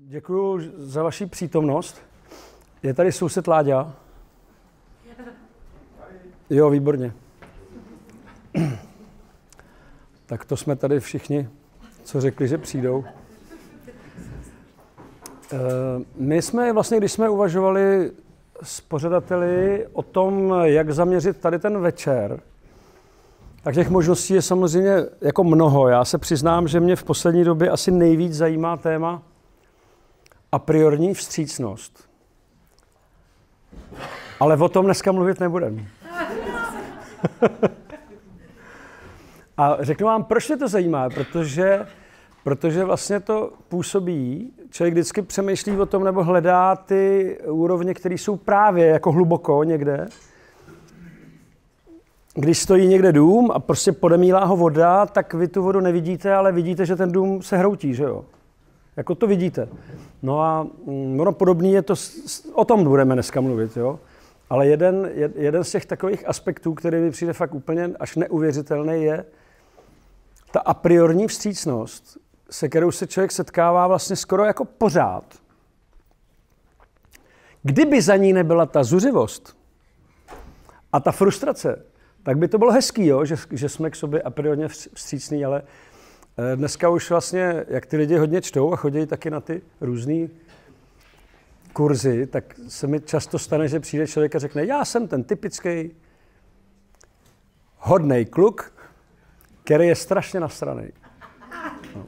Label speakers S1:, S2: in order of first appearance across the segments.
S1: Děkuji za vaši přítomnost. Je tady soused Láďa? Jo, výborně. Tak to jsme tady všichni, co řekli, že přijdou. Eh, my jsme vlastně, když jsme uvažovali s pořadateli o tom, jak zaměřit tady ten večer, tak těch možností je samozřejmě jako mnoho. Já se přiznám, že mě v poslední době asi nejvíc zajímá téma a priorní vstřícnost. Ale o tom dneska mluvit nebudem. a řeknu vám, proč mě to zajímá, protože, protože vlastně to působí, člověk vždycky přemýšlí o tom nebo hledá ty úrovně, které jsou právě jako hluboko někde. Když stojí někde dům a prostě podemílá ho voda, tak vy tu vodu nevidíte, ale vidíte, že ten dům se hroutí, že jo? Jako to vidíte. No a mm, ono podobný je to, o tom budeme dneska mluvit, jo. Ale jeden, jeden z těch takových aspektů, který mi přijde fakt úplně až neuvěřitelný, je ta a priorní vstřícnost, se kterou se člověk setkává vlastně skoro jako pořád. Kdyby za ní nebyla ta zuřivost a ta frustrace, tak by to bylo hezký, jo? Že, že jsme k sobě a priorně vstřícní, ale dneska už vlastně, jak ty lidi hodně čtou a chodí taky na ty různé kurzy, tak se mi často stane, že přijde člověk a řekne, já jsem ten typický hodný kluk, který je strašně nasraný. No.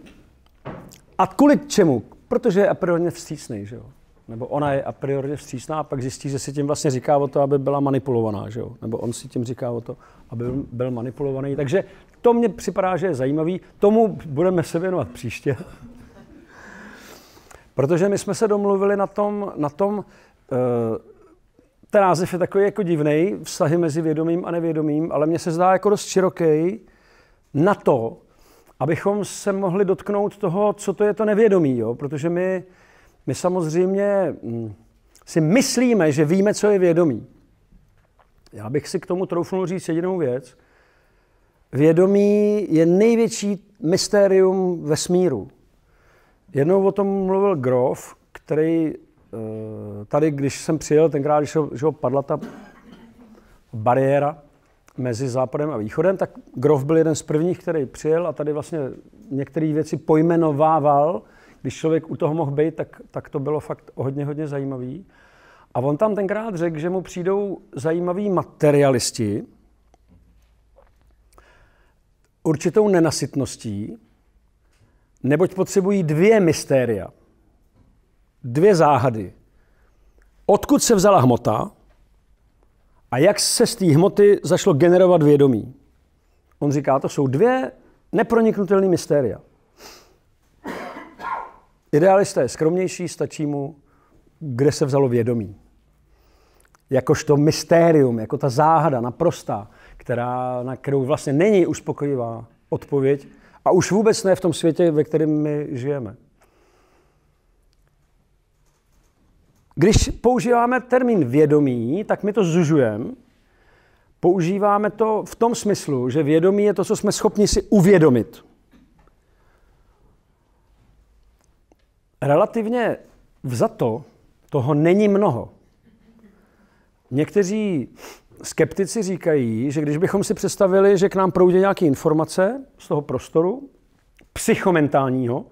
S1: A kvůli čemu? Protože je a priori vstřícný, že jo? Nebo ona je a priori vstřícná a pak zjistí, že si tím vlastně říká o to, aby byla manipulovaná, že jo? Nebo on si tím říká o to, aby byl manipulovaný. Takže to mně připadá, že je zajímavý. Tomu budeme se věnovat příště. Protože my jsme se domluvili na tom, na tom uh, ten název je takový jako divný, vztahy mezi vědomým a nevědomým, ale mně se zdá jako dost široký na to, abychom se mohli dotknout toho, co to je to nevědomí, jo? protože my, my samozřejmě hm, si myslíme, že víme, co je vědomí. Já bych si k tomu troufnul říct jedinou věc – Vědomí je největší mystérium vesmíru. Jednou o tom mluvil Grof, který eh, tady, když jsem přijel, tenkrát, když ho, když ho padla ta bariéra mezi západem a východem, tak Grof byl jeden z prvních, který přijel a tady vlastně některé věci pojmenovával. Když člověk u toho mohl být, tak, tak to bylo fakt hodně, hodně zajímavý. A on tam tenkrát řekl, že mu přijdou zajímaví materialisti, určitou nenasytností, neboť potřebují dvě mystéria, dvě záhady. Odkud se vzala hmota a jak se z té hmoty zašlo generovat vědomí. On říká, to jsou dvě neproniknutelné mystéria. Idealista je skromnější, stačí mu, kde se vzalo vědomí. Jakožto mystérium, jako ta záhada naprostá, která, na kterou vlastně není uspokojivá odpověď a už vůbec ne v tom světě, ve kterém my žijeme. Když používáme termín vědomí, tak my to zužujeme. Používáme to v tom smyslu, že vědomí je to, co jsme schopni si uvědomit. Relativně vzato toho není mnoho. Někteří skeptici říkají, že když bychom si představili, že k nám proudí nějaké informace z toho prostoru, psychomentálního,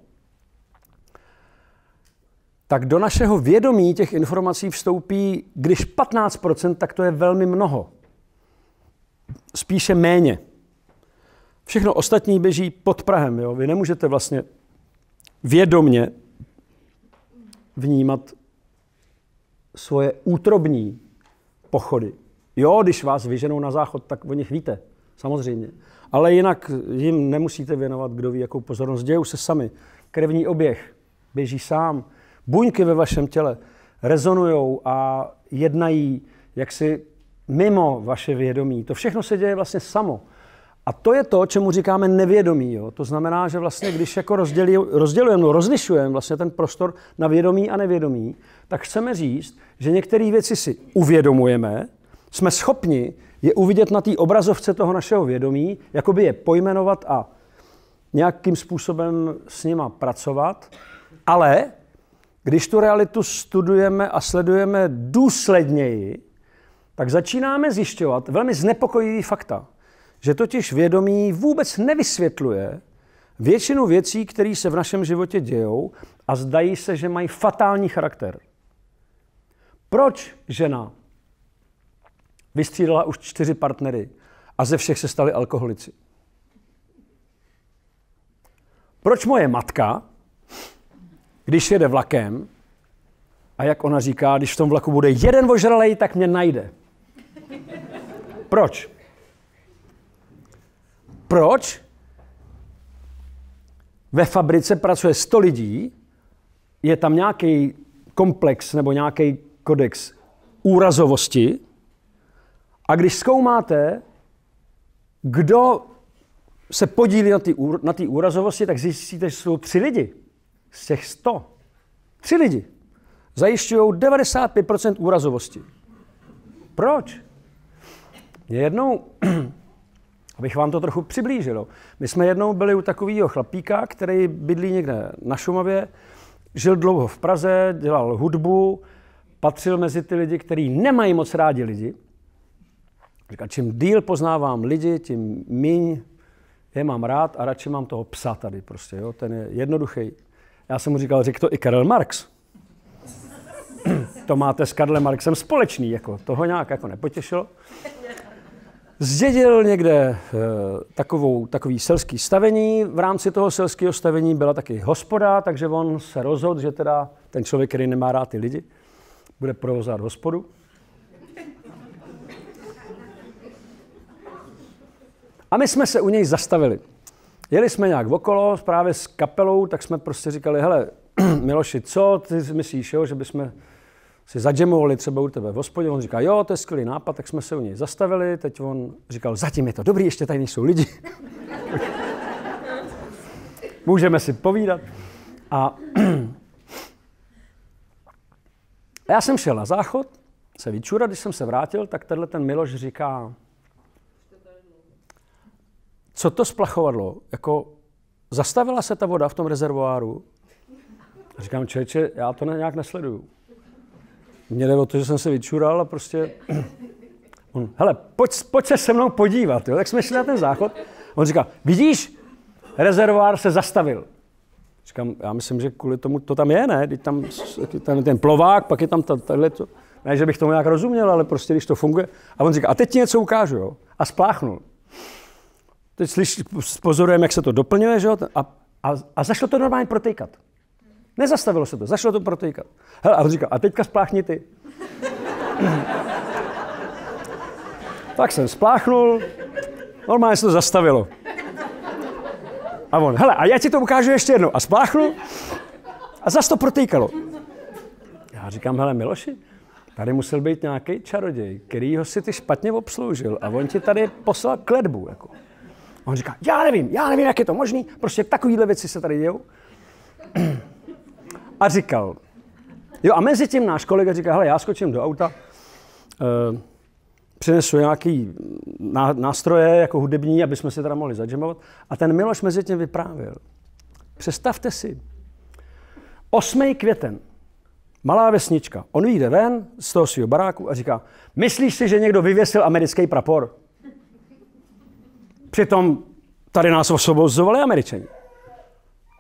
S1: tak do našeho vědomí těch informací vstoupí, když 15%, tak to je velmi mnoho. Spíše méně. Všechno ostatní běží pod Prahem. Jo? Vy nemůžete vlastně vědomně vnímat svoje útrobní pochody. Jo, když vás vyženou na záchod, tak o nich víte, samozřejmě. Ale jinak jim nemusíte věnovat, kdo ví, jakou pozornost. Dějou se sami. Krevní oběh běží sám. Buňky ve vašem těle rezonují a jednají jaksi mimo vaše vědomí. To všechno se děje vlastně samo. A to je to, čemu říkáme nevědomí. Jo? To znamená, že vlastně, když jako rozdělujeme, no, rozlišujeme vlastně ten prostor na vědomí a nevědomí, tak chceme říct, že některé věci si uvědomujeme, jsme schopni je uvidět na té obrazovce toho našeho vědomí, jakoby je pojmenovat a nějakým způsobem s nima pracovat, ale když tu realitu studujeme a sledujeme důsledněji, tak začínáme zjišťovat velmi znepokojivý fakta. Že totiž vědomí vůbec nevysvětluje většinu věcí, které se v našem životě dějou a zdají se, že mají fatální charakter. Proč žena vystřídala už čtyři partnery a ze všech se stali alkoholici? Proč moje matka, když jede vlakem, a jak ona říká, když v tom vlaku bude jeden ožralej, tak mě najde. Proč? Proč ve fabrice pracuje 100 lidí, je tam nějaký komplex nebo nějaký kodex úrazovosti a když zkoumáte, kdo se podílí na té úrazovosti, tak zjistíte, že jsou tři lidi z těch 100. Tři lidi zajišťují 95% úrazovosti. Proč? Jednou, abych vám to trochu přiblížil, my jsme jednou byli u takového chlapíka, který bydlí někde na Šumavě, žil dlouho v Praze, dělal hudbu, patřil mezi ty lidi, kteří nemají moc rádi lidi. Říkal, čím díl poznávám lidi, tím míň je mám rád a radši mám toho psa tady prostě, jo? ten je jednoduchý. Já jsem mu říkal, řekl to i Karel Marx. to máte s Karlem Marxem společný, jako toho nějak jako nepotěšilo. Zdědil někde e, takovou, takový selský stavení. V rámci toho selského stavení byla taky hospoda, takže on se rozhodl, že teda ten člověk, který nemá rád ty lidi, bude provozovat hospodu. A my jsme se u něj zastavili. Jeli jsme nějak okolo, právě s kapelou, tak jsme prostě říkali, hele, Miloši, co ty myslíš, jo, že bychom si zadžemovali třeba u tebe v hospodě, on říká, jo, to je skvělý nápad, tak jsme se u něj zastavili, teď on říkal, zatím je to dobrý, ještě tady nejsou lidi. Můžeme si povídat. A já jsem šel na záchod, se vyčurat, když jsem se vrátil, tak tenhle ten Miloš říká, co to splachovadlo? Jako, zastavila se ta voda v tom rezervoáru? A říkám, člověče, já to nějak nesleduju. Mně jde o to, že jsem se vyčural a prostě... On, hele, pojď, pojď se se mnou podívat. Jo? Tak jsme šli na ten záchod. On říká, vidíš, rezervoár se zastavil. Říkám, já myslím, že kvůli tomu to tam je, ne? Teď tam ten, ten plovák, pak je tam tahle to. Ne, že bych tomu nějak rozuměl, ale prostě když to funguje. A on říká, a teď ti něco ukážu, jo? A spláchnul. Teď slyš, pozorujeme, jak se to doplňuje, že? A, a, a zašlo to normálně protejkat. Nezastavilo se to, zašlo to protejkat. Hele, a on říká, a teďka spláchni ty. tak jsem spláchnul, normálně se to zastavilo. A on, hele, a já ti to ukážu ještě jednou. A spláchnu a zase to protýkalo. Já říkám, hele Miloši, tady musel být nějaký čaroděj, který ho si ty špatně obsloužil a on ti tady poslal kledbu. Jako. On říká, já nevím, já nevím, jak je to možný, prostě takovýhle věci se tady dějou. A říkal, jo a mezi tím náš kolega říká, hele, já skočím do auta, uh, přinesu nějaký nástroje jako hudební, aby jsme si teda mohli zadžemovat. A ten Miloš mezi tím vyprávěl. Představte si, 8. květen, malá vesnička. On vyjde ven z toho svého baráku a říká, myslíš si, že někdo vyvěsil americký prapor? Přitom tady nás osvobozovali američani.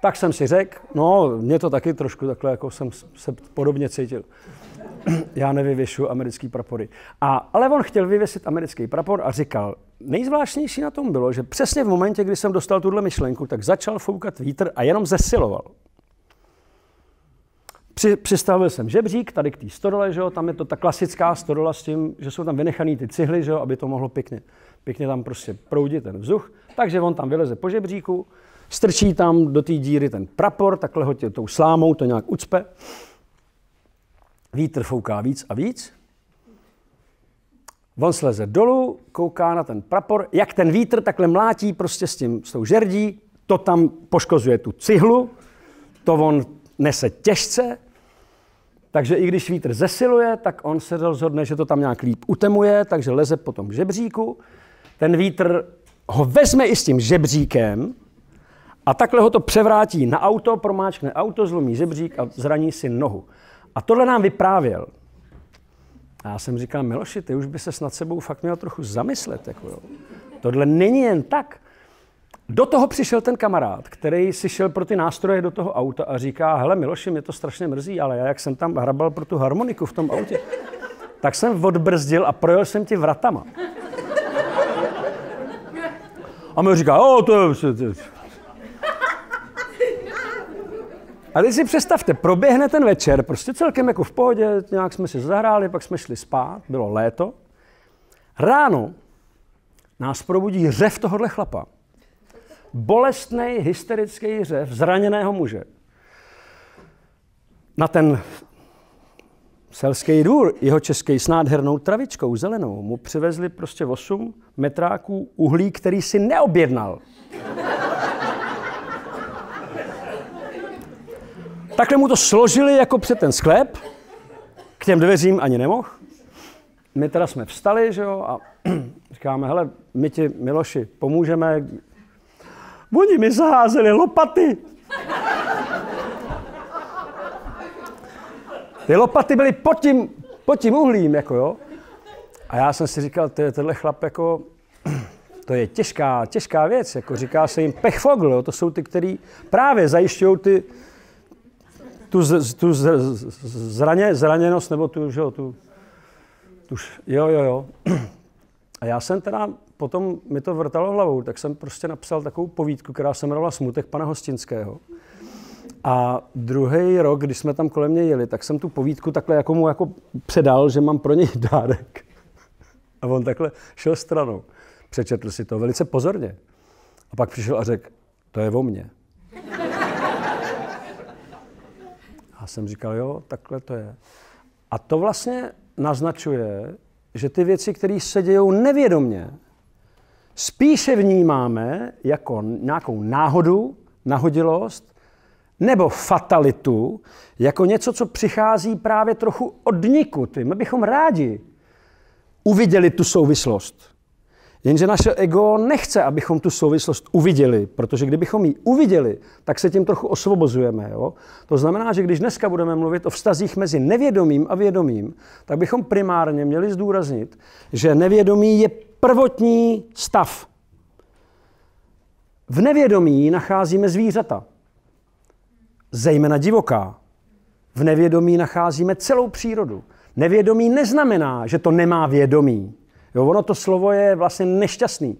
S1: Tak jsem si řekl, no, mě to taky trošku takhle, jako jsem se podobně cítil. Já nevyvěšu americký prapory. A, ale on chtěl vyvěsit americký prapor a říkal, nejzvláštnější na tom bylo, že přesně v momentě, kdy jsem dostal tuhle myšlenku, tak začal foukat vítr a jenom zesiloval. Při, přistavil jsem žebřík tady k té stodole, že jo, tam je to ta klasická stodola s tím, že jsou tam vynechané ty cihly, že jo, aby to mohlo pěkně, pěkně tam prostě proudit ten vzduch. Takže on tam vyleze po žebříku, strčí tam do té díry ten prapor, takhle ho tě tou slámou to nějak ucpe. Vítr fouká víc a víc. On sleze dolů, kouká na ten prapor, jak ten vítr takhle mlátí prostě s, tím, s tou žerdí, to tam poškozuje tu cihlu, to on nese těžce, takže i když vítr zesiluje, tak on se rozhodne, že to tam nějak líp utemuje, takže leze po tom žebříku. Ten vítr ho vezme i s tím žebříkem A takhle ho to převrátí na auto, promáčkne auto, zlomí žebřík a zraní si nohu. A tohle nám vyprávěl. A já jsem říkal, Miloši, ty už by se nad sebou fakt měl trochu zamyslet. Jako jo. Tohle není jen tak. Do toho přišel ten kamarád, který si šel pro ty nástroje do toho auta a říká, hele Miloši, mě to strašně mrzí, ale já jak jsem tam hrabal pro tu harmoniku v tom autě, tak jsem odbrzdil a projel jsem ti vratama. A mi říká, o, to je... A teď si představte, proběhne ten večer, prostě celkem jako v pohodě, nějak jsme si zahráli, pak jsme šli spát, bylo léto. Ráno nás probudí řev tohohle chlapa. Bolestný, hysterický řev zraněného muže. Na ten selský důr, jeho český s nádhernou travičkou zelenou, mu přivezli prostě 8 metráků uhlí, který si neobjednal. Takhle mu to složili jako před ten sklep, k těm dveřím ani nemohl. My teda jsme vstali, že jo, a říkáme, hele, my ti, Miloši, pomůžeme. Oni mi zaházeli lopaty. Ty lopaty byly pod tím, pod tím uhlím, jako jo. A já jsem si říkal, to je tenhle chlap jako, to je těžká, těžká věc, jako říká se jim pechfogl, jo. to jsou ty, kteří právě zajišťují ty, tu, z, tu z, zraně, zraněnost, nebo tu, že jo, tu, tu, jo, jo, jo. A já jsem teda, potom mi to vrtalo hlavou, tak jsem prostě napsal takovou povídku, která se jmenovala Smutek pana Hostinského. A druhý rok, když jsme tam kolem mě jeli, tak jsem tu povídku takhle jako mu jako předal, že mám pro něj dárek. A on takhle šel stranou. Přečetl si to velice pozorně. A pak přišel a řekl, to je o mně. A jsem říkal, jo, takhle to je. A to vlastně naznačuje, že ty věci, které se dějou nevědomně, spíše vnímáme jako nějakou náhodu, nahodilost, nebo fatalitu, jako něco, co přichází právě trochu od nikud. My bychom rádi uviděli tu souvislost. Jenže naše ego nechce, abychom tu souvislost uviděli, protože kdybychom ji uviděli, tak se tím trochu osvobozujeme. Jo? To znamená, že když dneska budeme mluvit o vztazích mezi nevědomým a vědomým, tak bychom primárně měli zdůraznit, že nevědomí je prvotní stav. V nevědomí nacházíme zvířata, zejména divoká. V nevědomí nacházíme celou přírodu. Nevědomí neznamená, že to nemá vědomí. Jo, ono to slovo je vlastně nešťastný.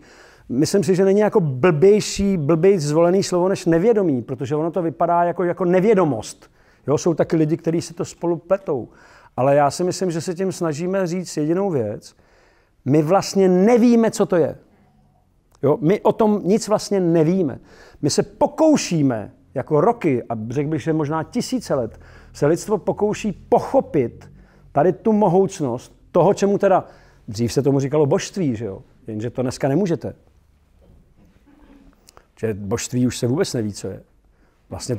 S1: Myslím si, že není jako blbější, blbější zvolený slovo než nevědomí, protože ono to vypadá jako, jako nevědomost. Jo, jsou taky lidi, kteří si to spolu pletou. Ale já si myslím, že se tím snažíme říct jedinou věc. My vlastně nevíme, co to je. Jo, my o tom nic vlastně nevíme. My se pokoušíme jako roky, a řekl bych, že možná tisíce let, se lidstvo pokouší pochopit tady tu mohoucnost toho, čemu teda Dřív se tomu říkalo božství, že jo? Jenže to dneska nemůžete. Že božství už se vůbec neví, co je. Vlastně,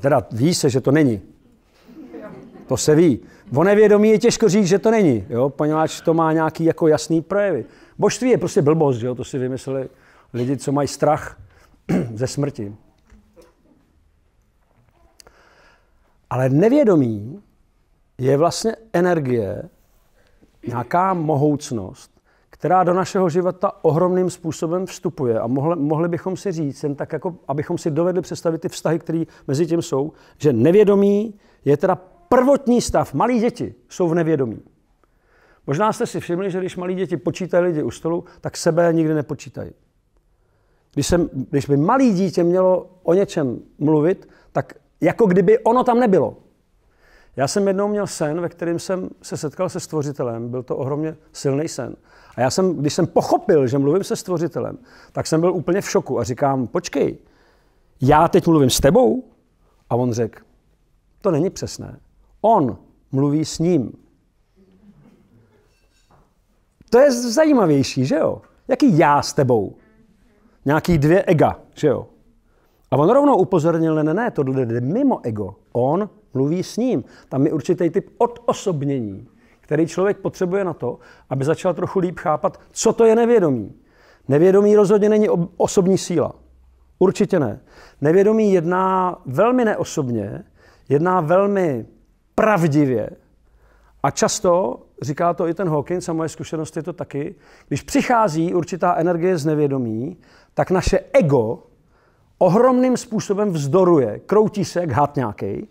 S1: teda ví se, že to není. To se ví. O nevědomí je těžko říct, že to není, jo? poněvadž to má nějaký jako jasný projevy. Božství je prostě blbost, že jo? to si vymysleli lidi, co mají strach ze smrti. Ale nevědomí je vlastně energie, nějaká mohoucnost, která do našeho života ohromným způsobem vstupuje. A mohli, mohli bychom si říct, jen tak jako, abychom si dovedli představit ty vztahy, které mezi tím jsou, že nevědomí je teda prvotní stav. Malí děti jsou v nevědomí. Možná jste si všimli, že když malí děti počítají lidi u stolu, tak sebe nikdy nepočítají. Když, jsem, když by malý dítě mělo o něčem mluvit, tak jako kdyby ono tam nebylo. Já jsem jednou měl sen, ve kterém jsem se setkal se stvořitelem. Byl to ohromně silný sen. A já jsem, když jsem pochopil, že mluvím se stvořitelem, tak jsem byl úplně v šoku a říkám, počkej, já teď mluvím s tebou? A on řekl, to není přesné. On mluví s ním. To je zajímavější, že jo? Jaký já s tebou? Nějaký dvě ega, že jo? A on rovnou upozornil, ne, ne, ne, tohle jde mimo ego. On mluví s ním. Tam je určitý typ odosobnění, který člověk potřebuje na to, aby začal trochu líp chápat, co to je nevědomí. Nevědomí rozhodně není osobní síla. Určitě ne. Nevědomí jedná velmi neosobně, jedná velmi pravdivě a často, říká to i ten Hawkins a moje zkušenost je to taky, když přichází určitá energie z nevědomí, tak naše ego ohromným způsobem vzdoruje, kroutí se jak had nějaký,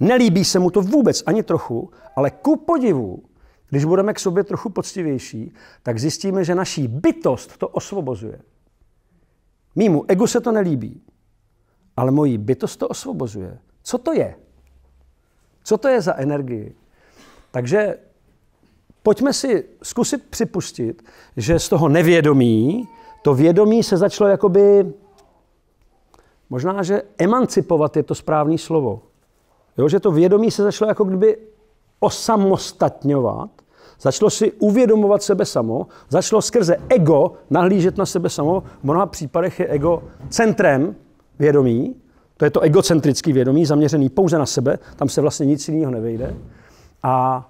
S1: nelíbí se mu to vůbec ani trochu, ale ku podivu, když budeme k sobě trochu poctivější, tak zjistíme, že naší bytost to osvobozuje. Mýmu egu se to nelíbí, ale mojí bytost to osvobozuje. Co to je? Co to je za energii? Takže pojďme si zkusit připustit, že z toho nevědomí, to vědomí se začalo jakoby, možná, že emancipovat je to správné slovo. Jo, že to vědomí se začalo jako kdyby osamostatňovat, začalo si uvědomovat sebe samo, začalo skrze ego nahlížet na sebe samo. V mnoha případech je ego centrem vědomí, to je to egocentrický vědomí, zaměřený pouze na sebe, tam se vlastně nic jiného nevejde. A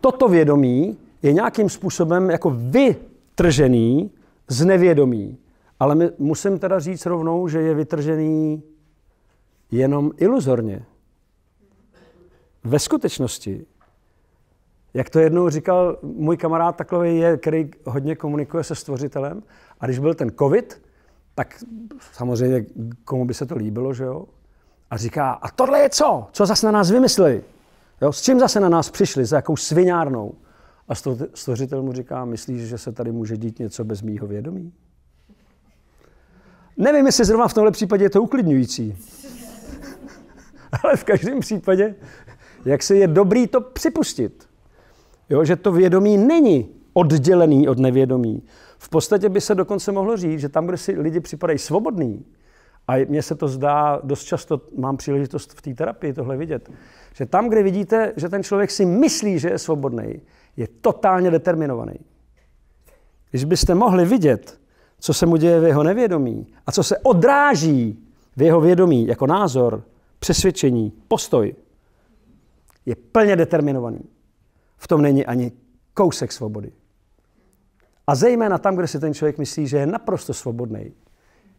S1: toto vědomí je nějakým způsobem jako vytržený z nevědomí. Ale my, musím teda říct rovnou, že je vytržený jenom iluzorně. Ve skutečnosti, jak to jednou říkal můj kamarád takový je, který hodně komunikuje se stvořitelem, a když byl ten covid, tak samozřejmě komu by se to líbilo, že jo? A říká, a tohle je co? Co zase na nás vymysleli? Jo? S čím zase na nás přišli? Za jakou svinárnou? A stvořitel mu říká, myslíš, že se tady může dít něco bez mýho vědomí? Nevím, jestli zrovna v tomhle případě je to uklidňující. Ale v každém případě, jak se je dobrý to připustit. Jo, že to vědomí není oddělený od nevědomí. V podstatě by se dokonce mohlo říct, že tam, kde si lidi připadají svobodní, a mně se to zdá, dost často mám příležitost v té terapii tohle vidět, že tam, kde vidíte, že ten člověk si myslí, že je svobodný, je totálně determinovaný. Když byste mohli vidět, co se mu děje v jeho nevědomí a co se odráží v jeho vědomí jako názor, přesvědčení, postoj, je plně determinovaný. V tom není ani kousek svobody. A zejména tam, kde si ten člověk myslí, že je naprosto svobodný,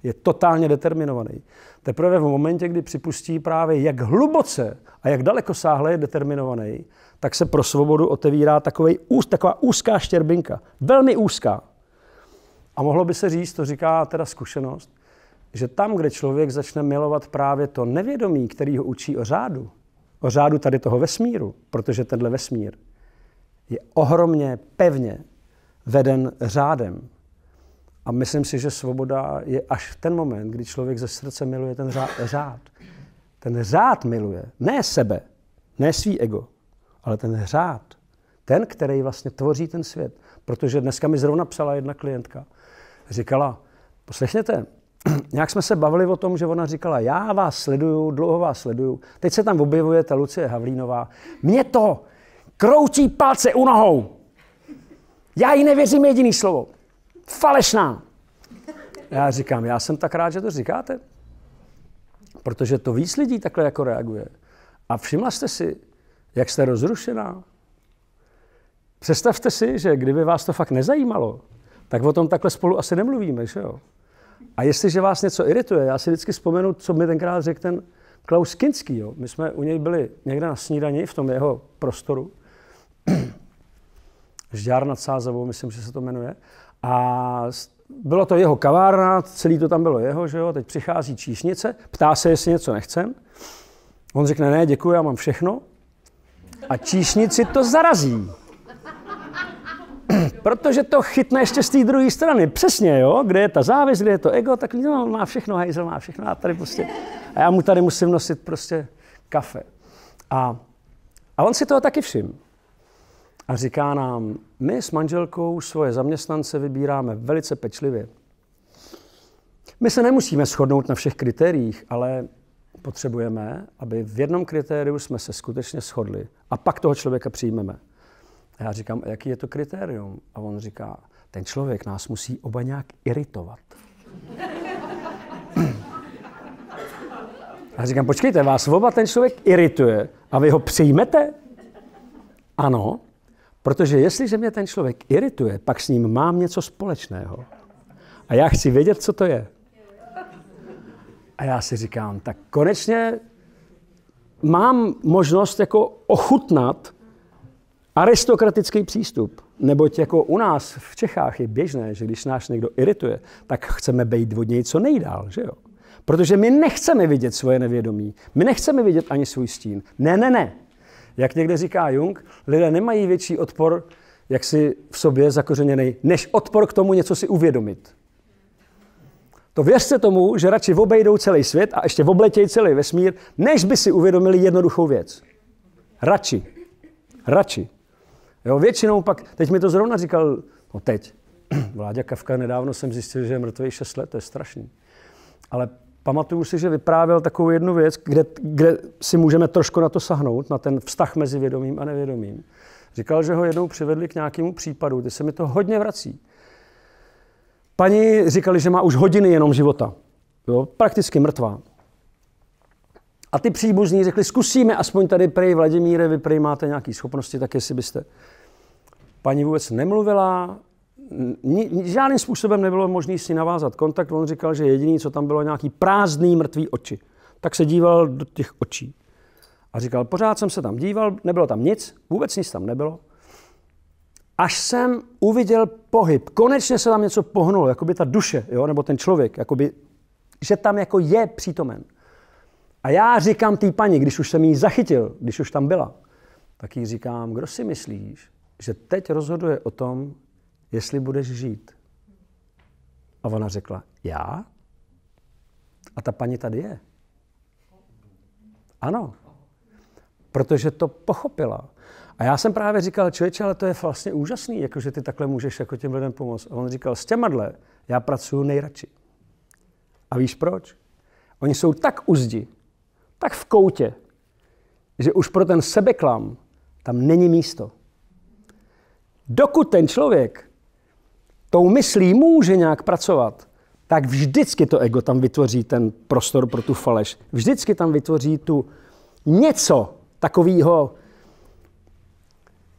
S1: je totálně determinovaný. Teprve v momentě, kdy připustí právě, jak hluboce a jak daleko sáhle je determinovaný, tak se pro svobodu otevírá takový, taková úzká štěrbinka. Velmi úzká. A mohlo by se říct, to říká teda zkušenost, že tam, kde člověk začne milovat právě to nevědomí, který ho učí o řádu, o řádu tady toho vesmíru, protože tenhle vesmír je ohromně pevně veden řádem. A myslím si, že svoboda je až v ten moment, kdy člověk ze srdce miluje ten řád. Ten řád miluje, ne sebe, ne svý ego, ale ten řád. Ten, který vlastně tvoří ten svět. Protože dneska mi zrovna psala jedna klientka. Říkala, poslechněte, nějak jsme se bavili o tom, že ona říkala, já vás sleduju, dlouho vás sleduju. Teď se tam objevuje ta Lucie Havlínová. Mě to kroutí palce u nohou. Já jí nevěřím jediný slovo. Falešná. Já říkám, já jsem tak rád, že to říkáte. Protože to víc lidí takhle jako reaguje. A všimla jste si, jak jste rozrušená? Představte si, že kdyby vás to fakt nezajímalo, tak o tom takhle spolu asi nemluvíme, že jo? A jestliže vás něco irituje, já si vždycky vzpomenu, co mi tenkrát řekl ten Klaus Kinský. Jo. My jsme u něj byli někde na snídani v tom jeho prostoru. Žďár nad Sázavou, myslím, že se to jmenuje. A bylo to jeho kavárna, celý to tam bylo jeho, že jo. Teď přichází číšnice, ptá se, jestli něco nechcem. On řekne, ne, děkuji, já mám všechno. A číšnici to zarazí. Protože to chytne ještě z té druhé strany. Přesně, jo? Kde je ta závis, kde je to ego, tak no, má všechno, hajzel má všechno. A, tady prostě, a já mu tady musím nosit prostě kafe. A, a on si toho taky všim. A říká nám, my s manželkou svoje zaměstnance vybíráme velice pečlivě. My se nemusíme shodnout na všech kritériích, ale potřebujeme, aby v jednom kritériu jsme se skutečně shodli a pak toho člověka přijmeme. A já říkám, jaký je to kritérium? A on říká, ten člověk nás musí oba nějak iritovat. A říkám, počkejte, vás oba ten člověk irituje a vy ho přijmete? Ano, protože jestliže mě ten člověk irituje, pak s ním mám něco společného. A já chci vědět, co to je. A já si říkám, tak konečně mám možnost jako ochutnat aristokratický přístup. Neboť jako u nás v Čechách je běžné, že když nás někdo irituje, tak chceme být od něj co nejdál, že jo? Protože my nechceme vidět svoje nevědomí. My nechceme vidět ani svůj stín. Ne, ne, ne. Jak někde říká Jung, lidé nemají větší odpor, jak si v sobě zakořeněný, než odpor k tomu něco si uvědomit. To věřte tomu, že radši obejdou celý svět a ještě obletějí celý vesmír, než by si uvědomili jednoduchou věc. Radši. Radši. Jo, většinou pak, teď mi to zrovna říkal, no teď, Vláďa Kavka, nedávno jsem zjistil, že je mrtvý 6 let, to je strašný. Ale pamatuju si, že vyprávěl takovou jednu věc, kde, kde si můžeme trošku na to sahnout, na ten vztah mezi vědomím a nevědomím. Říkal, že ho jednou přivedli k nějakému případu, ty se mi to hodně vrací. Paní říkali, že má už hodiny jenom života. Jo, prakticky mrtvá. A ty příbuzní řekli, zkusíme aspoň tady prej Vladimíre, vy prej máte nějaké schopnosti, tak jestli byste. Paní vůbec nemluvila, ni, žádným způsobem nebylo možné si navázat kontakt. On říkal, že jediný, co tam bylo, nějaký prázdný mrtvý oči. Tak se díval do těch očí. A říkal, pořád jsem se tam díval, nebylo tam nic, vůbec nic tam nebylo. Až jsem uviděl pohyb, konečně se tam něco pohnulo, jako by ta duše, jo, nebo ten člověk, jako by, že tam jako je přítomen. A já říkám té paní, když už jsem jí zachytil, když už tam byla, tak jí říkám, kdo si myslíš, že teď rozhoduje o tom, jestli budeš žít. A ona řekla, já? A ta paní tady je. Ano, protože to pochopila. A já jsem právě říkal, člověče, ale to je vlastně úžasný, jako že ty takhle můžeš jako těm lidem pomoct. A on říkal, s těma já pracuji nejradši. A víš proč? Oni jsou tak uzdi, tak v koutě, že už pro ten sebeklam tam není místo. Dokud ten člověk tou myslí může nějak pracovat, tak vždycky to ego tam vytvoří ten prostor pro tu faleš. Vždycky tam vytvoří tu něco takového.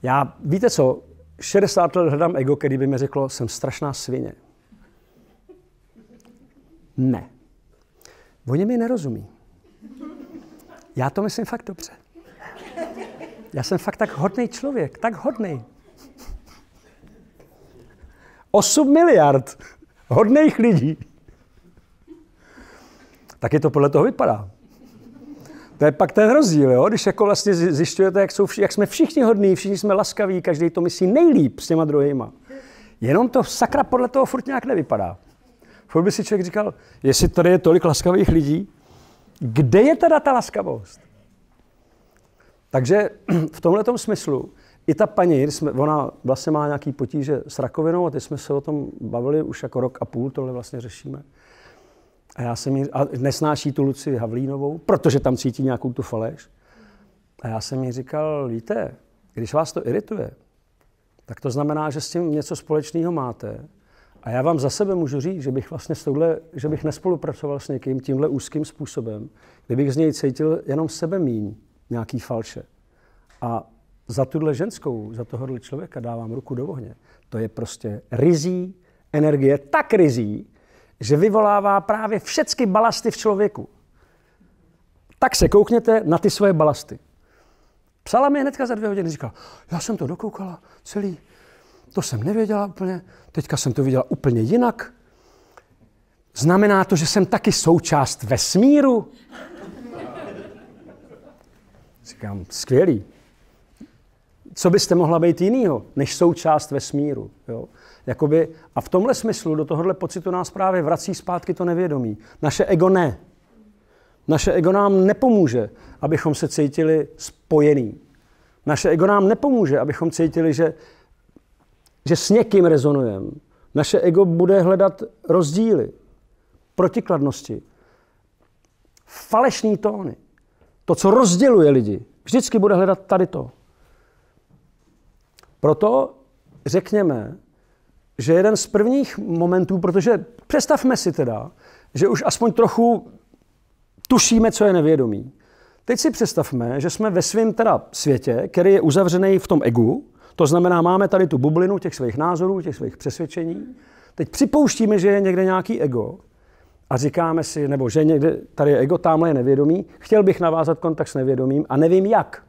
S1: Já, víte co, 60 let hledám ego, který by mi řeklo, jsem strašná svině. Ne. Oni mi nerozumí. Já to myslím fakt dobře. Já jsem fakt tak hodný člověk, tak hodný. 8 miliard hodných lidí. Taky to podle toho vypadá. To je pak ten rozdíl, jo? když jako vlastně zjišťujete, jak, jsou, jak jsme všichni hodní, všichni jsme laskaví, každý to myslí nejlíp s těma druhýma. Jenom to sakra podle toho furt nějak nevypadá. Furt by si člověk říkal, jestli tady je tolik laskavých lidí, kde je teda ta laskavost? Takže v tomhle smyslu i ta paní, ona vlastně má nějaký potíže s rakovinou a ty jsme se o tom bavili už jako rok a půl, tohle vlastně řešíme. A já jsem jí, a nesnáší tu Luci Havlínovou, protože tam cítí nějakou tu faleš. A já jsem jí říkal, víte, když vás to irituje, tak to znamená, že s tím něco společného máte. A já vám za sebe můžu říct, že bych vlastně s touhle, že bych nespolupracoval s někým tímhle úzkým způsobem, kdybych z něj cítil jenom sebe míň, nějaký falše. A za tuhle ženskou, za tohohle člověka dávám ruku do ohně. To je prostě rizí energie, tak rizí, že vyvolává právě všechny balasty v člověku. Tak se koukněte na ty svoje balasty. Psala mi hnedka za dvě hodiny, říkala, já jsem to dokoukala celý, to jsem nevěděla úplně, teďka jsem to viděla úplně jinak. Znamená to, že jsem taky součást vesmíru? Říkám, skvělý. Co byste mohla být jinýho, než součást vesmíru? Jo? Jakoby, a v tomhle smyslu do tohohle pocitu nás právě vrací zpátky to nevědomí. Naše ego ne. Naše ego nám nepomůže, abychom se cítili spojení. Naše ego nám nepomůže, abychom cítili, že, že s někým rezonujeme. Naše ego bude hledat rozdíly, protikladnosti, falešní tóny. To, co rozděluje lidi, vždycky bude hledat tady to. Proto řekněme, že jeden z prvních momentů, protože představme si teda, že už aspoň trochu tušíme, co je nevědomí. Teď si představme, že jsme ve svém teda světě, který je uzavřený v tom egu, to znamená, máme tady tu bublinu těch svých názorů, těch svých přesvědčení. Teď připouštíme, že je někde nějaký ego a říkáme si, nebo že někde tady je ego, tamhle je nevědomí, chtěl bych navázat kontakt s nevědomím a nevím jak.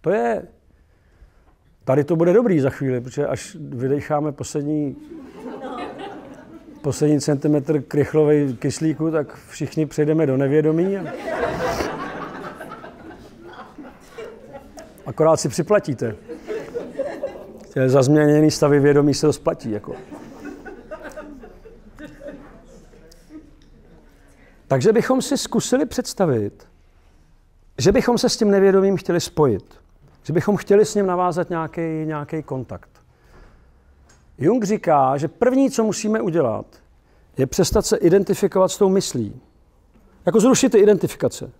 S1: To je, tady to bude dobrý za chvíli, protože až vydecháme poslední, poslední centimetr krychlovej kyslíku, tak všichni přejdeme do nevědomí. A... Akorát si připlatíte. Za změněný stavy vědomí se to. Jako. Takže bychom si zkusili představit, že bychom se s tím nevědomím chtěli spojit. Že bychom chtěli s ním navázat nějaký, nějaký kontakt. Jung říká, že první, co musíme udělat, je přestat se identifikovat s tou myslí. Jako zrušit ty identifikace.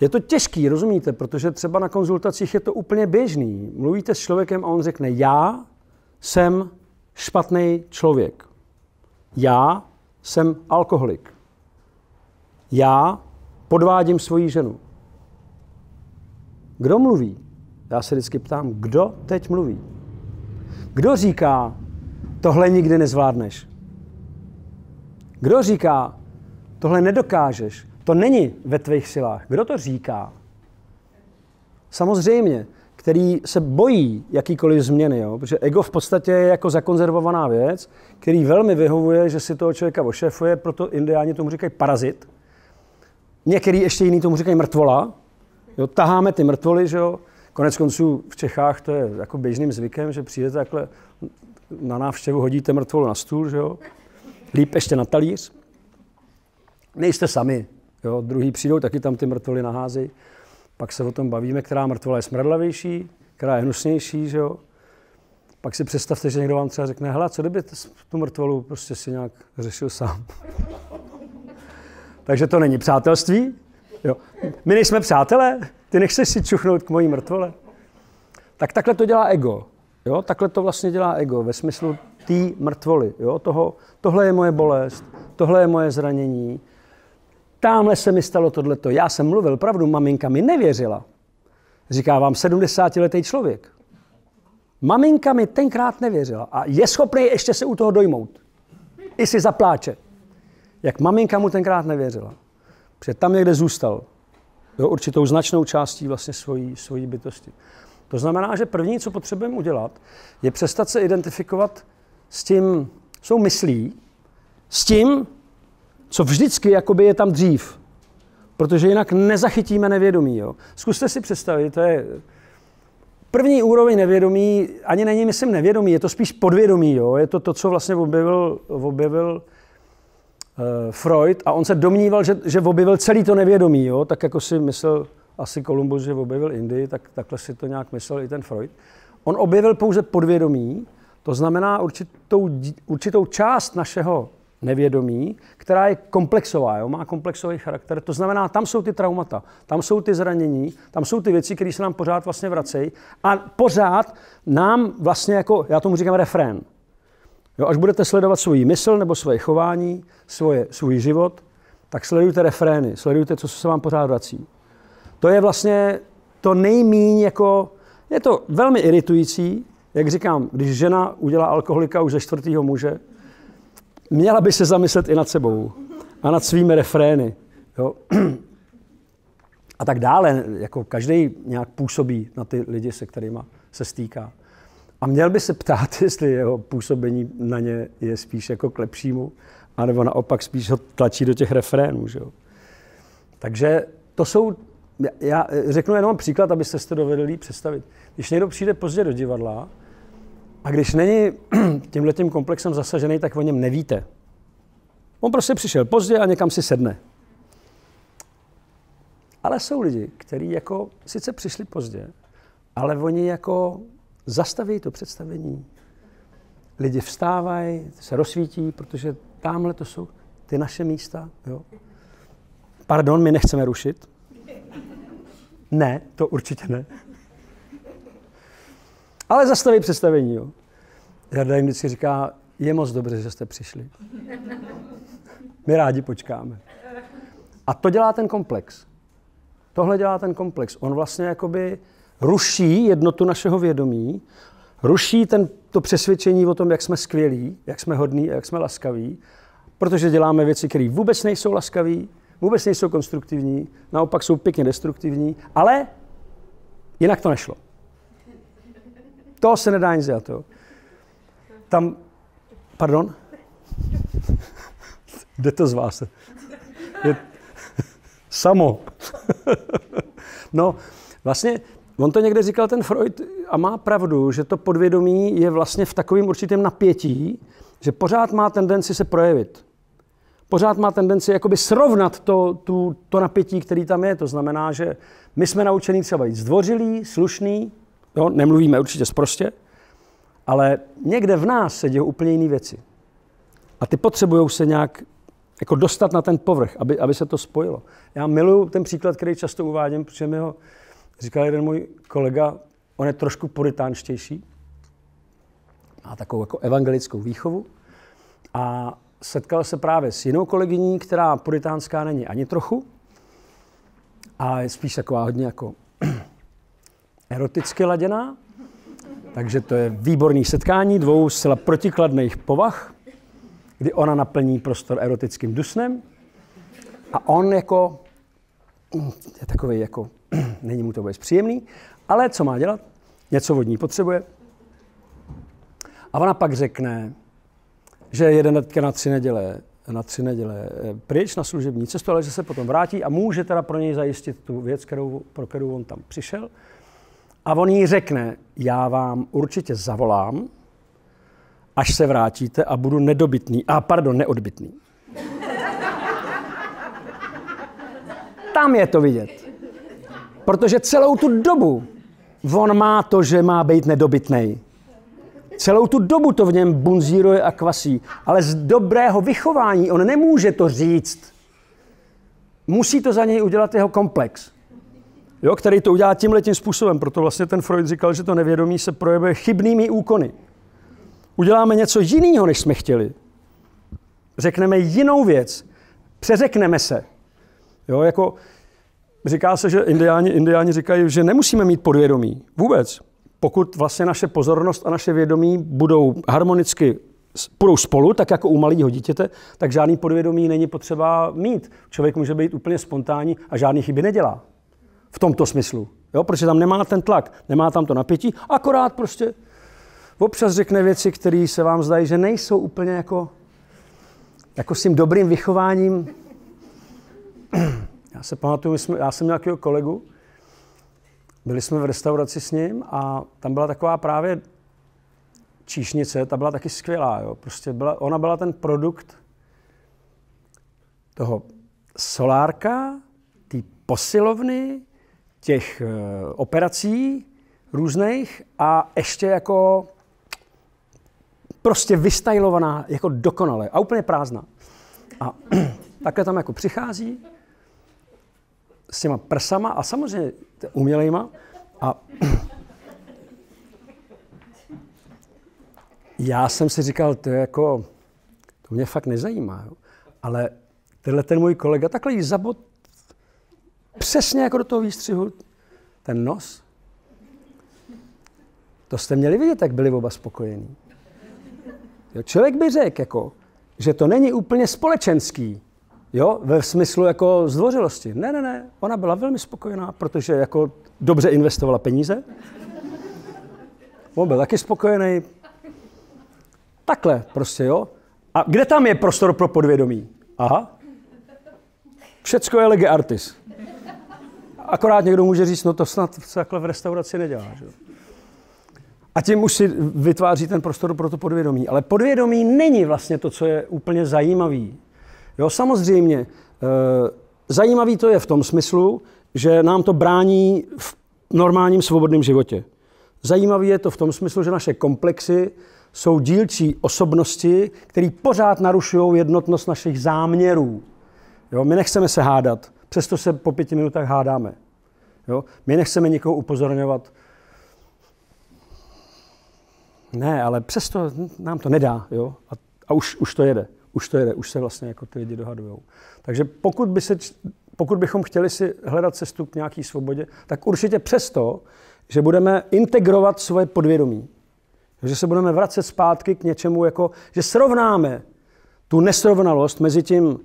S1: Je to těžký, rozumíte, protože třeba na konzultacích je to úplně běžný. Mluvíte s člověkem a on řekne, já jsem špatný člověk. Já jsem alkoholik. Já podvádím svoji ženu. Kdo mluví? Já se vždycky ptám, kdo teď mluví? Kdo říká, tohle nikdy nezvládneš? Kdo říká, tohle nedokážeš? To není ve tvých silách. Kdo to říká? Samozřejmě, který se bojí jakýkoliv změny, jo? protože ego v podstatě je jako zakonzervovaná věc, který velmi vyhovuje, že si toho člověka ošefuje, proto indiáni tomu říkají parazit. Některý ještě jiný tomu říkají mrtvola. Jo? Taháme ty mrtvoly, že jo? Konec konců v Čechách to je jako běžným zvykem, že přijdete takhle na návštěvu, hodíte mrtvolu na stůl, že jo? Líp ještě na talíř. Nejste sami, Jo, druhý přijdou, taky tam ty mrtvoly naházejí. Pak se o tom bavíme, která mrtvola je smradlavější, která je hnusnější, že jo. Pak si představte, že někdo vám třeba řekne, hele, co kdyby tu mrtvolu prostě si nějak řešil sám. Takže to není přátelství. Jo. My nejsme přátelé, ty nechceš si čuchnout k mojí mrtvole. Tak takhle to dělá ego. Jo? Takhle to vlastně dělá ego ve smyslu té mrtvoly. Jo? Toho, tohle je moje bolest, tohle je moje zranění, tamhle se mi stalo tohleto. Já jsem mluvil pravdu, maminka mi nevěřila. Říká vám 70-letý člověk. Maminka mi tenkrát nevěřila a je schopný ještě se u toho dojmout. I si zapláče. Jak maminka mu tenkrát nevěřila. Protože tam někde zůstal. Jo, určitou značnou částí vlastně svojí, svojí bytosti. To znamená, že první, co potřebujeme udělat, je přestat se identifikovat s tím, jsou myslí, s tím, co vždycky jakoby je tam dřív. Protože jinak nezachytíme nevědomí. Jo. Zkuste si představit, to je první úroveň nevědomí, ani není, myslím, nevědomí, je to spíš podvědomí. Jo. Je to to, co vlastně objevil, objevil uh, Freud a on se domníval, že, že objevil celý to nevědomí. Jo. Tak jako si myslel asi Kolumbus, že objevil Indii, tak takhle si to nějak myslel i ten Freud. On objevil pouze podvědomí, to znamená určitou, určitou část našeho nevědomí, která je komplexová, jo? má komplexový charakter. To znamená, tam jsou ty traumata, tam jsou ty zranění, tam jsou ty věci, které se nám pořád vlastně vracejí a pořád nám vlastně jako, já tomu říkám refrén. Jo, až budete sledovat svůj mysl nebo svoje chování, svoje, svůj život, tak sledujte refrény, sledujte, co se vám pořád vrací. To je vlastně to nejmíň jako, je to velmi iritující, jak říkám, když žena udělá alkoholika už ze čtvrtého muže, měla by se zamyslet i nad sebou a nad svými refrény. Jo? A tak dále. Jako každý nějak působí na ty lidi, se kterými se stýká. A měl by se ptát, jestli jeho působení na ně je spíš jako k lepšímu, anebo naopak spíš ho tlačí do těch refrénů. Že jo? Takže to jsou, já řeknu jenom příklad, abyste si to dovedli představit. Když někdo přijde pozdě do divadla, a když není tímhle tím komplexem zasažený, tak o něm nevíte. On prostě přišel pozdě a někam si sedne. Ale jsou lidi, kteří jako sice přišli pozdě, ale oni jako zastaví to představení. Lidi vstávají, se rozsvítí, protože tamhle to jsou ty naše místa. Jo. Pardon, my nechceme rušit. Ne, to určitě ne. Ale zastaví představení. Jo. Jarda jim vždycky říká, je moc dobře, že jste přišli. My rádi počkáme. A to dělá ten komplex. Tohle dělá ten komplex. On vlastně jakoby ruší jednotu našeho vědomí, ruší ten, to přesvědčení o tom, jak jsme skvělí, jak jsme hodní, jak jsme laskaví protože děláme věci, které vůbec nejsou laskavé, vůbec nejsou konstruktivní, naopak jsou pěkně destruktivní, ale jinak to nešlo. To se nedá nic dělat. Jo. Tam, pardon? Jde to z vás? Je, samo. no, vlastně On to někde říkal ten Freud a má pravdu, že to podvědomí je vlastně v takovém určitém napětí, že pořád má tendenci se projevit. Pořád má tendenci jakoby srovnat to, tu, to napětí, který tam je. To znamená, že my jsme naučení třeba být zdvořilí, slušný, jo, nemluvíme určitě zprostě, ale někde v nás se dějí úplně jiné věci. A ty potřebují se nějak jako dostat na ten povrch, aby, aby se to spojilo. Já miluji ten příklad, který často uvádím, protože mi ho říkal jeden můj kolega, on je trošku puritánštější, má takovou jako evangelickou výchovu a setkal se právě s jinou kolegyní, která puritánská není ani trochu a je spíš taková hodně jako eroticky laděná. Takže to je výborný setkání dvou zcela protikladných povah, kdy ona naplní prostor erotickým dusnem a on jako je takový jako Není mu to vůbec příjemný, ale co má dělat? Něco vodní potřebuje. A ona pak řekne, že jede teďka na tři neděle, na tři neděle eh, pryč na služební cestu, ale že se potom vrátí a může teda pro něj zajistit tu věc, kterou, pro kterou on tam přišel. A on jí řekne, já vám určitě zavolám, až se vrátíte a budu nedobytný, a pardon, neodbytný. Tam je to vidět. Protože celou tu dobu on má to, že má být nedobytný. Celou tu dobu to v něm bunzíruje a kvasí. Ale z dobrého vychování on nemůže to říct. Musí to za něj udělat jeho komplex. Jo, který to udělá tímhle tím způsobem. Proto vlastně ten Freud říkal, že to nevědomí se projevuje chybnými úkony. Uděláme něco jiného, než jsme chtěli. Řekneme jinou věc. Přeřekneme se. Jo, jako říká se, že indiáni, indiáni říkají, že nemusíme mít podvědomí. Vůbec. Pokud vlastně naše pozornost a naše vědomí budou harmonicky půjdou spolu, tak jako u malého dítěte, tak žádný podvědomí není potřeba mít. Člověk může být úplně spontánní a žádný chyby nedělá. V tomto smyslu. Jo? Protože tam nemá ten tlak, nemá tam to napětí, akorát prostě občas řekne věci, které se vám zdají, že nejsou úplně jako, jako s tím dobrým vychováním já se pamatuju, jsme, já jsem nějakého kolegu, byli jsme v restauraci s ním a tam byla taková právě číšnice, ta byla taky skvělá. Jo. Prostě byla, ona byla ten produkt toho solárka, té posilovny, těch e, operací různých a ještě jako prostě vystajlovaná, jako dokonale a úplně prázdná. A takhle tam jako přichází s těma prsama a samozřejmě umělejma. A já jsem si říkal, to je jako, to mě fakt nezajímá, jo. ale tenhle ten můj kolega takhle jí zabot přesně jako do toho výstřihu ten nos. To jste měli vidět, jak byli oba spokojení. Jo, člověk by řekl, jako, že to není úplně společenský, Jo, ve smyslu jako zdvořilosti. Ne, ne, ne, ona byla velmi spokojená, protože jako dobře investovala peníze. On byl taky spokojený. Takhle prostě, jo. A kde tam je prostor pro podvědomí? Aha. Všecko je lege artis. Akorát někdo může říct, no to snad se takhle v restauraci nedělá. Že? A tím už si vytváří ten prostor pro to podvědomí. Ale podvědomí není vlastně to, co je úplně zajímavý Jo, samozřejmě, e, zajímavý to je v tom smyslu, že nám to brání v normálním svobodném životě. Zajímavý je to v tom smyslu, že naše komplexy jsou dílčí osobnosti, které pořád narušují jednotnost našich záměrů. Jo, my nechceme se hádat, přesto se po pěti minutách hádáme. Jo? My nechceme nikoho upozorňovat. Ne, ale přesto nám to nedá. Jo? A, a už, už to jede už to jede, už se vlastně jako ty lidi dohadují. Takže pokud, by se, pokud bychom chtěli si hledat cestu k nějaké svobodě, tak určitě přesto, že budeme integrovat svoje podvědomí. Že se budeme vracet zpátky k něčemu, jako, že srovnáme tu nesrovnalost mezi tím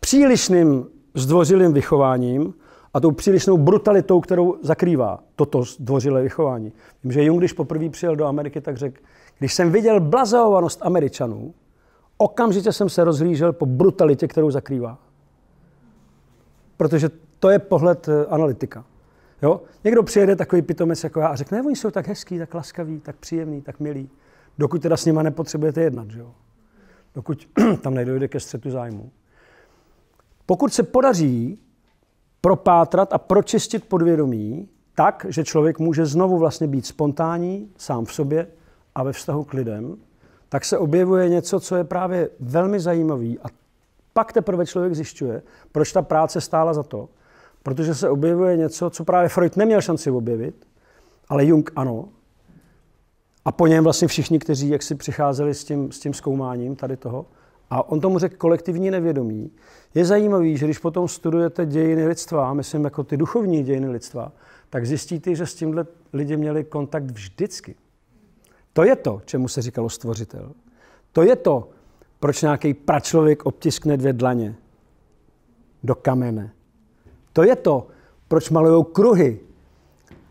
S1: přílišným zdvořilým vychováním a tou přílišnou brutalitou, kterou zakrývá toto zdvořilé vychování. Vím, že Jung, když poprvé přijel do Ameriky, tak řekl, když jsem viděl blazovanost Američanů, okamžitě jsem se rozhlížel po brutalitě, kterou zakrývá. Protože to je pohled eh, analytika. Jo? Někdo přijede takový pitomec jako já a řekne, ne, oni jsou tak hezký, tak laskaví, tak příjemný, tak milý. Dokud teda s nima nepotřebujete jednat, že jo? Dokud tam nedojde ke střetu zájmu. Pokud se podaří propátrat a pročistit podvědomí tak, že člověk může znovu vlastně být spontánní sám v sobě a ve vztahu k lidem, tak se objevuje něco, co je právě velmi zajímavý a pak teprve člověk zjišťuje, proč ta práce stála za to, protože se objevuje něco, co právě Freud neměl šanci objevit, ale Jung ano. A po něm vlastně všichni, kteří jak si přicházeli s tím, s tím zkoumáním tady toho. A on tomu řekl kolektivní nevědomí. Je zajímavý, že když potom studujete dějiny lidstva, myslím jako ty duchovní dějiny lidstva, tak zjistíte, že s tímhle lidi měli kontakt vždycky. To je to, čemu se říkalo stvořitel. To je to, proč nějaký pračlověk obtiskne dvě dlaně do kamene. To je to, proč malují kruhy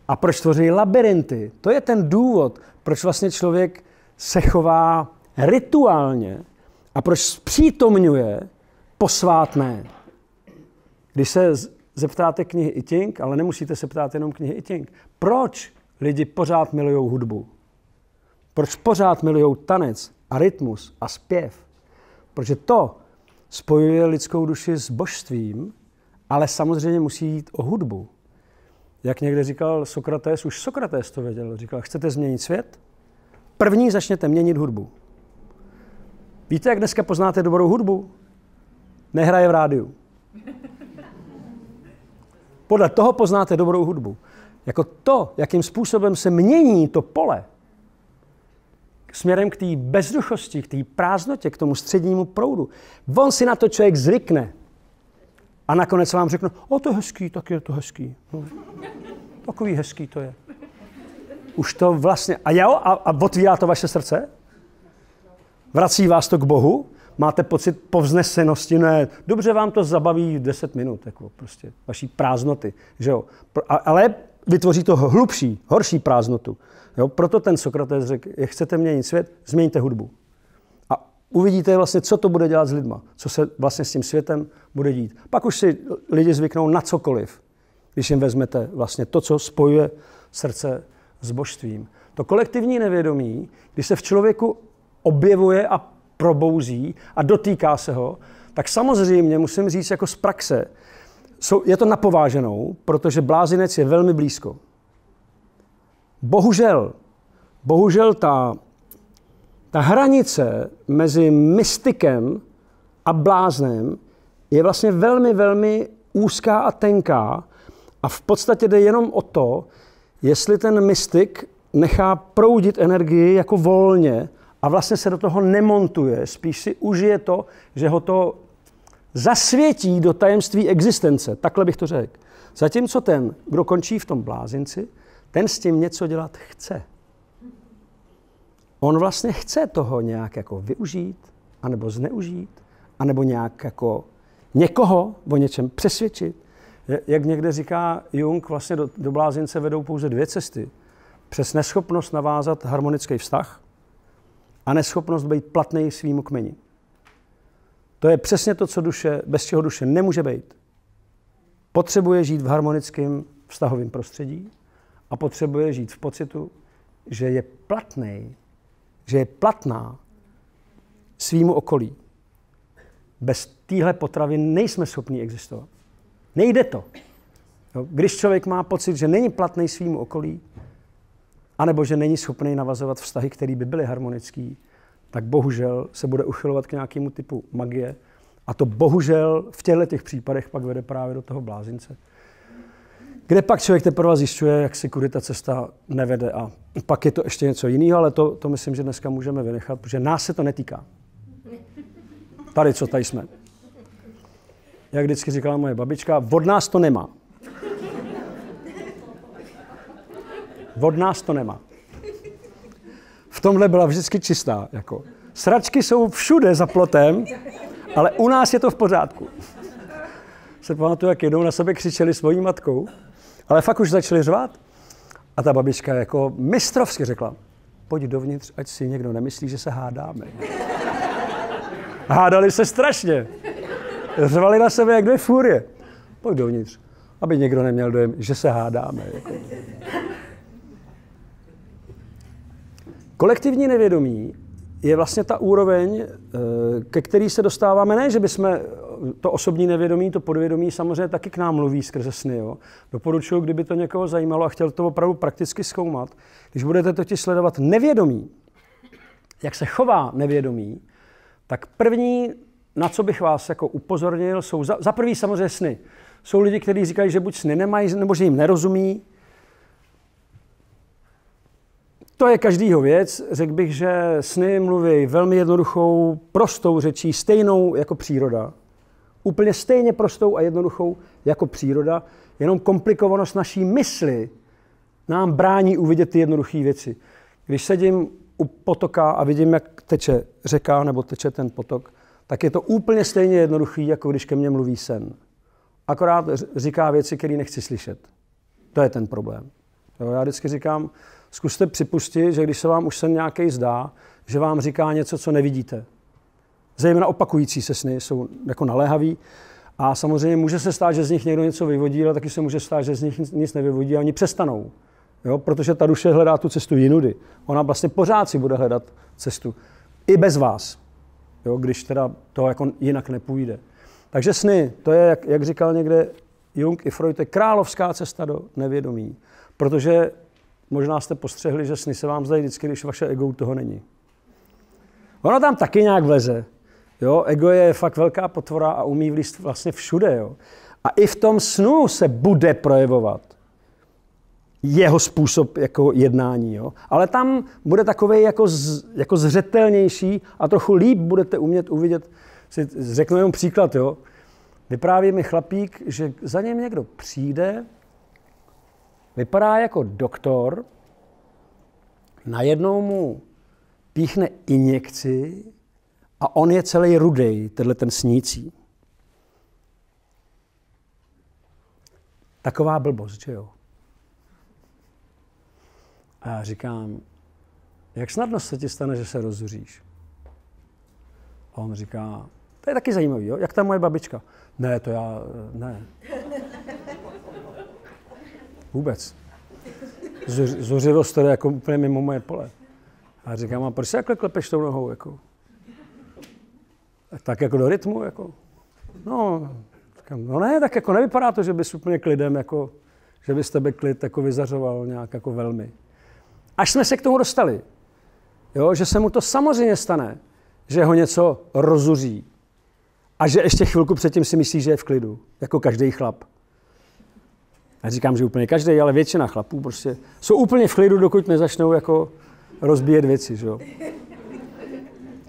S1: a proč tvoří labirinty. To je ten důvod, proč vlastně člověk se chová rituálně a proč zpřítomňuje posvátné. Když se zeptáte knihy Iting, ale nemusíte se ptát jenom knihy Iting, proč lidi pořád milují hudbu? Proč pořád milují tanec a rytmus a zpěv? Protože to spojuje lidskou duši s božstvím, ale samozřejmě musí jít o hudbu. Jak někde říkal Sokrates, už Sokrates to věděl, říkal, chcete změnit svět? První začněte měnit hudbu. Víte, jak dneska poznáte dobrou hudbu? Nehraje v rádiu. Podle toho poznáte dobrou hudbu. Jako to, jakým způsobem se mění to pole, směrem k té bezduchosti, k té prázdnotě, k tomu střednímu proudu. On si na to člověk zvykne. A nakonec vám řeknu, o to je hezký, tak je to hezký. No, takový hezký to je. Už to vlastně, a jo, a, a otvírá to vaše srdce? Vrací vás to k Bohu? Máte pocit povznesenosti? Ne, dobře vám to zabaví 10 minut, jako prostě vaší prázdnoty, že jo. Ale vytvoří to hlubší, horší prázdnotu. Jo? Proto ten Sokrates řekl, chcete měnit svět, změňte hudbu. A uvidíte vlastně, co to bude dělat s lidma, co se vlastně s tím světem bude dít. Pak už si lidi zvyknou na cokoliv, když jim vezmete vlastně to, co spojuje srdce s božstvím. To kolektivní nevědomí, když se v člověku objevuje a probouzí a dotýká se ho, tak samozřejmě musím říct jako z praxe, je to napováženou, protože blázinec je velmi blízko. Bohužel, bohužel ta, ta hranice mezi mystikem a bláznem je vlastně velmi, velmi úzká a tenká a v podstatě jde jenom o to, jestli ten mystik nechá proudit energii jako volně a vlastně se do toho nemontuje, spíš si užije to, že ho to zasvětí do tajemství existence. Takhle bych to řekl. Zatímco ten, kdo končí v tom blázinci, ten s tím něco dělat chce. On vlastně chce toho nějak jako využít, anebo zneužít, anebo nějak jako někoho o něčem přesvědčit. Jak někde říká Jung, vlastně do, do blázince vedou pouze dvě cesty. Přes neschopnost navázat harmonický vztah a neschopnost být platný svým kmeni. To je přesně to, co duše, bez čeho duše nemůže být. Potřebuje žít v harmonickém vztahovém prostředí a potřebuje žít v pocitu, že je platný, že je platná svýmu okolí. Bez téhle potravy nejsme schopni existovat. Nejde to. Když člověk má pocit, že není platný svýmu okolí, anebo že není schopný navazovat vztahy, které by byly harmonické, tak bohužel se bude uchylovat k nějakému typu magie. A to bohužel v těchto těch případech pak vede právě do toho blázince. Kde pak člověk teprve zjišťuje, jak si kudy ta cesta nevede. A pak je to ještě něco jiného, ale to, to myslím, že dneska můžeme vynechat, protože nás se to netýká. Tady, co tady jsme. Jak vždycky říkala moje babička, od nás to nemá. Od nás to nemá. V tomhle byla vždycky čistá. Jako. Sračky jsou všude za plotem, ale u nás je to v pořádku. Se pamatuju, jak jednou na sebe křičeli svojí matkou, ale fakt už začali řvát. A ta babička jako mistrovsky řekla, pojď dovnitř, ať si někdo nemyslí, že se hádáme. Hádali se strašně. Řvali na sebe jak dvě fůrie. Pojď dovnitř, aby někdo neměl dojem, že se hádáme. Jako. Kolektivní nevědomí je vlastně ta úroveň, eh, ke který se dostáváme, ne, že bychom to osobní nevědomí, to podvědomí samozřejmě taky k nám mluví skrze sny. Jo. Doporučuji, kdyby to někoho zajímalo a chtěl to opravdu prakticky zkoumat, když budete totiž sledovat nevědomí, jak se chová nevědomí, tak první, na co bych vás jako upozornil, jsou za, za prvý samozřejmě sny. Jsou lidi, kteří říkají, že buď sny nemají, nebo že jim nerozumí, to je každýho věc. Řekl bych, že sny mluví velmi jednoduchou, prostou řečí, stejnou jako příroda. Úplně stejně prostou a jednoduchou jako příroda, jenom komplikovanost naší mysli nám brání uvidět ty jednoduché věci. Když sedím u potoka a vidím, jak teče řeka nebo teče ten potok, tak je to úplně stejně jednoduchý, jako když ke mně mluví sen. Akorát říká věci, které nechci slyšet. To je ten problém. Jo, já vždycky říkám, zkuste připustit, že když se vám už sen nějaký zdá, že vám říká něco, co nevidíte. Zejména opakující se sny jsou jako naléhavý. A samozřejmě může se stát, že z nich někdo něco vyvodí, ale taky se může stát, že z nich nic nevyvodí a oni přestanou. Jo? Protože ta duše hledá tu cestu jinudy. Ona vlastně pořád si bude hledat cestu. I bez vás. Jo? Když teda to jako jinak nepůjde. Takže sny, to je, jak, jak říkal někde Jung i Freud, je královská cesta do nevědomí. Protože možná jste postřehli, že sny se vám zdají vždycky, když vaše ego toho není. Ono tam taky nějak vleze. Jo? Ego je fakt velká potvora a umí vlíst vlastně všude. Jo? A i v tom snu se bude projevovat jeho způsob jako jednání. Jo? Ale tam bude takový jako, z, jako zřetelnější a trochu líp budete umět uvidět. Si řeknu jenom příklad. Jo? Vypráví mi chlapík, že za něm někdo přijde, vypadá jako doktor, najednou mu píchne injekci a on je celý rudej, tenhle ten snící. Taková blbost, že jo? A já říkám, jak snadno se ti stane, že se rozuříš? A on říká, to je taky zajímavý, jo? jak ta moje babička? Ne, to já, ne. Vůbec. Zuřivost to jako úplně mimo moje pole. A říkám, a proč se takhle klepeš tou nohou? Jako? Tak jako do rytmu? Jako? No, říkám, no ne, tak jako nevypadá to, že bys úplně klidem, jako, že bys tebe klid jako vyzařoval nějak jako velmi. Až jsme se k tomu dostali, jo, že se mu to samozřejmě stane, že ho něco rozuří a že ještě chvilku předtím si myslí, že je v klidu, jako každý chlap. Já říkám, že úplně každý, ale většina chlapů prostě jsou úplně v klidu, dokud nezačnou jako rozbíjet věci. Že jo?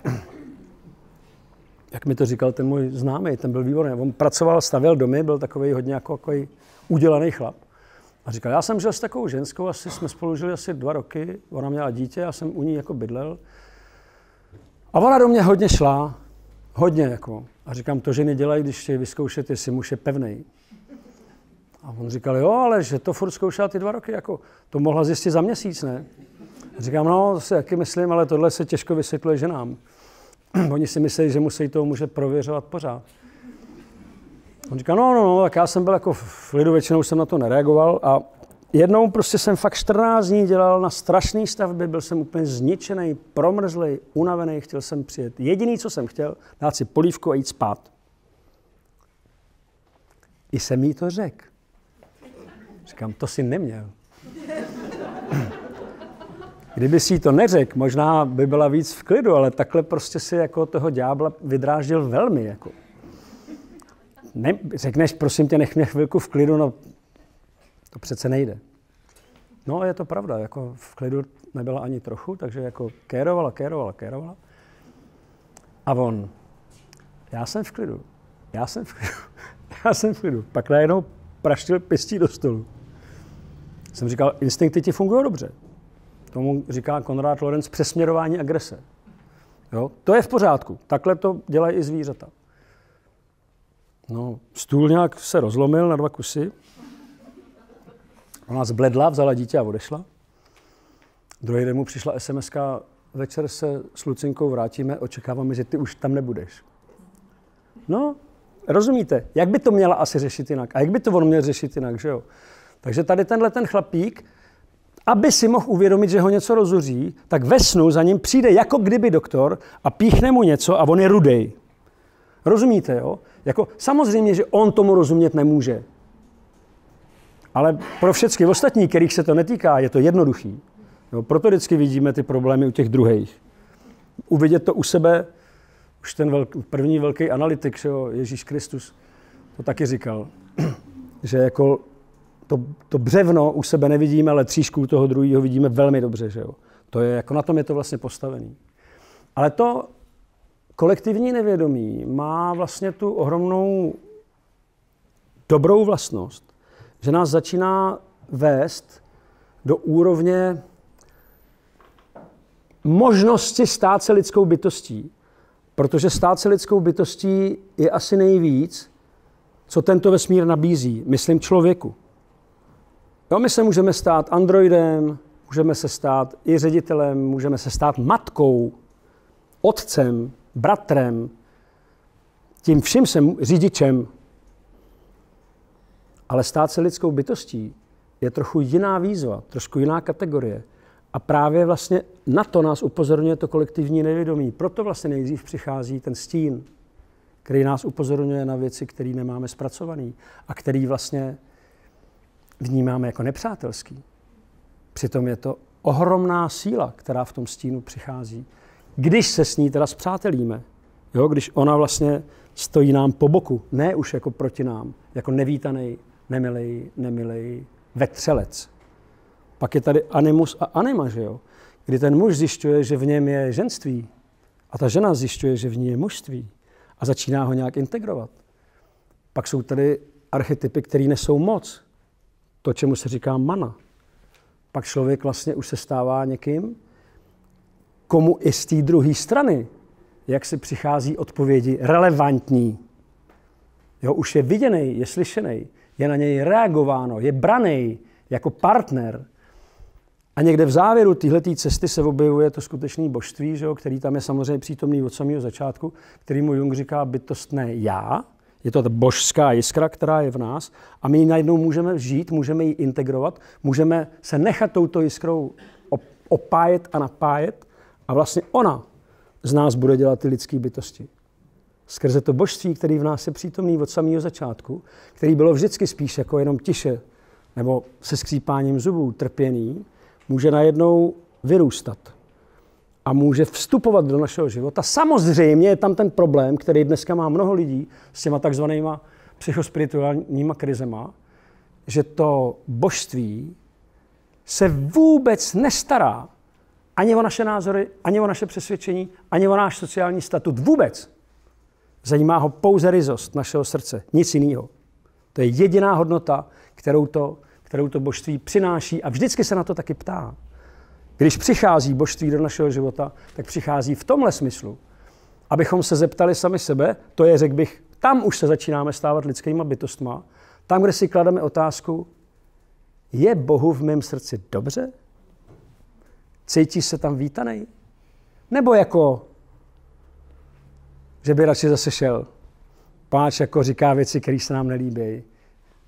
S1: Jak mi to říkal ten můj známý, ten byl výborný. On pracoval, stavěl domy, byl takový hodně jako, jako udělaný chlap. A říkal, já jsem žil s takovou ženskou, asi jsme spolu žili asi dva roky, ona měla dítě, já jsem u ní jako bydlel. A ona do mě hodně šla, hodně jako. A říkám, to ženy dělají, když chtějí vyzkoušet, jestli muž je pevný. A on říkal, jo, ale že to furt zkoušela ty dva roky, jako to mohla zjistit za měsíc, ne? A říkám, no, to si jaký myslím, ale tohle se těžko vysvětluje ženám. Oni si myslí, že musí toho muže prověřovat pořád. On říká, no, no, no, tak já jsem byl jako v lidu, většinou jsem na to nereagoval a jednou prostě jsem fakt 14 dní dělal na strašné stavbě, byl jsem úplně zničený, promrzlý, unavený, chtěl jsem přijet. Jediný, co jsem chtěl, dát si polívku a jít spát. I jsem jí to řekl. Říkám, to si neměl. Kdyby si to neřekl, možná by byla víc v klidu, ale takhle prostě si jako toho ďábla vydráždil velmi. Jako. Ne, řekneš, prosím tě, nech mě chvilku v klidu, no to přece nejde. No je to pravda, jako v klidu nebyla ani trochu, takže jako kérovala, kérovala, kérovala. A on, já jsem v klidu, já jsem v klidu, já jsem v klidu. Pak najednou praštil pěstí do stolu. Jsem říkal, instinkty ti fungují dobře. Tomu říká Konrad Lorenz přesměrování agrese. Jo? To je v pořádku. Takhle to dělají i zvířata. No, stůl nějak se rozlomil na dva kusy. Ona zbledla, vzala dítě a odešla. Druhý den mu přišla sms večer se s Lucinkou vrátíme, očekáváme, že ty už tam nebudeš. No, rozumíte, jak by to měla asi řešit jinak? A jak by to on měl řešit jinak, že jo? Takže tady tenhle ten chlapík, aby si mohl uvědomit, že ho něco rozuří, tak ve snu za ním přijde jako kdyby doktor a píchne mu něco a on je rudej. Rozumíte, jo? Jako, samozřejmě, že on tomu rozumět nemůže. Ale pro všechny ostatní, kterých se to netýká, je to jednoduchý. Jo, proto vždycky vidíme ty problémy u těch druhých. Uvidět to u sebe, už ten velký, první velký analytik, jo, Ježíš Kristus, to taky říkal, že jako to, to břevno u sebe nevidíme, ale tříšku toho druhého vidíme velmi dobře. Že jo. To je, jako na tom je to vlastně postavený. Ale to kolektivní nevědomí má vlastně tu ohromnou dobrou vlastnost, že nás začíná vést do úrovně možnosti stát se lidskou bytostí. Protože stát se lidskou bytostí je asi nejvíc, co tento vesmír nabízí, myslím člověku. Jo, my se můžeme stát androidem, můžeme se stát i ředitelem, můžeme se stát matkou, otcem, bratrem, tím vším jsem řidičem. Ale stát se lidskou bytostí je trochu jiná výzva, trošku jiná kategorie. A právě vlastně na to nás upozorňuje to kolektivní nevědomí. Proto vlastně nejdřív přichází ten stín, který nás upozorňuje na věci, které nemáme zpracované a který vlastně vnímáme jako nepřátelský. Přitom je to ohromná síla, která v tom stínu přichází. Když se s ní teda zpřátelíme, jo, když ona vlastně stojí nám po boku, ne už jako proti nám, jako nevítaný, nemilej, nemilej vetřelec. Pak je tady animus a anima, že jo? kdy ten muž zjišťuje, že v něm je ženství a ta žena zjišťuje, že v ní je mužství a začíná ho nějak integrovat. Pak jsou tady archetypy, které nesou moc. To, čemu se říká mana. Pak člověk vlastně už se stává někým, komu i z té druhé strany, jak si přichází odpovědi relevantní. Jo, už je viděný, je slyšený, je na něj reagováno, je braný jako partner, a někde v závěru této cesty se objevuje to skutečné božství, že jo, který tam je samozřejmě přítomný od samého začátku, který mu Jung říká bytostné já, je to ta božská jiskra, která je v nás a my ji najednou můžeme žít, můžeme ji integrovat, můžeme se nechat touto jiskrou opájet a napájet a vlastně ona z nás bude dělat ty lidské bytosti. Skrze to božství, který v nás je přítomný od samého začátku, který bylo vždycky spíš jako jenom tiše nebo se skřípáním zubů trpěný, může najednou vyrůstat a může vstupovat do našeho života. Samozřejmě je tam ten problém, který dneska má mnoho lidí s těma takzvanýma psychospirituálníma krizema, že to božství se vůbec nestará ani o naše názory, ani o naše přesvědčení, ani o náš sociální statut. Vůbec. Zajímá ho pouze ryzost našeho srdce, nic jiného. To je jediná hodnota, kterou to kterou to božství přináší a vždycky se na to taky ptá. Když přichází božství do našeho života, tak přichází v tomhle smyslu, abychom se zeptali sami sebe, to je, řekl bych, tam už se začínáme stávat lidskýma bytostma, tam, kde si klademe otázku, je Bohu v mém srdci dobře? Cítíš se tam vítaný? Nebo jako, že by radši zase šel? Páč jako říká věci, které se nám nelíbí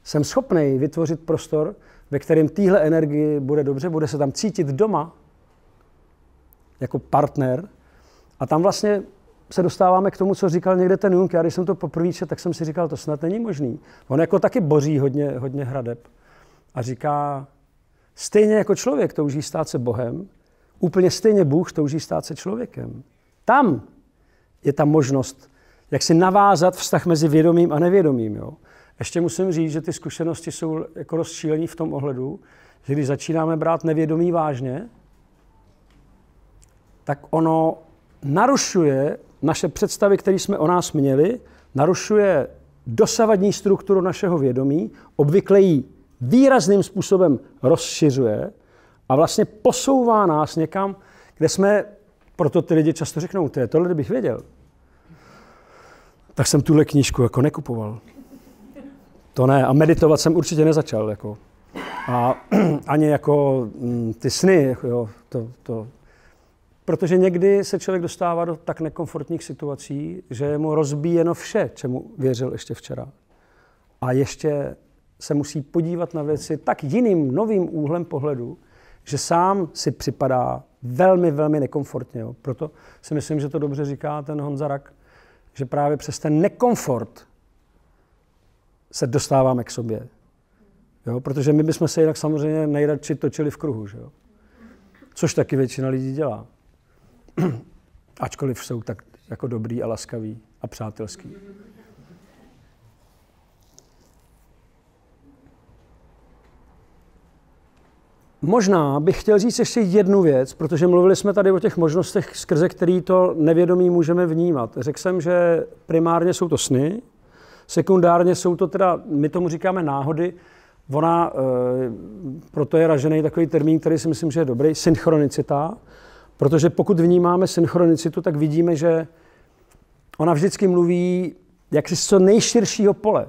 S1: jsem schopný vytvořit prostor, ve kterém téhle energii bude dobře, bude se tam cítit doma jako partner a tam vlastně se dostáváme k tomu, co říkal někde ten Jung. Já když jsem to poprvé četl, tak jsem si říkal, to snad není možný. On jako taky boří hodně, hodně hradeb a říká, stejně jako člověk touží stát se Bohem, úplně stejně Bůh touží stát se člověkem. Tam je ta možnost, jak si navázat vztah mezi vědomým a nevědomým. Jo? Ještě musím říct, že ty zkušenosti jsou jako rozčílení v tom ohledu, že když začínáme brát nevědomí vážně, tak ono narušuje naše představy, které jsme o nás měli, narušuje dosavadní strukturu našeho vědomí, obvykle ji výrazným způsobem rozšiřuje a vlastně posouvá nás někam, kde jsme Proto ty lidi často řeknou, to je tohle, kdybych věděl, tak jsem tuhle knížku jako nekupoval. To ne. A meditovat jsem určitě nezačal. Jako. A ani jako mm, ty sny, jako jo, to, to. Protože někdy se člověk dostává do tak nekomfortních situací, že je mu rozbíjeno vše, čemu věřil ještě včera. A ještě se musí podívat na věci tak jiným, novým úhlem pohledu, že sám si připadá velmi, velmi nekomfortně. Jo. Proto si myslím, že to dobře říká ten Honzarak, že právě přes ten nekomfort se dostáváme k sobě. Jo? Protože my bychom se jinak samozřejmě nejradši točili v kruhu. Že jo? Což taky většina lidí dělá. Ačkoliv jsou tak jako dobrý a laskaví a přátelský. Možná bych chtěl říct ještě jednu věc, protože mluvili jsme tady o těch možnostech, skrze který to nevědomí můžeme vnímat. Řekl jsem, že primárně jsou to sny, sekundárně jsou to teda, my tomu říkáme náhody, ona, e, proto je ražený takový termín, který si myslím, že je dobrý, synchronicita, protože pokud vnímáme synchronicitu, tak vidíme, že ona vždycky mluví jaksi z co nejširšího pole.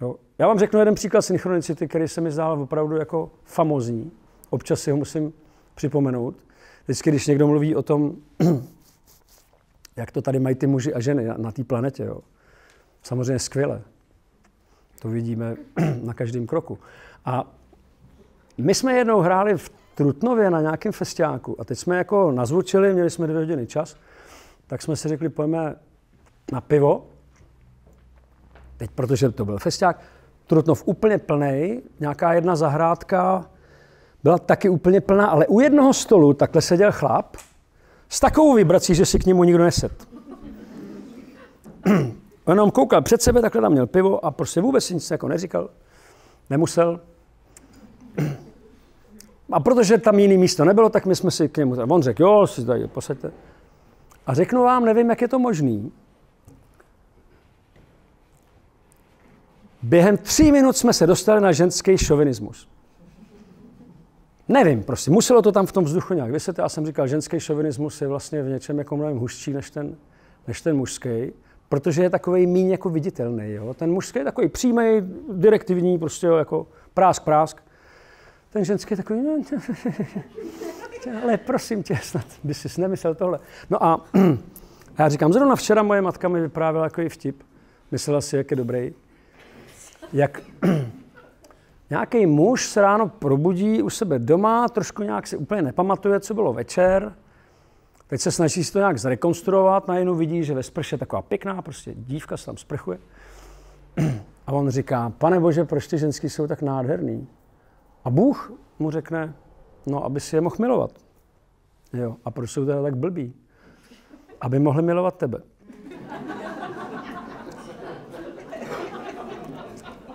S1: Jo. Já vám řeknu jeden příklad synchronicity, který se mi zdál opravdu jako famozní občas si ho musím připomenout. Vždycky, když někdo mluví o tom, jak to tady mají ty muži a ženy na té planetě, jo. Samozřejmě skvěle. To vidíme na každém kroku. A my jsme jednou hráli v Trutnově na nějakém festiáku a teď jsme jako nazvučili, měli jsme dvě hodiny čas, tak jsme si řekli, pojďme na pivo. Teď, protože to byl festiák, Trutnov úplně plný, nějaká jedna zahrádka, byla taky úplně plná, ale u jednoho stolu takhle seděl chlap s takovou vibrací, že si k němu nikdo neset. Jenom koukal před sebe, takhle tam měl pivo a prostě vůbec nic jako neříkal. Nemusel. A protože tam jiný místo nebylo, tak my jsme si k němu, on řekl, jo, si tady posaďte. A řeknu vám, nevím, jak je to možný. Během tří minut jsme se dostali na ženský šovinismus. Nevím, prostě muselo to tam v tom vzduchu nějak vysvětlit. Já jsem říkal, ženský šovinismus je vlastně v něčem jako mnohem hustší než ten, než ten mužský, protože je takový míň jako viditelný. Jo? Ten mužský je takový přímý, direktivní, prostě jo, jako prásk, prásk. Ten ženský je takový, no, ale prosím tě, snad by si nemyslel tohle. No a, a já říkám, zrovna včera moje matka mi vyprávěla i vtip. Myslela si, jak je dobrý. Jak Nějaký muž se ráno probudí u sebe doma, trošku nějak si úplně nepamatuje, co bylo večer. Teď se snaží si to nějak zrekonstruovat, najednou vidí, že ve sprše taková pěkná, prostě dívka se tam sprchuje. A on říká, pane bože, proč ty ženský jsou tak nádherný? A Bůh mu řekne, no, aby si je mohl milovat. Jo, a proč jsou teda tak blbí? Aby mohli milovat tebe.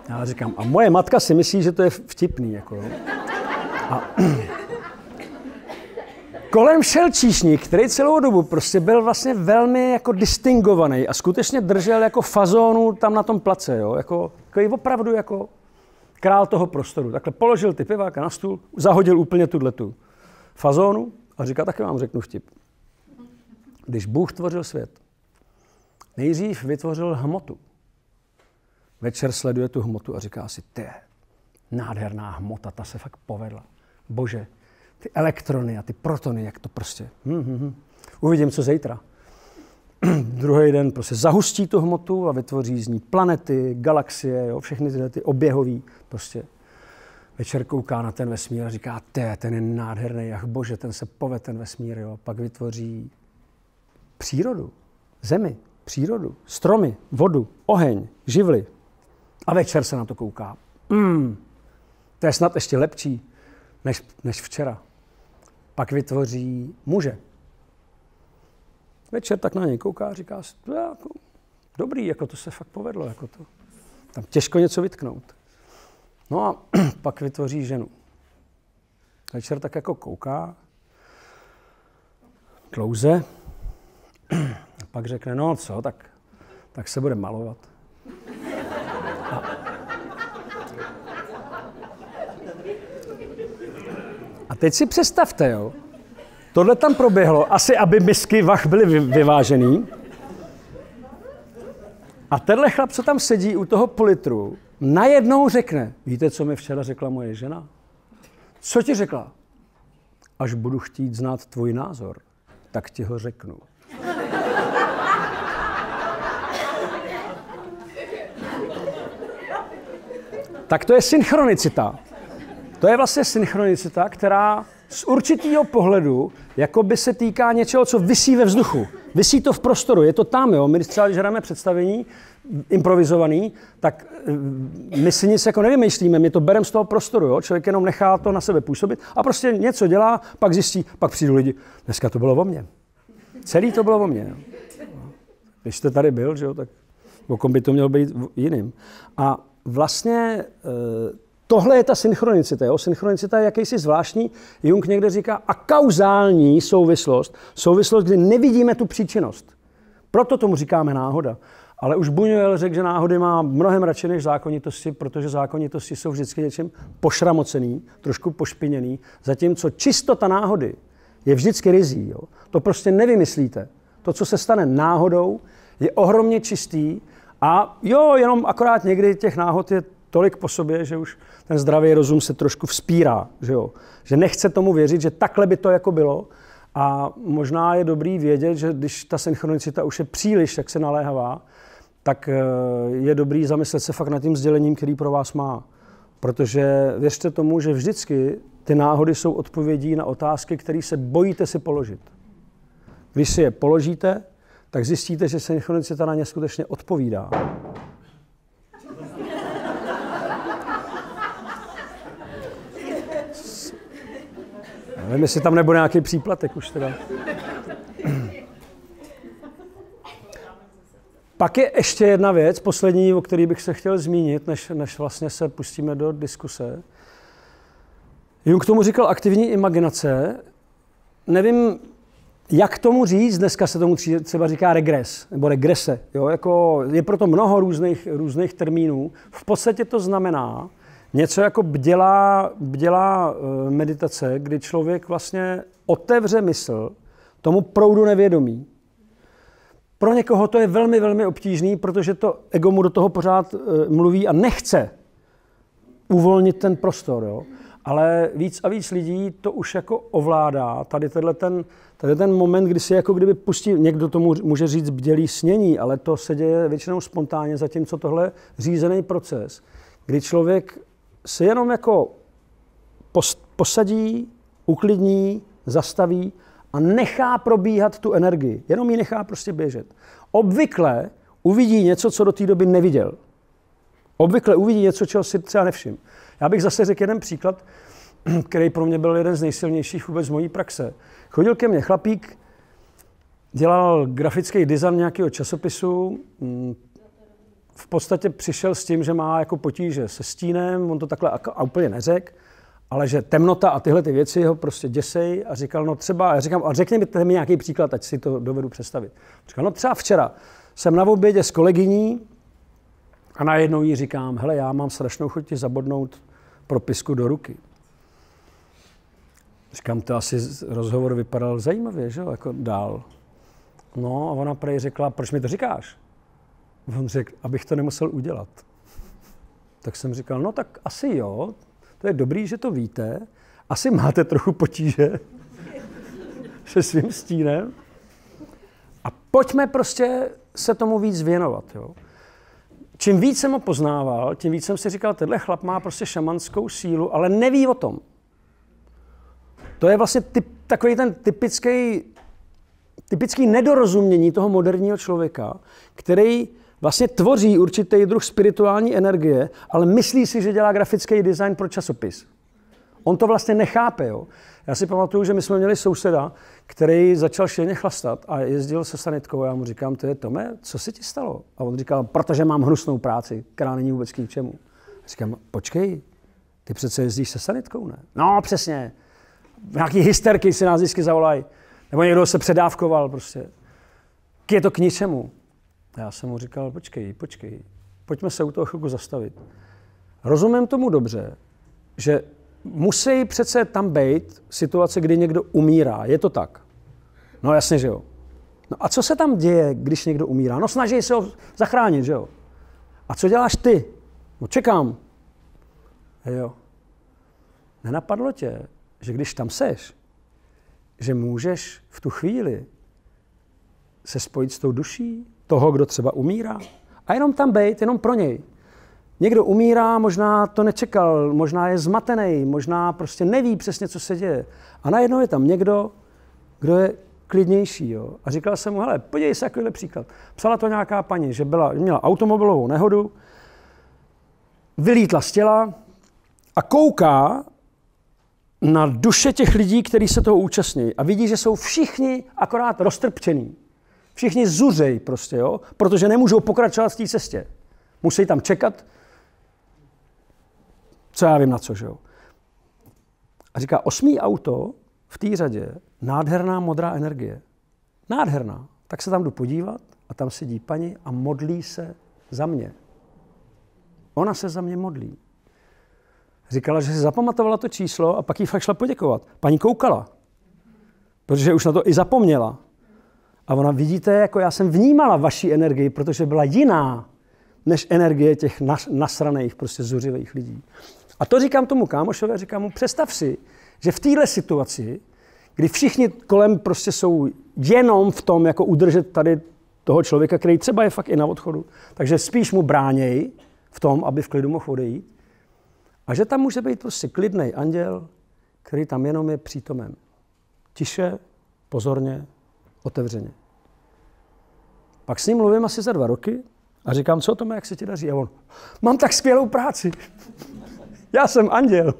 S1: Já říkám, a moje matka si myslí, že to je vtipný. Jako, jo. A kolem šel číšník, který celou dobu prostě byl vlastně velmi jako distingovaný a skutečně držel jako fazónu tam na tom place, jo, jako, jako opravdu jako král toho prostoru. Takhle položil ty piváka na stůl, zahodil úplně tuhle tu fazónu a říká, taky vám řeknu vtip. Když Bůh tvořil svět, nejdřív vytvořil hmotu večer sleduje tu hmotu a říká si, ty, nádherná hmota, ta se fakt povedla. Bože, ty elektrony a ty protony, jak to prostě. Hm, hm, hm. Uvidím, co zítra. Druhý den prostě zahustí tu hmotu a vytvoří z ní planety, galaxie, jo, všechny tyhle ty oběhový prostě. Večer kouká na ten vesmír a říká, te, ten je nádherný, jak bože, ten se povede ten vesmír, jo. Pak vytvoří přírodu, zemi, přírodu, stromy, vodu, oheň, živly, a večer se na to kouká. Mm, to je snad ještě lepší než, než včera. Pak vytvoří muže. Večer tak na něj kouká a říká to je jako dobrý, jako to se fakt povedlo. Jako to. Tam těžko něco vytknout. No a pak vytvoří ženu. Večer tak jako kouká, klouze, a pak řekne, no co, tak, tak se bude malovat. A teď si představte, jo, Tohle tam proběhlo, asi aby misky vach byly vyvážený. A tenhle chlap, co tam sedí u toho politru, najednou řekne, víte, co mi včera řekla moje žena? Co ti řekla? Až budu chtít znát tvůj názor, tak ti ho řeknu. tak to je synchronicita. To je vlastně synchronicita, která z určitého pohledu jako by se týká něčeho, co vysí ve vzduchu. Vysí to v prostoru, je to tam, jo. My třeba, když hrajeme představení, improvizovaný, tak eh, my si nic jako nevymýšlíme, my to bereme z toho prostoru, jo. Člověk jenom nechá to na sebe působit a prostě něco dělá, pak zjistí, pak přijdou lidi, dneska to bylo o mně. Celý to bylo o mně. Jo. Když jste tady byl, že jo, tak o kom by to mělo být jiným. A vlastně eh, tohle je ta synchronicita. Jo? Synchronicita je jakýsi zvláštní, Jung někde říká, a kauzální souvislost, souvislost, kdy nevidíme tu příčinnost. Proto tomu říkáme náhoda. Ale už Buñuel řekl, že náhody má mnohem radši než zákonitosti, protože zákonitosti jsou vždycky něčím pošramocený, trošku pošpiněný, zatímco čistota náhody je vždycky rizí. Jo? To prostě nevymyslíte. To, co se stane náhodou, je ohromně čistý a jo, jenom akorát někdy těch náhod je tolik po sobě, že už ten zdravý rozum se trošku vzpírá, že, jo? že nechce tomu věřit, že takhle by to jako bylo. A možná je dobrý vědět, že když ta synchronicita už je příliš jak se naléhavá, tak eh, je dobrý zamyslet se fakt nad tím sdělením, který pro vás má. Protože věřte tomu, že vždycky ty náhody jsou odpovědí na otázky, které se bojíte si položit. Když si je položíte, tak zjistíte, že synchronicita na ně skutečně odpovídá. Nevím, jestli tam nebude nějaký příplatek už teda. Pak je ještě jedna věc, poslední, o který bych se chtěl zmínit, než, než vlastně se pustíme do diskuse. Jung k tomu říkal aktivní imaginace. Nevím, jak tomu říct, dneska se tomu třeba říká regres, nebo regrese. Jo? Jako je proto mnoho různých, různých termínů. V podstatě to znamená něco jako bdělá, bdělá eh, meditace, kdy člověk vlastně otevře mysl tomu proudu nevědomí. Pro někoho to je velmi, velmi obtížný, protože to ego mu do toho pořád eh, mluví a nechce uvolnit ten prostor. Jo? Ale víc a víc lidí to už jako ovládá. Tady ten, tady ten moment, kdy si jako kdyby pustí, někdo tomu může říct bdělý snění, ale to se děje většinou spontánně, zatímco tohle řízený proces, kdy člověk se jenom jako posadí, uklidní, zastaví a nechá probíhat tu energii. Jenom ji nechá prostě běžet. Obvykle uvidí něco, co do té doby neviděl. Obvykle uvidí něco, čeho si třeba nevšim. Já bych zase řekl jeden příklad, který pro mě byl jeden z nejsilnějších vůbec z mojí praxe. Chodil ke mně chlapík, dělal grafický design nějakého časopisu, mm, v podstatě přišel s tím, že má jako potíže se stínem, on to takhle a úplně neřekl, ale že temnota a tyhle ty věci ho prostě děsej a říkal, no třeba, já říkám, a řekni mi nějaký příklad, ať si to dovedu představit. Říkal, no třeba včera jsem na obědě s kolegyní a najednou jí říkám, hele, já mám strašnou chuť zabodnout propisku do ruky. Říkám, to asi rozhovor vypadal zajímavě, že jo, jako dál. No a ona prej řekla, proč mi to říkáš? On řekl, abych to nemusel udělat. Tak jsem říkal, no tak asi jo, to je dobrý, že to víte. Asi máte trochu potíže se svým stínem. A pojďme prostě se tomu víc věnovat. Jo. Čím víc jsem ho poznával, tím víc jsem si říkal, tenhle chlap má prostě šamanskou sílu, ale neví o tom. To je vlastně typ, takový ten typický, typický nedorozumění toho moderního člověka, který vlastně tvoří určitý druh spirituální energie, ale myslí si, že dělá grafický design pro časopis. On to vlastně nechápe. Jo? Já si pamatuju, že my jsme měli souseda, který začal šíleně chlastat a jezdil se sanitkou. Já mu říkám, to je Tome, co se ti stalo? A on říkal, protože mám hnusnou práci, která není vůbec k ničemu. Říkám, počkej, ty přece jezdíš se sanitkou, ne? No, přesně. Nějaký hysterky si nás vždycky zavolají. Nebo někdo se předávkoval prostě. Je to k ničemu. A já jsem mu říkal, počkej, počkej, pojďme se u toho chvilku zastavit. Rozumím tomu dobře, že musí přece tam být situace, kdy někdo umírá. Je to tak? No jasně, že jo. No a co se tam děje, když někdo umírá? No snaží se ho zachránit, že jo. A co děláš ty? No čekám. Jo. Nenapadlo tě, že když tam seš, že můžeš v tu chvíli se spojit s tou duší toho, kdo třeba umírá a jenom tam být, jenom pro něj. Někdo umírá, možná to nečekal, možná je zmatený, možná prostě neví přesně, co se děje. A najednou je tam někdo, kdo je klidnější. Jo? A říkal jsem mu, hele, podívej se, jakýhle příklad. Psala to nějaká paní, že byla, měla automobilovou nehodu, vylítla z těla a kouká na duše těch lidí, kteří se toho účastní a vidí, že jsou všichni akorát roztrpčení. Všichni zuřej prostě, jo? protože nemůžou pokračovat v té cestě. Musí tam čekat, co já vím na co, že jo. A říká, osmý auto v té řadě, nádherná modrá energie. Nádherná. Tak se tam jdu podívat a tam sedí paní a modlí se za mě. Ona se za mě modlí. Říkala, že si zapamatovala to číslo a pak jí fakt šla poděkovat. Paní koukala, protože už na to i zapomněla. A ona, vidíte, jako já jsem vnímala vaši energii, protože byla jiná než energie těch nasraných, prostě zuřivých lidí. A to říkám tomu kámošovi, říkám mu, představ si, že v téhle situaci, kdy všichni kolem prostě jsou jenom v tom, jako udržet tady toho člověka, který třeba je fakt i na odchodu, takže spíš mu bráněj v tom, aby v klidu mohl odejít. A že tam může být prostě klidný anděl, který tam jenom je přítomen. Tiše, pozorně, otevřeně. Pak s ním mluvím asi za dva roky a říkám, co o tom, jak se ti daří. A on, mám tak skvělou práci. Já jsem anděl.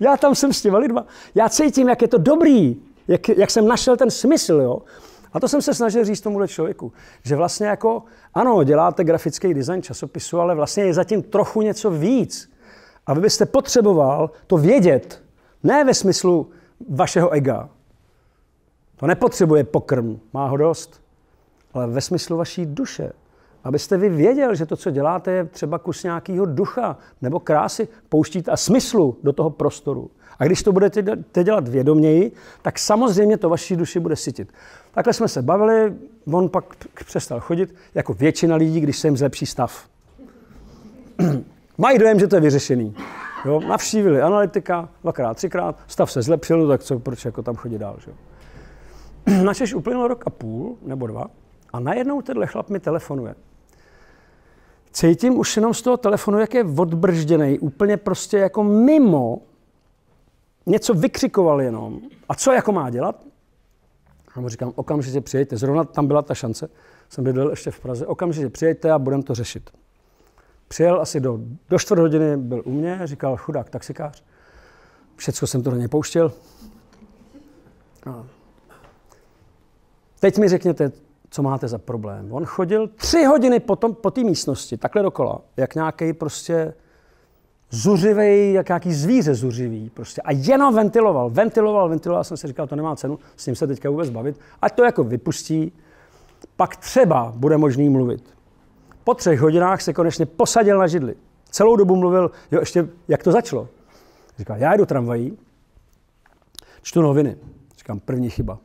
S1: Já tam jsem s těma lidma. Já cítím, jak je to dobrý, jak, jak jsem našel ten smysl. Jo? A to jsem se snažil říct tomuhle člověku, že vlastně jako, ano, děláte grafický design časopisu, ale vlastně je zatím trochu něco víc. A vy byste potřeboval to vědět, ne ve smyslu vašeho ega. To nepotřebuje pokrm, má ho dost, ale ve smyslu vaší duše. Abyste vy věděl, že to, co děláte, je třeba kus nějakého ducha nebo krásy, pouštít a smyslu do toho prostoru. A když to budete dělat vědoměji, tak samozřejmě to vaší duši bude sytit. Takhle jsme se bavili, on pak přestal chodit, jako většina lidí, když se jim zlepší stav. Mají dojem, že to je vyřešený. Jo? Navštívili analytika dvakrát, třikrát, stav se zlepšil, no tak co, proč jako tam chodit dál. Že? Načež uplynul rok a půl, nebo dva, a najednou tenhle chlap mi telefonuje cítím už jenom z toho telefonu, jak je odbržděný, úplně prostě jako mimo, něco vykřikoval jenom. A co jako má dělat? A mu říkám, okamžitě přijďte. Zrovna tam byla ta šance. Jsem bydlel ještě v Praze. Okamžitě přijďte a budeme to řešit. Přijel asi do, do čtvrt hodiny, byl u mě, říkal chudák taxikář. Všecko jsem to do něj pouštěl. A teď mi řekněte, co máte za problém. On chodil tři hodiny po, tom, po té místnosti, takhle dokola, jak nějaký prostě zuřivý, jak nějaký zvíře zuřivý prostě. A jenom ventiloval, ventiloval, ventiloval, jsem si říkal, to nemá cenu s ním se teďka vůbec bavit. Ať to jako vypustí, pak třeba bude možný mluvit. Po třech hodinách se konečně posadil na židli. Celou dobu mluvil, jo, ještě jak to začalo. Říkal, já jdu tramvají, čtu noviny. Říkám, první chyba.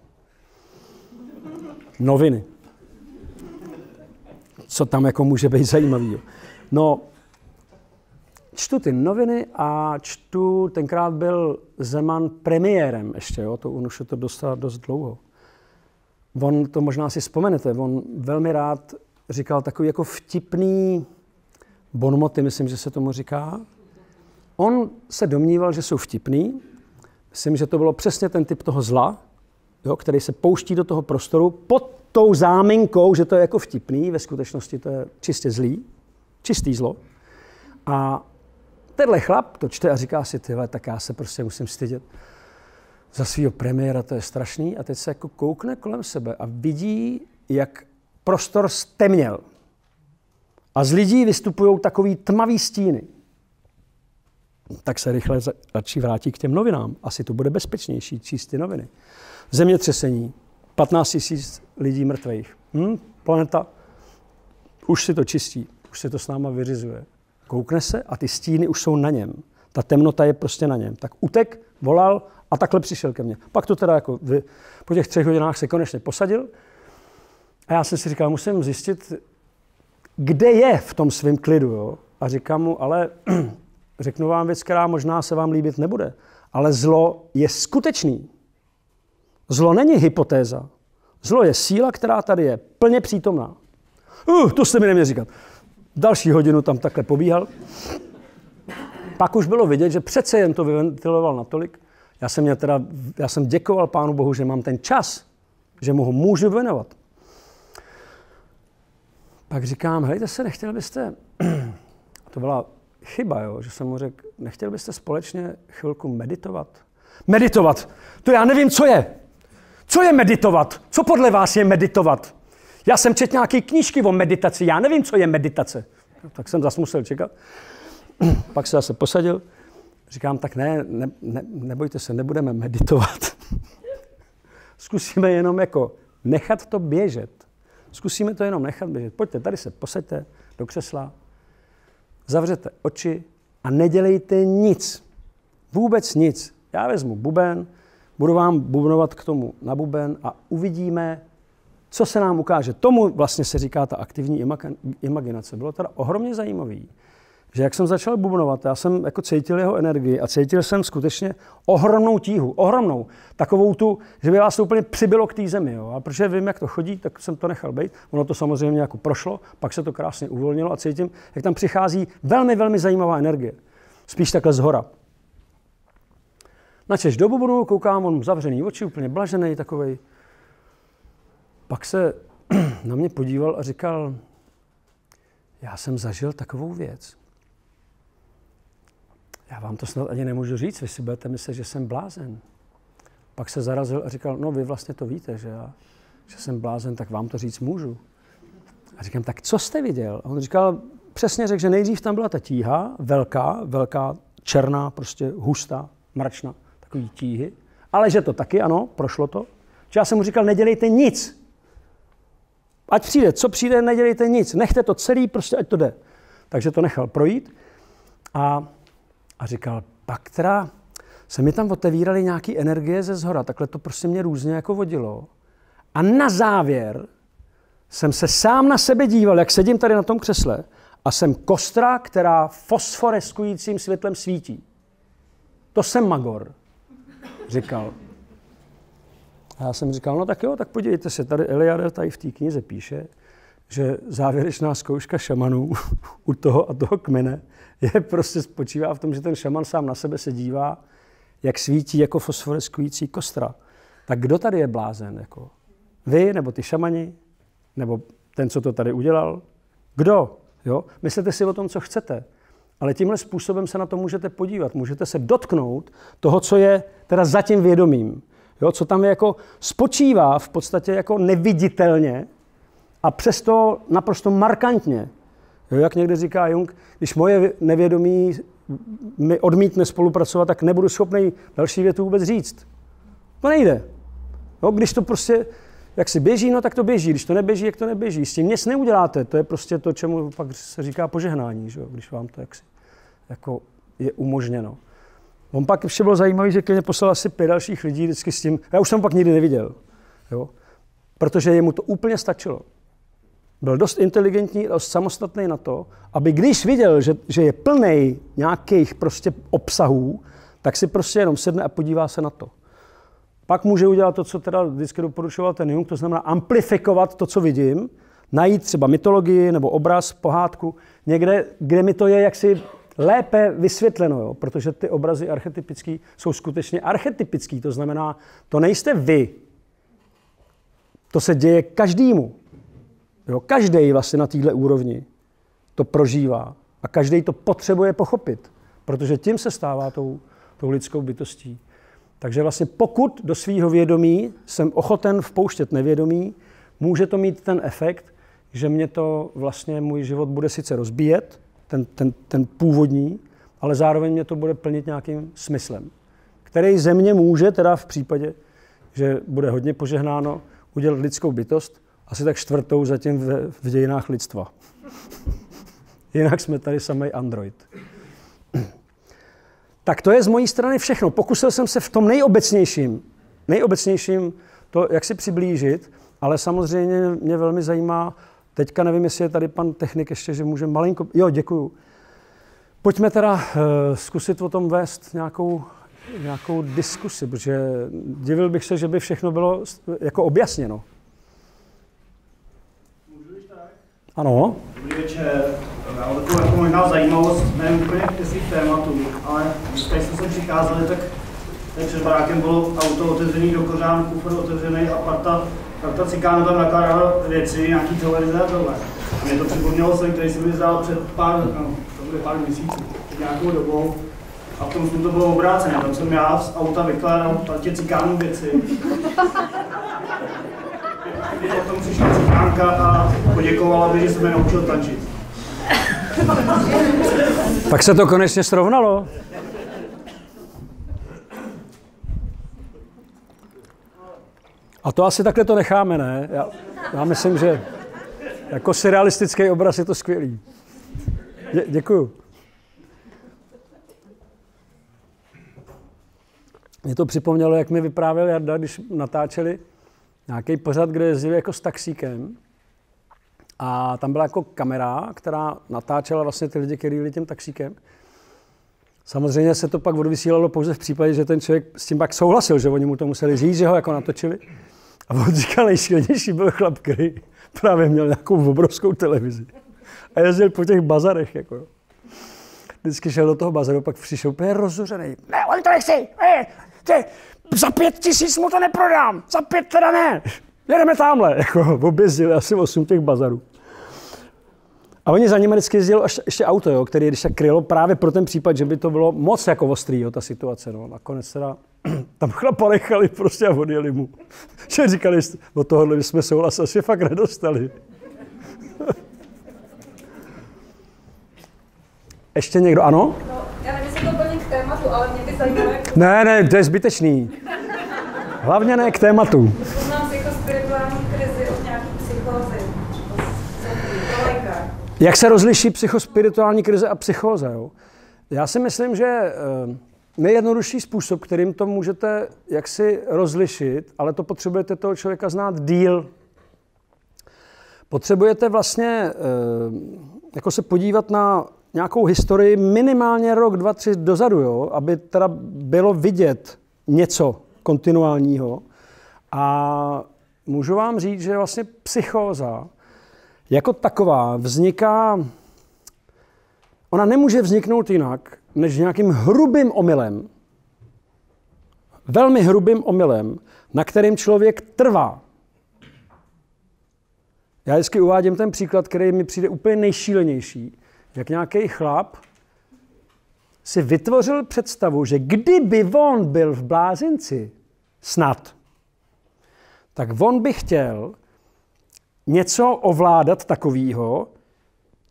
S1: Noviny co tam jako může být zajímavý. No, čtu ty noviny a čtu, tenkrát byl Zeman premiérem ještě, jo, to už to dostal dost dlouho. On, to možná si vzpomenete, on velmi rád říkal takový jako vtipný bonmoty, myslím, že se tomu říká. On se domníval, že jsou vtipný. Myslím, že to bylo přesně ten typ toho zla, jo, který se pouští do toho prostoru pod tou záminkou, že to je jako vtipný, ve skutečnosti to je čistě zlý, čistý zlo. A tenhle chlap to čte a říká si, tyhle, tak já se prostě musím stydět za svého premiéra, to je strašný. A teď se jako koukne kolem sebe a vidí, jak prostor stemněl. A z lidí vystupují takový tmavý stíny. Tak se rychle radši vrátí k těm novinám. Asi to bude bezpečnější číst ty noviny. Zemětřesení, 15 tisíc lidí mrtvých. Hm? Planeta už si to čistí, už se to s náma vyřizuje. Koukne se a ty stíny už jsou na něm. Ta temnota je prostě na něm. Tak utek, volal a takhle přišel ke mně. Pak to teda jako vy, po těch třech hodinách se konečně posadil a já jsem si říkal, musím zjistit, kde je v tom svém klidu. Jo? A říkám mu, ale řeknu vám věc, která možná se vám líbit nebude, ale zlo je skutečný. Zlo není hypotéza. Zlo je síla, která tady je plně přítomná. Uh, to jste mi neměl říkat. Další hodinu tam takhle pobíhal. Pak už bylo vidět, že přece jen to vyventiloval natolik. Já jsem, měl teda, já jsem děkoval Pánu Bohu, že mám ten čas, že mu ho můžu věnovat. Pak říkám, hejte se, nechtěl byste, to byla chyba, jo, že jsem mu řekl, nechtěl byste společně chvilku meditovat? Meditovat, to já nevím, co je. Co je meditovat? Co podle vás je meditovat? Já jsem četl nějaké knížky o meditaci, já nevím, co je meditace. Tak jsem zase musel čekat. Pak se zase posadil. Říkám, tak ne, ne, ne nebojte se, nebudeme meditovat. Zkusíme jenom jako nechat to běžet. Zkusíme to jenom nechat běžet. Pojďte, tady se posaďte do křesla, zavřete oči a nedělejte nic. Vůbec nic. Já vezmu buben, budu vám bubnovat k tomu na buben a uvidíme, co se nám ukáže. Tomu vlastně se říká ta aktivní imaginace. Bylo teda ohromně zajímavý, že jak jsem začal bubnovat, já jsem jako cítil jeho energii a cítil jsem skutečně ohromnou tíhu, ohromnou, takovou tu, že by vás to úplně přibylo k té zemi. Jo. A protože vím, jak to chodí, tak jsem to nechal být. Ono to samozřejmě jako prošlo, pak se to krásně uvolnilo a cítím, jak tam přichází velmi, velmi zajímavá energie. Spíš takhle zhora. Načeš do bubnu, koukám, on zavřený oči, úplně blažený takovej. Pak se na mě podíval a říkal, já jsem zažil takovou věc. Já vám to snad ani nemůžu říct, vy si budete myslet, že jsem blázen. Pak se zarazil a říkal, no vy vlastně to víte, že já, že jsem blázen, tak vám to říct můžu. A říkám, tak co jste viděl? A on říkal, přesně řekl, že nejdřív tam byla ta tíha, velká, velká, černá, prostě hustá, mračná, takový tíhy. Ale že to taky, ano, prošlo to. Že já jsem mu říkal, nedělejte nic. Ať přijde, co přijde, nedělejte nic. Nechte to celý, prostě ať to jde. Takže to nechal projít a, a říkal, pak teda se mi tam otevíraly nějaké energie ze zhora, takhle to prostě mě různě jako vodilo. A na závěr jsem se sám na sebe díval, jak sedím tady na tom křesle a jsem kostra, která fosforeskujícím světlem svítí. To jsem Magor, říkal. A já jsem říkal, no tak jo, tak podívejte se, tady Eliade tady v té knize píše, že závěrečná zkouška šamanů u toho a toho kmene je prostě spočívá v tom, že ten šaman sám na sebe se dívá, jak svítí jako fosforeskující kostra. Tak kdo tady je blázen? Jako? Vy, nebo ty šamani, nebo ten, co to tady udělal? Kdo? Jo? Myslete si o tom, co chcete. Ale tímhle způsobem se na to můžete podívat. Můžete se dotknout toho, co je teda zatím vědomím. Jo, co tam jako spočívá v podstatě jako neviditelně a přesto naprosto markantně. Jo, jak někde říká Jung, když moje nevědomí mi odmítne spolupracovat, tak nebudu schopný další větu vůbec říct. To nejde. Jo, když to prostě, jak si běží, no tak to běží. Když to neběží, jak to neběží. S tím nic neuděláte. To je prostě to, čemu pak se říká požehnání, že jo? když vám to jaksi jako je umožněno. On pak ještě byl zajímavý, že ke mně poslal asi pět dalších lidí vždycky s tím. Já už jsem pak nikdy neviděl. Jo? Protože jemu to úplně stačilo. Byl dost inteligentní, dost samostatný na to, aby když viděl, že, že je plný nějakých prostě obsahů, tak si prostě jenom sedne a podívá se na to. Pak může udělat to, co teda vždycky doporučoval ten Jung, to znamená amplifikovat to, co vidím, najít třeba mytologii nebo obraz, pohádku, někde, kde mi to je jaksi lépe vysvětleno, jo? protože ty obrazy archetypický jsou skutečně archetypický, to znamená, to nejste vy, to se děje každému. Každý vlastně na této úrovni to prožívá a každý to potřebuje pochopit, protože tím se stává tou, tou lidskou bytostí. Takže vlastně pokud do svého vědomí jsem ochoten vpouštět nevědomí, může to mít ten efekt, že mě to vlastně můj život bude sice rozbíjet, ten, ten, ten původní, ale zároveň mě to bude plnit nějakým smyslem, který země může teda v případě, že bude hodně požehnáno, udělat lidskou bytost, asi tak čtvrtou zatím v, v dějinách lidstva. Jinak jsme tady samý android. Tak to je z mojí strany všechno. Pokusil jsem se v tom nejobecnějším, nejobecnějším to, jak si přiblížit, ale samozřejmě mě velmi zajímá, teďka nevím, jestli je tady pan technik ještě, že může malinko, jo, děkuju. Pojďme teda uh, zkusit o tom vést nějakou, nějakou diskusi, protože divil bych se, že by všechno bylo jako objasněno. Ano.
S2: Dobrý večer. Já mám takovou jako možná zajímavost, nevím úplně k svých tématů, ale když jsme sem přicházeli, tak tak před barákem bylo auto otevřený do kořán, kufr otevřený a parta, parta cikánů tam nakládala věci, nějaký televize a tohle. A mě to připomnělo sen, který jsem mi zdál před pár, no, to bude pár měsíců, před nějakou dobou. A v tom to bylo obrácené, tam jsem já z auta vykládal partě cikánů věci. Potom přišla cikánka a poděkovala mi, že jsem mě naučil tančit.
S1: Tak se to konečně srovnalo. A to asi takhle to necháme, ne? Já, já myslím, že jako surrealistický obraz je to skvělý. Dě, děkuju. Mě to připomnělo, jak mi vyprávěl Jarda, když natáčeli nějaký pořad, kde jezdili jako s taxíkem. A tam byla jako kamera, která natáčela vlastně ty lidi, kteří jeli tím taxíkem. Samozřejmě se to pak odvysílalo pouze v případě, že ten člověk s tím pak souhlasil, že oni mu to museli říct, že ho jako natočili. A on říkal, nejšilnější byl chlap, který právě měl nějakou obrovskou televizi. A jezdil po těch bazarech. Jako. Vždycky šel do toho bazaru, pak přišel úplně rozuřený. Ne, on to nechci! Ne, ty, za pět tisíc mu to neprodám! Za pět teda ne! Jedeme tamhle. Jako, objezdili asi osm těch bazarů. A oni za nimi vždycky jezdili až, ještě auto, jo, který když se krylo právě pro ten případ, že by to bylo moc jako ostrý, jo, ta situace. No. Nakonec teda tam chlapa nechali prostě a odjeli mu. Že říkali, od tohohle jsme souhlas asi fakt nedostali. Ještě někdo, ano?
S3: No, já nevím, jestli to plní k tématu, ale mě by zajímalo,
S1: Ne, ne, to je zbytečný. Hlavně ne k tématu.
S3: poznám psychospirituální krizi od nějaký psychózy. Pro lékař.
S1: Jak se rozliší psychospirituální krize a psychóza? Jo? Já si myslím, že eh, nejjednodušší způsob, kterým to můžete jaksi rozlišit, ale to potřebujete toho člověka znát díl. Potřebujete vlastně eh, jako se podívat na nějakou historii minimálně rok, dva, tři dozadu, jo? aby teda bylo vidět něco kontinuálního. A můžu vám říct, že vlastně psychóza jako taková vzniká, ona nemůže vzniknout jinak, než nějakým hrubým omylem, velmi hrubým omylem, na kterým člověk trvá. Já vždycky uvádím ten příklad, který mi přijde úplně nejšílenější. Jak nějaký chlap si vytvořil představu, že kdyby on byl v blázinci, snad, tak on by chtěl něco ovládat takového,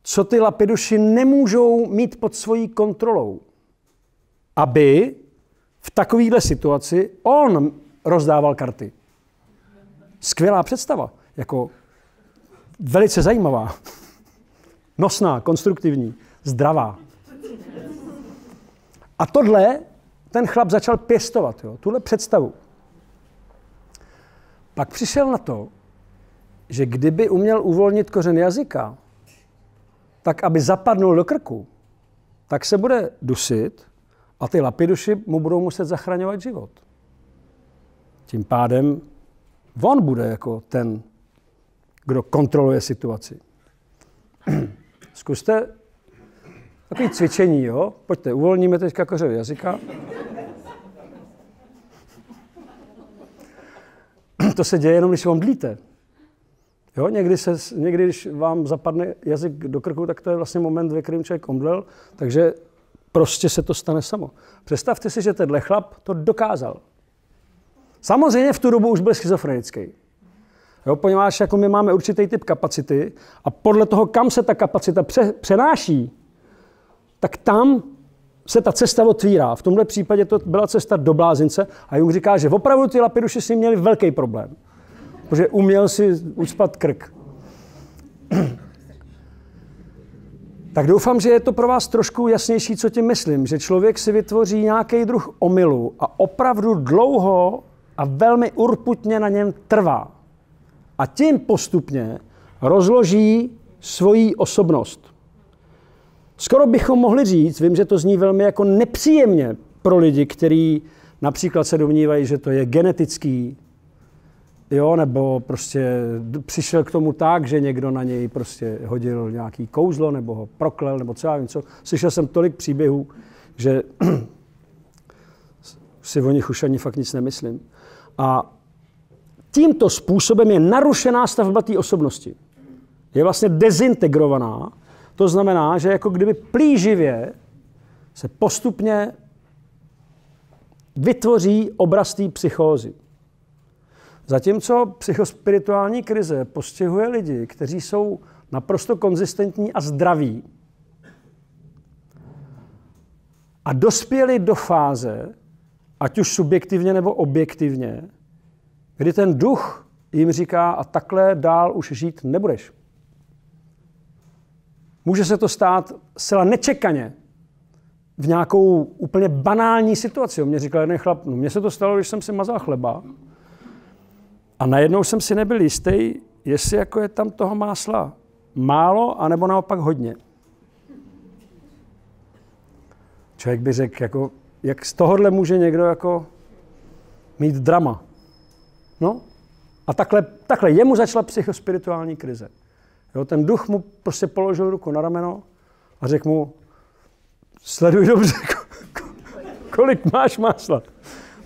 S1: co ty lapiduši nemůžou mít pod svojí kontrolou. Aby v takovéhle situaci on rozdával karty. Skvělá představa, jako velice zajímavá, nosná, konstruktivní, zdravá. A tohle ten chlap začal pěstovat, jo, tuhle představu. Pak přišel na to, že kdyby uměl uvolnit kořen jazyka, tak aby zapadnul do krku, tak se bude dusit a ty lapiduši mu budou muset zachraňovat život. Tím pádem on bude jako ten, kdo kontroluje situaci. Zkuste takové cvičení, jo? Pojďte, uvolníme teďka kořen jazyka. To se děje jenom, když omdlíte. Jo, někdy, se, někdy, když vám zapadne jazyk do krku, tak to je vlastně moment, ve kterém člověk omdlel, takže prostě se to stane samo. Představte si, že tenhle chlap to dokázal. Samozřejmě v tu dobu už byl schizofrenický. Jo, poněvadž jako my máme určitý typ kapacity a podle toho, kam se ta kapacita pře, přenáší, tak tam se ta cesta otvírá. V tomhle případě to byla cesta do blázince a Jung říká, že opravdu ty lapiduši si měli velký problém protože uměl si ucpat krk. tak doufám, že je to pro vás trošku jasnější, co tím myslím. Že člověk si vytvoří nějaký druh omylu a opravdu dlouho a velmi urputně na něm trvá. A tím postupně rozloží svoji osobnost. Skoro bychom mohli říct, vím, že to zní velmi jako nepříjemně pro lidi, kteří například se domnívají, že to je genetický, jo, nebo prostě přišel k tomu tak, že někdo na něj prostě hodil nějaký kouzlo, nebo ho proklel, nebo co já vím co. Slyšel jsem tolik příběhů, že si o nich už ani fakt nic nemyslím. A tímto způsobem je narušená stavba té osobnosti. Je vlastně dezintegrovaná. To znamená, že jako kdyby plíživě se postupně vytvoří obraz té psychózy. Zatímco psychospirituální krize postihuje lidi, kteří jsou naprosto konzistentní a zdraví a dospěli do fáze, ať už subjektivně nebo objektivně, kdy ten duch jim říká, a takhle dál už žít nebudeš. Může se to stát zcela nečekaně v nějakou úplně banální situaci. Mě říkal jeden chlap, no mně se to stalo, když jsem si mazal chleba a najednou jsem si nebyl jistý, jestli jako je tam toho másla málo, anebo naopak hodně. Člověk by řekl, jako, jak z tohohle může někdo jako mít drama. No, a takhle, takhle jemu začala psychospirituální krize. Jo, ten duch mu prostě položil ruku na rameno a řekl mu, sleduj dobře, kolik máš másla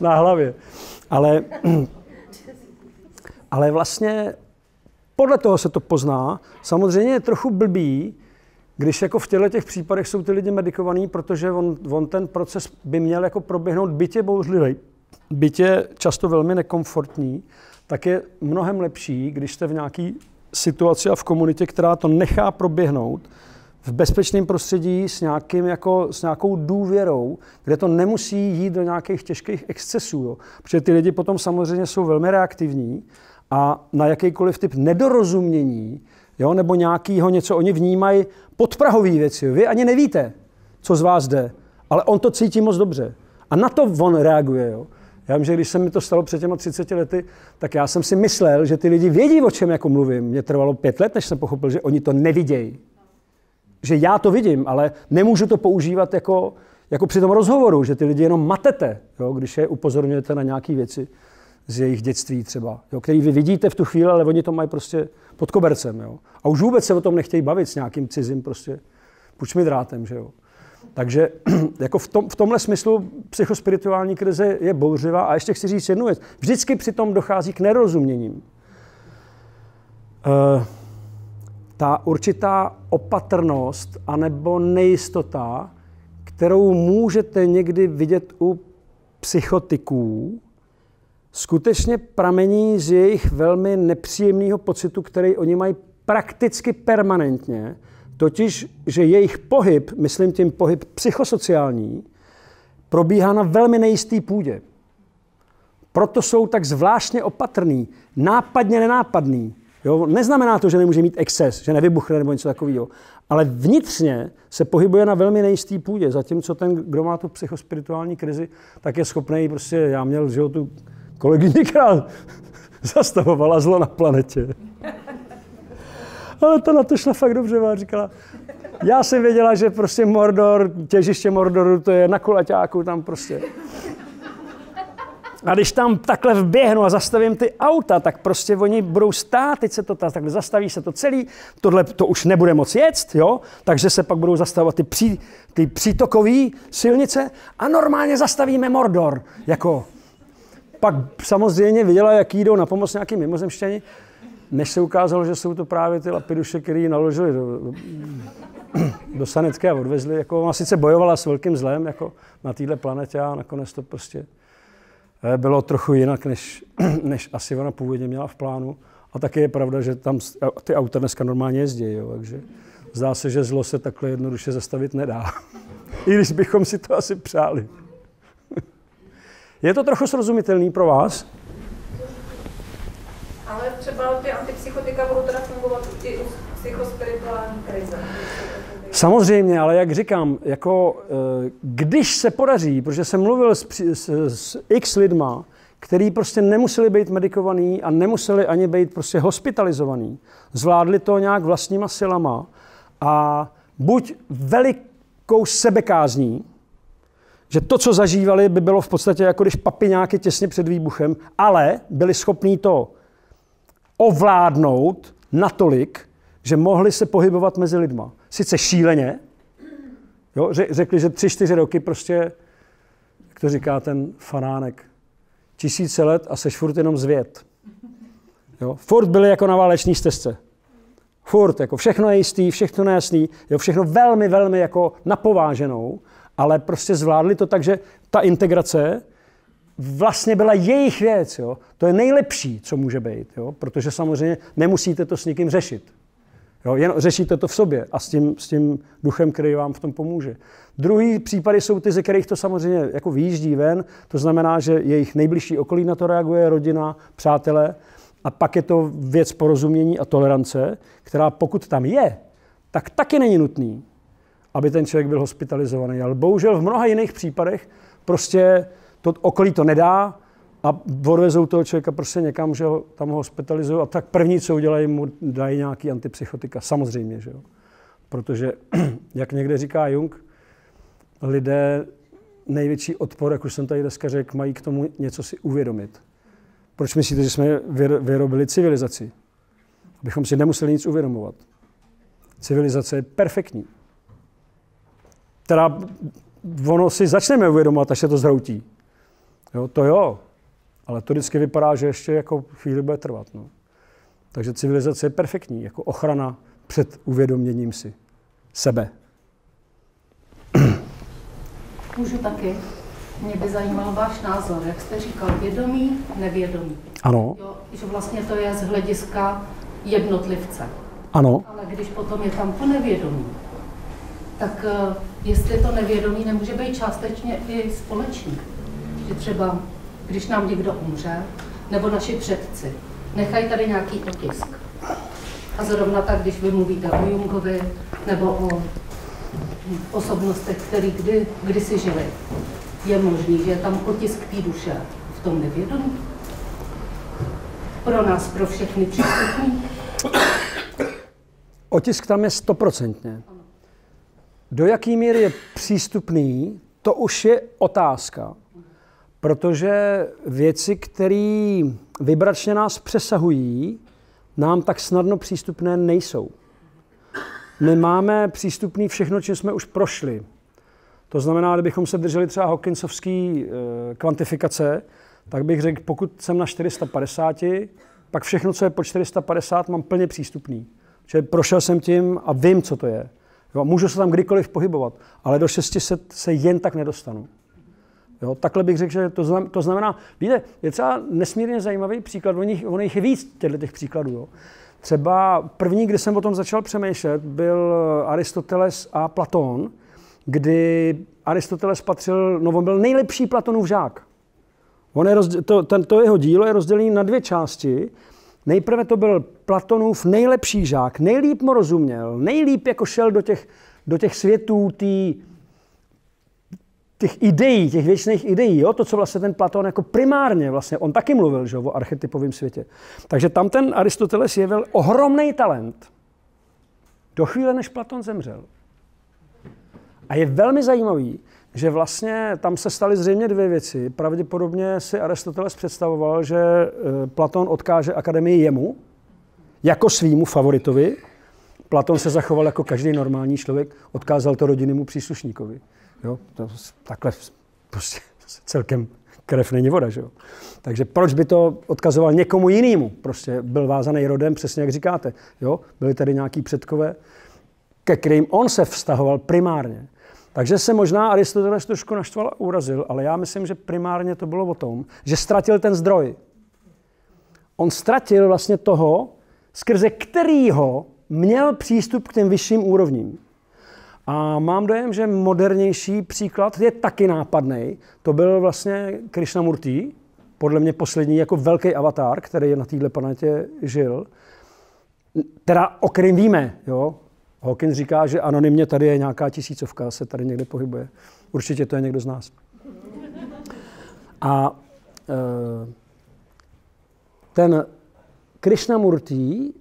S1: na hlavě. Ale, ale vlastně podle toho se to pozná. Samozřejmě je trochu blbý, když jako v těchto těch případech jsou ty lidi medikovaní, protože on, on ten proces by měl jako proběhnout bytě bouřlivý, bytě často velmi nekomfortní, tak je mnohem lepší, když jste v nějaký situaci a v komunitě, která to nechá proběhnout, v bezpečném prostředí s, nějakým jako, s nějakou důvěrou, kde to nemusí jít do nějakých těžkých excesů. Jo. Protože ty lidi potom samozřejmě jsou velmi reaktivní a na jakýkoliv typ nedorozumění jo, nebo nějakýho něco, oni vnímají podprahové věci. Vy ani nevíte, co z vás jde, ale on to cítí moc dobře. A na to on reaguje. Jo. Já vím, že když se mi to stalo před těma 30 lety, tak já jsem si myslel, že ty lidi vědí, o čem jako mluvím. Mně trvalo pět let, než jsem pochopil, že oni to nevidějí. Že já to vidím, ale nemůžu to používat jako, jako při tom rozhovoru, že ty lidi jenom matete, jo, když je upozorňujete na nějaké věci z jejich dětství třeba, jo, který vy vidíte v tu chvíli, ale oni to mají prostě pod kobercem. Jo. A už vůbec se o tom nechtějí bavit s nějakým cizím prostě pučmi drátem. Že jo. Takže jako v, tom, v tomhle smyslu psychospirituální krize je bouřivá. A ještě chci říct jednu věc. Vždycky přitom dochází k nerozuměním. Uh, ta určitá opatrnost anebo nejistota, kterou můžete někdy vidět u psychotiků, skutečně pramení z jejich velmi nepříjemného pocitu, který oni mají prakticky permanentně, Totiž, že jejich pohyb, myslím tím pohyb psychosociální, probíhá na velmi nejistý půdě. Proto jsou tak zvláštně opatrný, nápadně nenápadný. Jo? Neznamená to, že nemůže mít exces, že nevybuchne nebo něco takového. Ale vnitřně se pohybuje na velmi nejistý půdě, zatímco ten, kdo má tu psychospirituální krizi, tak je schopný, prostě já měl že tu kolegyni, která zastavovala zlo na planetě ale to na to šla fakt dobře, a říkala, já jsem věděla, že prostě Mordor, těžiště Mordoru, to je na kulaťáku tam prostě. A když tam takhle vběhnu a zastavím ty auta, tak prostě oni budou stát, teď se to takhle zastaví se to celý, tohle to už nebude moc jet, jo? takže se pak budou zastavovat ty, pří, ty přítokové silnice a normálně zastavíme Mordor. Jako, pak samozřejmě viděla, jak jdou na pomoc nějaký mimozemštění než se ukázalo, že jsou to právě ty lapiduše, které ji naložili do, do, do Sanecké a odvezli. Jako ona sice bojovala s velkým zlem jako na této planetě a nakonec to prostě eh, bylo trochu jinak, než, než asi ona původně měla v plánu. A taky je pravda, že tam ty auta dneska normálně jezdí, jo, takže zdá se, že zlo se takhle jednoduše zastavit nedá. I když bychom si to asi přáli. Je to trochu srozumitelný pro vás?
S3: Ale třeba ty antipsychotika budou teda fungovat i u psychospirituální krize.
S1: Samozřejmě, ale jak říkám, jako, eh, když se podaří, protože jsem mluvil s, s, s x lidma, který prostě nemuseli být medikovaný a nemuseli ani být prostě hospitalizovaný. Zvládli to nějak vlastníma silama a buď velikou sebekázní, že to, co zažívali, by bylo v podstatě jako když papiňáky těsně před výbuchem, ale byli schopní to ovládnout natolik, že mohli se pohybovat mezi lidma. Sice šíleně, jo, ře- řekli, že tři, čtyři roky prostě, jak to říká ten fanánek, tisíce let a seš furt jenom zvět. Jo, furt byli jako na váleční stezce. Furt, jako všechno je jistý, všechno nejasný, jo, všechno velmi, velmi jako napováženou, ale prostě zvládli to tak, že ta integrace vlastně byla jejich věc. Jo. To je nejlepší, co může být, jo, protože samozřejmě nemusíte to s nikým řešit. Jo, jen řešíte to v sobě a s tím, s tím duchem, který vám v tom pomůže. Druhý případy jsou ty, ze kterých to samozřejmě jako vyjíždí ven, to znamená, že jejich nejbližší okolí na to reaguje, rodina, přátelé, a pak je to věc porozumění a tolerance, která pokud tam je, tak taky není nutný, aby ten člověk byl hospitalizovaný. Ale bohužel v mnoha jiných případech prostě to okolí to nedá a odvezou toho člověka prostě někam, že ho tam ho hospitalizují a tak první, co udělají, mu dají nějaký antipsychotika. Samozřejmě, že jo. Protože, jak někde říká Jung, lidé největší odpor, jak už jsem tady dneska řekl, mají k tomu něco si uvědomit. Proč myslíte, že jsme vyr- vyrobili civilizaci? Abychom si nemuseli nic uvědomovat. Civilizace je perfektní. Teda ono si začneme uvědomovat, až se to zhroutí. Jo, to jo, ale to vždycky vypadá, že ještě jako chvíli bude trvat. No. Takže civilizace je perfektní, jako ochrana před uvědoměním si sebe.
S4: Můžu taky. Mě by zajímal váš názor, jak jste říkal, vědomí, nevědomí.
S1: Ano,
S4: Jo, že vlastně to je z hlediska jednotlivce.
S1: ano,
S4: Ale když potom je tam to nevědomí, tak eh, jestli to nevědomí nemůže být částečně i společný. Že třeba, když nám někdo umře, nebo naši předci, nechají tady nějaký otisk. A zrovna tak, když vy mluvíte o Jungovi, nebo o osobnostech, které kdy, kdysi žili, je možný, že je tam otisk té duše v tom nevědomí. Pro nás, pro všechny přístupný.
S1: otisk tam je stoprocentně. Do jaký míry je přístupný, to už je otázka. Protože věci, které vibračně nás přesahují, nám tak snadno přístupné nejsou. My máme přístupný všechno, čím jsme už prošli. To znamená, kdybychom se drželi třeba Hawkinsovské e, kvantifikace, tak bych řekl, pokud jsem na 450, pak všechno, co je po 450, mám plně přístupný. Že prošel jsem tím a vím, co to je. Jo, můžu se tam kdykoliv pohybovat, ale do 600 se jen tak nedostanu. Jo, takhle bych řekl, že to znamená, to znamená, víte, je třeba nesmírně zajímavý příklad, ono jich, ono jich je víc těchto těch příkladů. Jo. Třeba první, kdy jsem o tom začal přemýšlet, byl Aristoteles a Platón, kdy Aristoteles patřil, no on byl nejlepší Platonův žák. On je rozděl, to, ten, to jeho dílo je rozdělené na dvě části. Nejprve to byl Platonův nejlepší žák, nejlíp mu rozuměl, nejlíp jako šel do těch, do těch světů tý, těch ideí, těch věčných ideí, jo? to, co vlastně ten Platón jako primárně, vlastně on taky mluvil že? o archetypovém světě. Takže tam ten Aristoteles jevil ohromný talent do chvíle, než Platon zemřel. A je velmi zajímavý, že vlastně tam se staly zřejmě dvě věci. Pravděpodobně si Aristoteles představoval, že eh, Platon odkáže akademii jemu, jako svýmu favoritovi. Platon se zachoval jako každý normální člověk, odkázal to rodinnému příslušníkovi. Jo? To, takhle prostě celkem krev není voda. Že jo? Takže proč by to odkazoval někomu jinému? Prostě byl vázaný rodem, přesně jak říkáte. Jo? Byli tady nějaký předkové, ke kterým on se vztahoval primárně. Takže se možná Aristoteles trošku naštval a urazil, ale já myslím, že primárně to bylo o tom, že ztratil ten zdroj. On ztratil vlastně toho, skrze kterýho měl přístup k těm vyšším úrovním. A mám dojem, že modernější příklad je taky nápadný. To byl vlastně Krishnamurti, podle mě poslední jako velký avatar, který na této planetě žil. Teda o kterým víme, jo? Hawkins říká, že anonymně tady je nějaká tisícovka, se tady někde pohybuje. Určitě to je někdo z nás. A e, ten Krishnamurti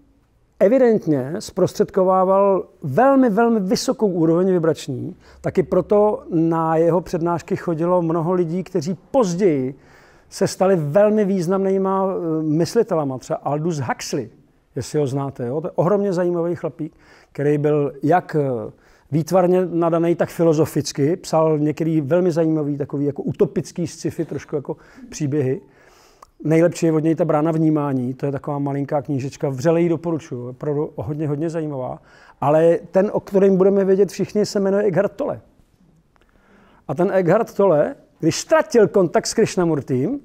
S1: evidentně zprostředkovával velmi, velmi vysokou úroveň vibrační. Taky proto na jeho přednášky chodilo mnoho lidí, kteří později se stali velmi významnýma eh, myslitelama. Třeba Aldous Huxley, jestli ho znáte. Jo? To je ohromně zajímavý chlapík, který byl jak eh, výtvarně nadaný, tak filozoficky. Psal některý velmi zajímavý, takový jako utopický sci-fi, trošku jako příběhy. Nejlepší je od něj ta brána vnímání, to je taková malinká knížečka, vřele ji doporučuji, opravdu hodně, hodně zajímavá. Ale ten, o kterém budeme vědět všichni, se jmenuje Eckhart Tolle. A ten Eckhart Tolle, když ztratil kontakt s Krishnamurtím,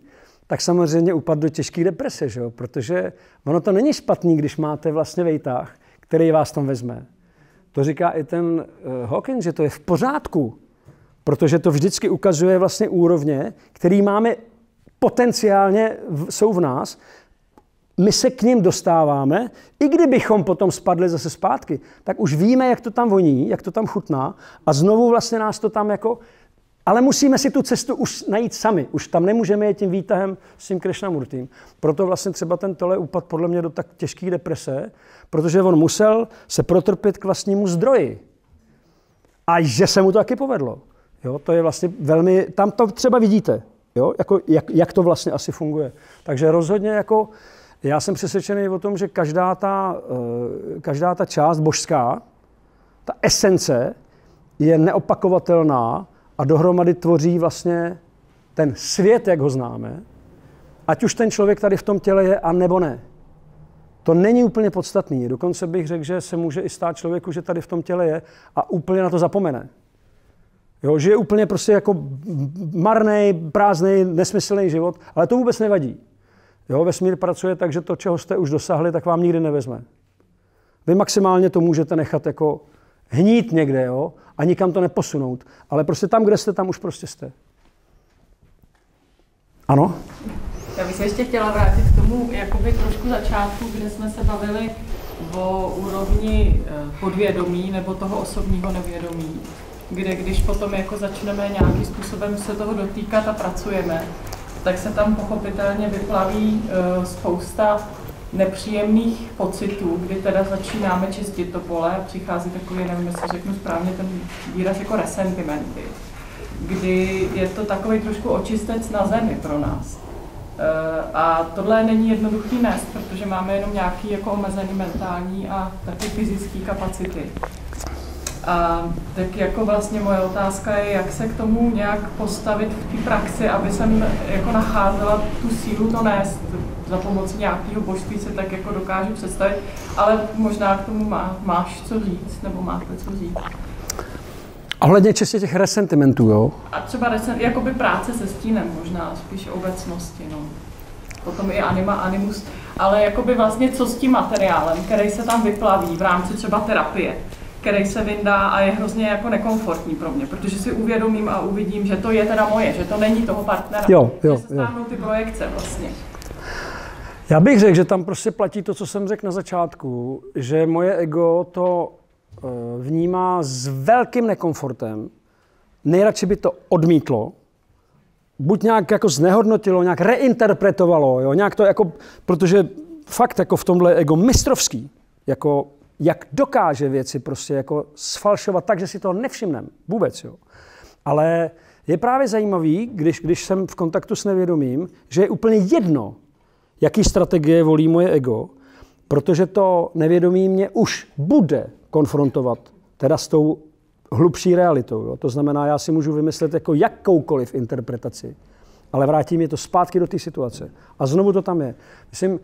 S1: tak samozřejmě upadl do těžké deprese, že jo? protože ono to není špatný, když máte vlastně vejtách, který vás tam vezme. To říká i ten uh, Hawkins, že to je v pořádku, protože to vždycky ukazuje vlastně úrovně, který máme potenciálně jsou v nás, my se k ním dostáváme, i kdybychom potom spadli zase zpátky, tak už víme, jak to tam voní, jak to tam chutná a znovu vlastně nás to tam jako... Ale musíme si tu cestu už najít sami. Už tam nemůžeme jít tím výtahem s tím Krishnamurtím. Proto vlastně třeba ten tole upad podle mě do tak těžké deprese, protože on musel se protrpět k vlastnímu zdroji. A že se mu to taky povedlo. Jo, to je vlastně velmi, tam to třeba vidíte. Jo? Jako, jak, jak to vlastně asi funguje. Takže rozhodně jako, já jsem přesvědčený o tom, že každá ta, eh, každá ta část božská, ta esence je neopakovatelná a dohromady tvoří vlastně ten svět, jak ho známe, ať už ten člověk tady v tom těle je, a nebo ne. To není úplně podstatný. Dokonce bych řekl, že se může i stát člověku, že tady v tom těle je a úplně na to zapomene. Jo, že je úplně prostě jako marný, prázdný, nesmyslný život, ale to vůbec nevadí. Jo, vesmír pracuje tak, že to, čeho jste už dosahli, tak vám nikdy nevezme. Vy maximálně to můžete nechat jako hnít někde jo, a nikam to neposunout. Ale prostě tam, kde jste, tam už prostě jste. Ano?
S5: Já bych se ještě chtěla vrátit k tomu jakoby trošku začátku, kde jsme se bavili o úrovni eh, podvědomí nebo toho osobního nevědomí kde když potom jako začneme nějakým způsobem se toho dotýkat a pracujeme, tak se tam pochopitelně vyplaví uh, spousta nepříjemných pocitů, kdy teda začínáme čistit to pole a přichází takový, nevím, jestli řeknu správně ten výraz jako resentimenty, kdy je to takový trošku očistec na zemi pro nás. Eh, a tohle není jednoduchý nést, protože máme jenom nějaký jako omezený mentální a taky fyzické kapacity. A tak jako vlastně moje otázka je, jak se k tomu nějak postavit v té praxi, aby jsem jako nacházela tu sílu to nést za pomocí nějakého božství se tak jako dokážu představit, ale možná k tomu má, máš co říct, nebo máte co říct.
S1: A hledně čistě těch resentimentů, jo?
S5: A třeba resent, jakoby práce se stínem možná, spíš obecnosti, no. Potom i anima, animus, ale jakoby vlastně co s tím materiálem, který se tam vyplaví v rámci třeba terapie který se vyndá a je hrozně jako nekomfortní pro mě, protože si uvědomím a uvidím, že to je teda moje, že to není toho partnera,
S1: jo, jo,
S5: že se stáhnou ty projekce vlastně.
S1: Já bych řekl, že tam prostě platí to, co jsem řekl na začátku, že moje ego to eh, vnímá s velkým nekomfortem, nejradši by to odmítlo, buď nějak jako znehodnotilo, nějak reinterpretovalo, jo, nějak to jako, protože fakt jako v tomhle ego mistrovský, jako jak dokáže věci prostě jako sfalšovat tak, že si toho nevšimneme. Vůbec, jo. Ale je právě zajímavý, když, když jsem v kontaktu s nevědomím, že je úplně jedno, jaký strategie volí moje ego, protože to nevědomí mě už bude konfrontovat teda s tou hlubší realitou. Jo. To znamená, já si můžu vymyslet jako jakoukoliv interpretaci, ale vrátí mě to zpátky do té situace. A znovu to tam je. Myslím,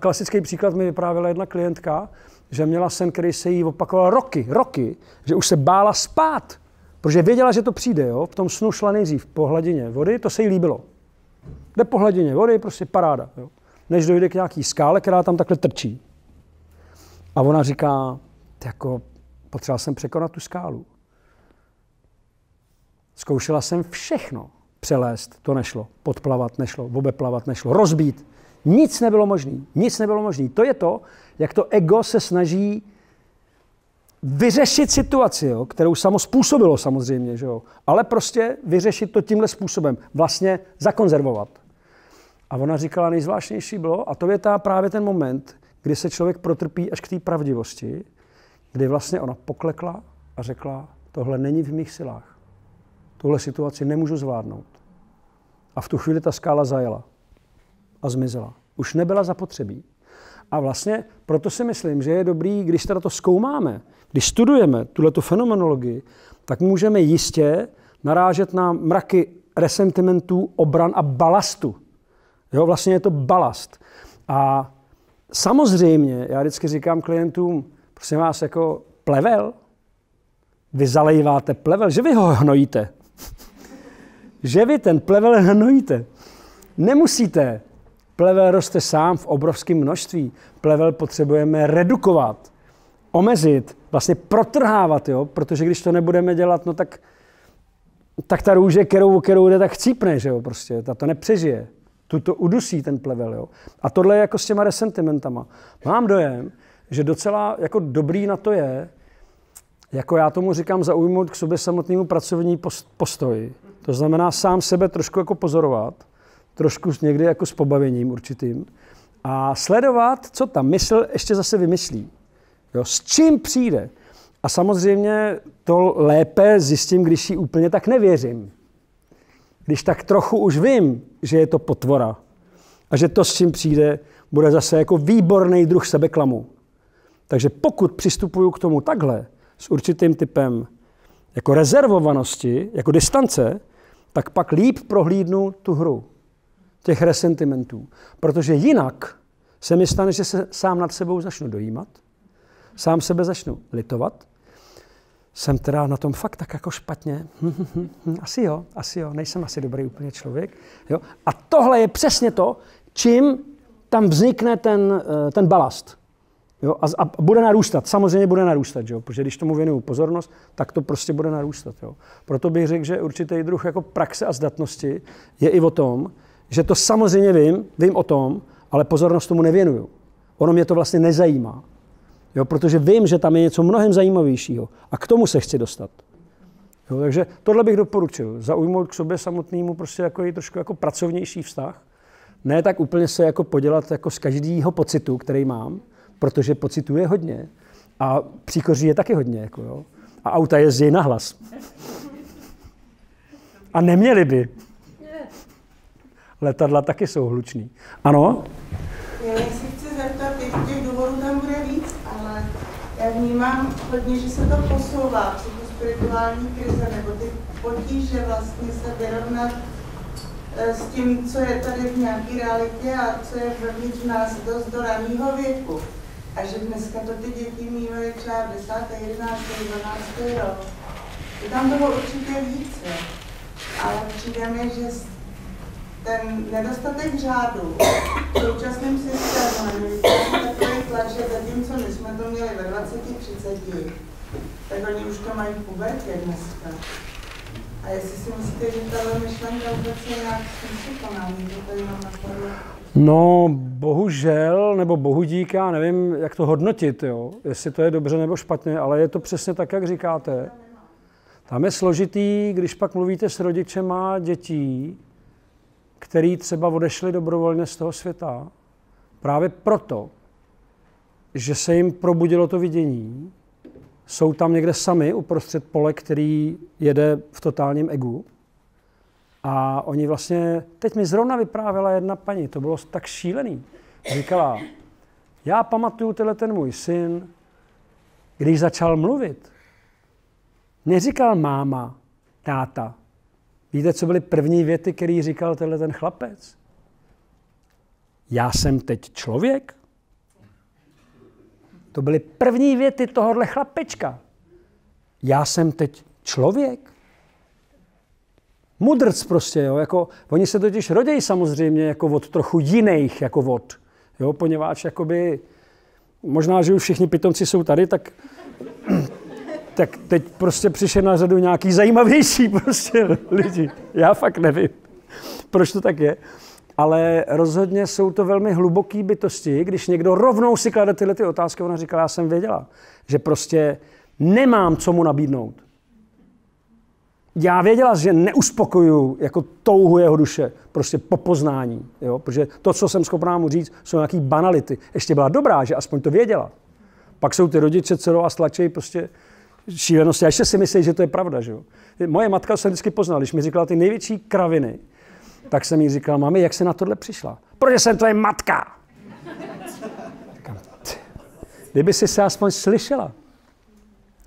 S1: klasický příklad mi vyprávěla jedna klientka, že měla sen, který se jí opakoval roky, roky, že už se bála spát, protože věděla, že to přijde. Jo? V tom snu šla nejdřív po hladině vody, to se jí líbilo. Jde po hladině vody, prostě paráda. Jo? Než dojde k nějaký skále, která tam takhle trčí. A ona říká, jako potřeboval jsem překonat tu skálu. Zkoušela jsem všechno přelézt, to nešlo. Podplavat nešlo, obeplavat nešlo, rozbít. Nic nebylo možné. Nic nebylo možné. To je to, jak to ego se snaží vyřešit situaci, jo, kterou samo způsobilo samozřejmě, že jo, ale prostě vyřešit to tímhle způsobem, vlastně zakonzervovat. A ona říkala, nejzvláštnější bylo, a to je ta, právě ten moment, kdy se člověk protrpí až k té pravdivosti, kdy vlastně ona poklekla a řekla, tohle není v mých silách. Tuhle situaci nemůžu zvládnout. A v tu chvíli ta skála zajela a zmizela. Už nebyla zapotřebí. A vlastně proto si myslím, že je dobrý, když teda to zkoumáme, když studujeme tuto fenomenologii, tak můžeme jistě narážet na mraky resentimentů, obran a balastu. Jo, vlastně je to balast. A samozřejmě, já vždycky říkám klientům, prosím vás, jako plevel, vy zalejváte plevel, že vy ho hnojíte. že vy ten plevel hnojíte. Nemusíte. Plevel roste sám v obrovském množství. Plevel potřebujeme redukovat, omezit, vlastně protrhávat, jo? protože když to nebudeme dělat, no tak, tak ta růže, kterou, kterou jde, tak chcípne, že jo, prostě, ta to nepřežije. Tu to udusí ten plevel, jo. A tohle je jako s těma resentimentama. Mám dojem, že docela jako dobrý na to je, jako já tomu říkám, zaujmout k sobě samotnému pracovní postoji. To znamená sám sebe trošku jako pozorovat, trošku někdy jako s pobavením určitým a sledovat, co ta mysl ještě zase vymyslí. Jo, s čím přijde. A samozřejmě to lépe zjistím, když jí úplně tak nevěřím. Když tak trochu už vím, že je to potvora a že to, s čím přijde, bude zase jako výborný druh sebeklamu. Takže pokud přistupuju k tomu takhle, s určitým typem jako rezervovanosti, jako distance, tak pak líp prohlídnu tu hru těch resentimentů. Protože jinak se mi stane, že se sám nad sebou začnu dojímat, sám sebe začnu litovat, jsem teda na tom fakt tak jako špatně. asi jo, asi jo, nejsem asi dobrý úplně člověk. Jo? A tohle je přesně to, čím tam vznikne ten, eh, ten balast. Jo? A, a bude narůstat, samozřejmě bude narůstat, jo? protože když tomu věnuju pozornost, tak to prostě bude narůstat. Jo? Proto bych řekl, že určitý druh jako praxe a zdatnosti je i o tom, že to samozřejmě vím, vím o tom, ale pozornost tomu nevěnuju. Ono mě to vlastně nezajímá. Jo, protože vím, že tam je něco mnohem zajímavějšího a k tomu se chci dostat. Jo, takže tohle bych doporučil. Zaujmout k sobě samotnému prostě jako i trošku jako pracovnější vztah. Ne tak úplně se jako podělat jako z každého pocitu, který mám, protože pocitů je hodně. A příkoří je taky hodně. Jako, jo. A auta jezdí na hlas. A neměli by. Letadla taky jsou hlučný. Ano?
S6: Já se chci zeptat, těch důvodů tam bude víc, ale já vnímám hodně, že se to posouvá, spirituální krize, nebo ty potíže vlastně se vyrovnat eh, s tím, co je tady v nějaké realitě a co je vevnitř nás dost do raného věku. A že dneska to ty děti mývají třeba 10., 11., 12. rok. Je tam toho určitě více, ale přijde mi, že ten nedostatek řádu v současném systému takový tlak, že zatímco my jsme to měli ve 20, 30, tak oni už to mají v pubertě dneska. A jestli si myslíte, že tahle myšlenka vůbec je nějak smysluplná, to tady mám napadlo.
S1: No, bohužel, nebo bohu dík, já nevím, jak to hodnotit, jo? jestli to je dobře nebo špatně, ale je to přesně tak, jak říkáte. Tam je složitý, když pak mluvíte s rodičema dětí, který třeba odešli dobrovolně z toho světa, právě proto, že se jim probudilo to vidění, jsou tam někde sami uprostřed pole, který jede v totálním egu. A oni vlastně, teď mi zrovna vyprávěla jedna paní, to bylo tak šílený. Říkala, já pamatuju tenhle ten můj syn, když začal mluvit. Neříkal máma, táta, Víte, co byly první věty, který říkal tenhle ten chlapec? Já jsem teď člověk? To byly první věty tohohle chlapečka. Já jsem teď člověk? Mudrc prostě, jo, jako, oni se totiž rodějí samozřejmě jako od trochu jiných, jako od, jo, poněvadž jakoby, možná, že už všichni pitomci jsou tady, tak tak teď prostě přišel na řadu nějaký zajímavější prostě lidi. Já fakt nevím, proč to tak je. Ale rozhodně jsou to velmi hluboké bytosti, když někdo rovnou si klade tyhle ty otázky, ona říkala, já jsem věděla, že prostě Nemám co mu nabídnout. Já věděla, že neuspokoju jako touhu jeho duše, prostě po poznání. Jo? Protože to, co jsem schopná mu říct, jsou nějaké banality. Ještě byla dobrá, že aspoň to věděla. Pak jsou ty rodiče, co a stlačejí prostě šílenosti. A ještě si myslí, že to je pravda. Že jo? Moje matka se vždycky poznala, když mi říkala ty největší kraviny, tak jsem jí říkal, mami, jak jsi na tohle přišla? Protože jsem tvoje matka. Kdyby si se aspoň slyšela.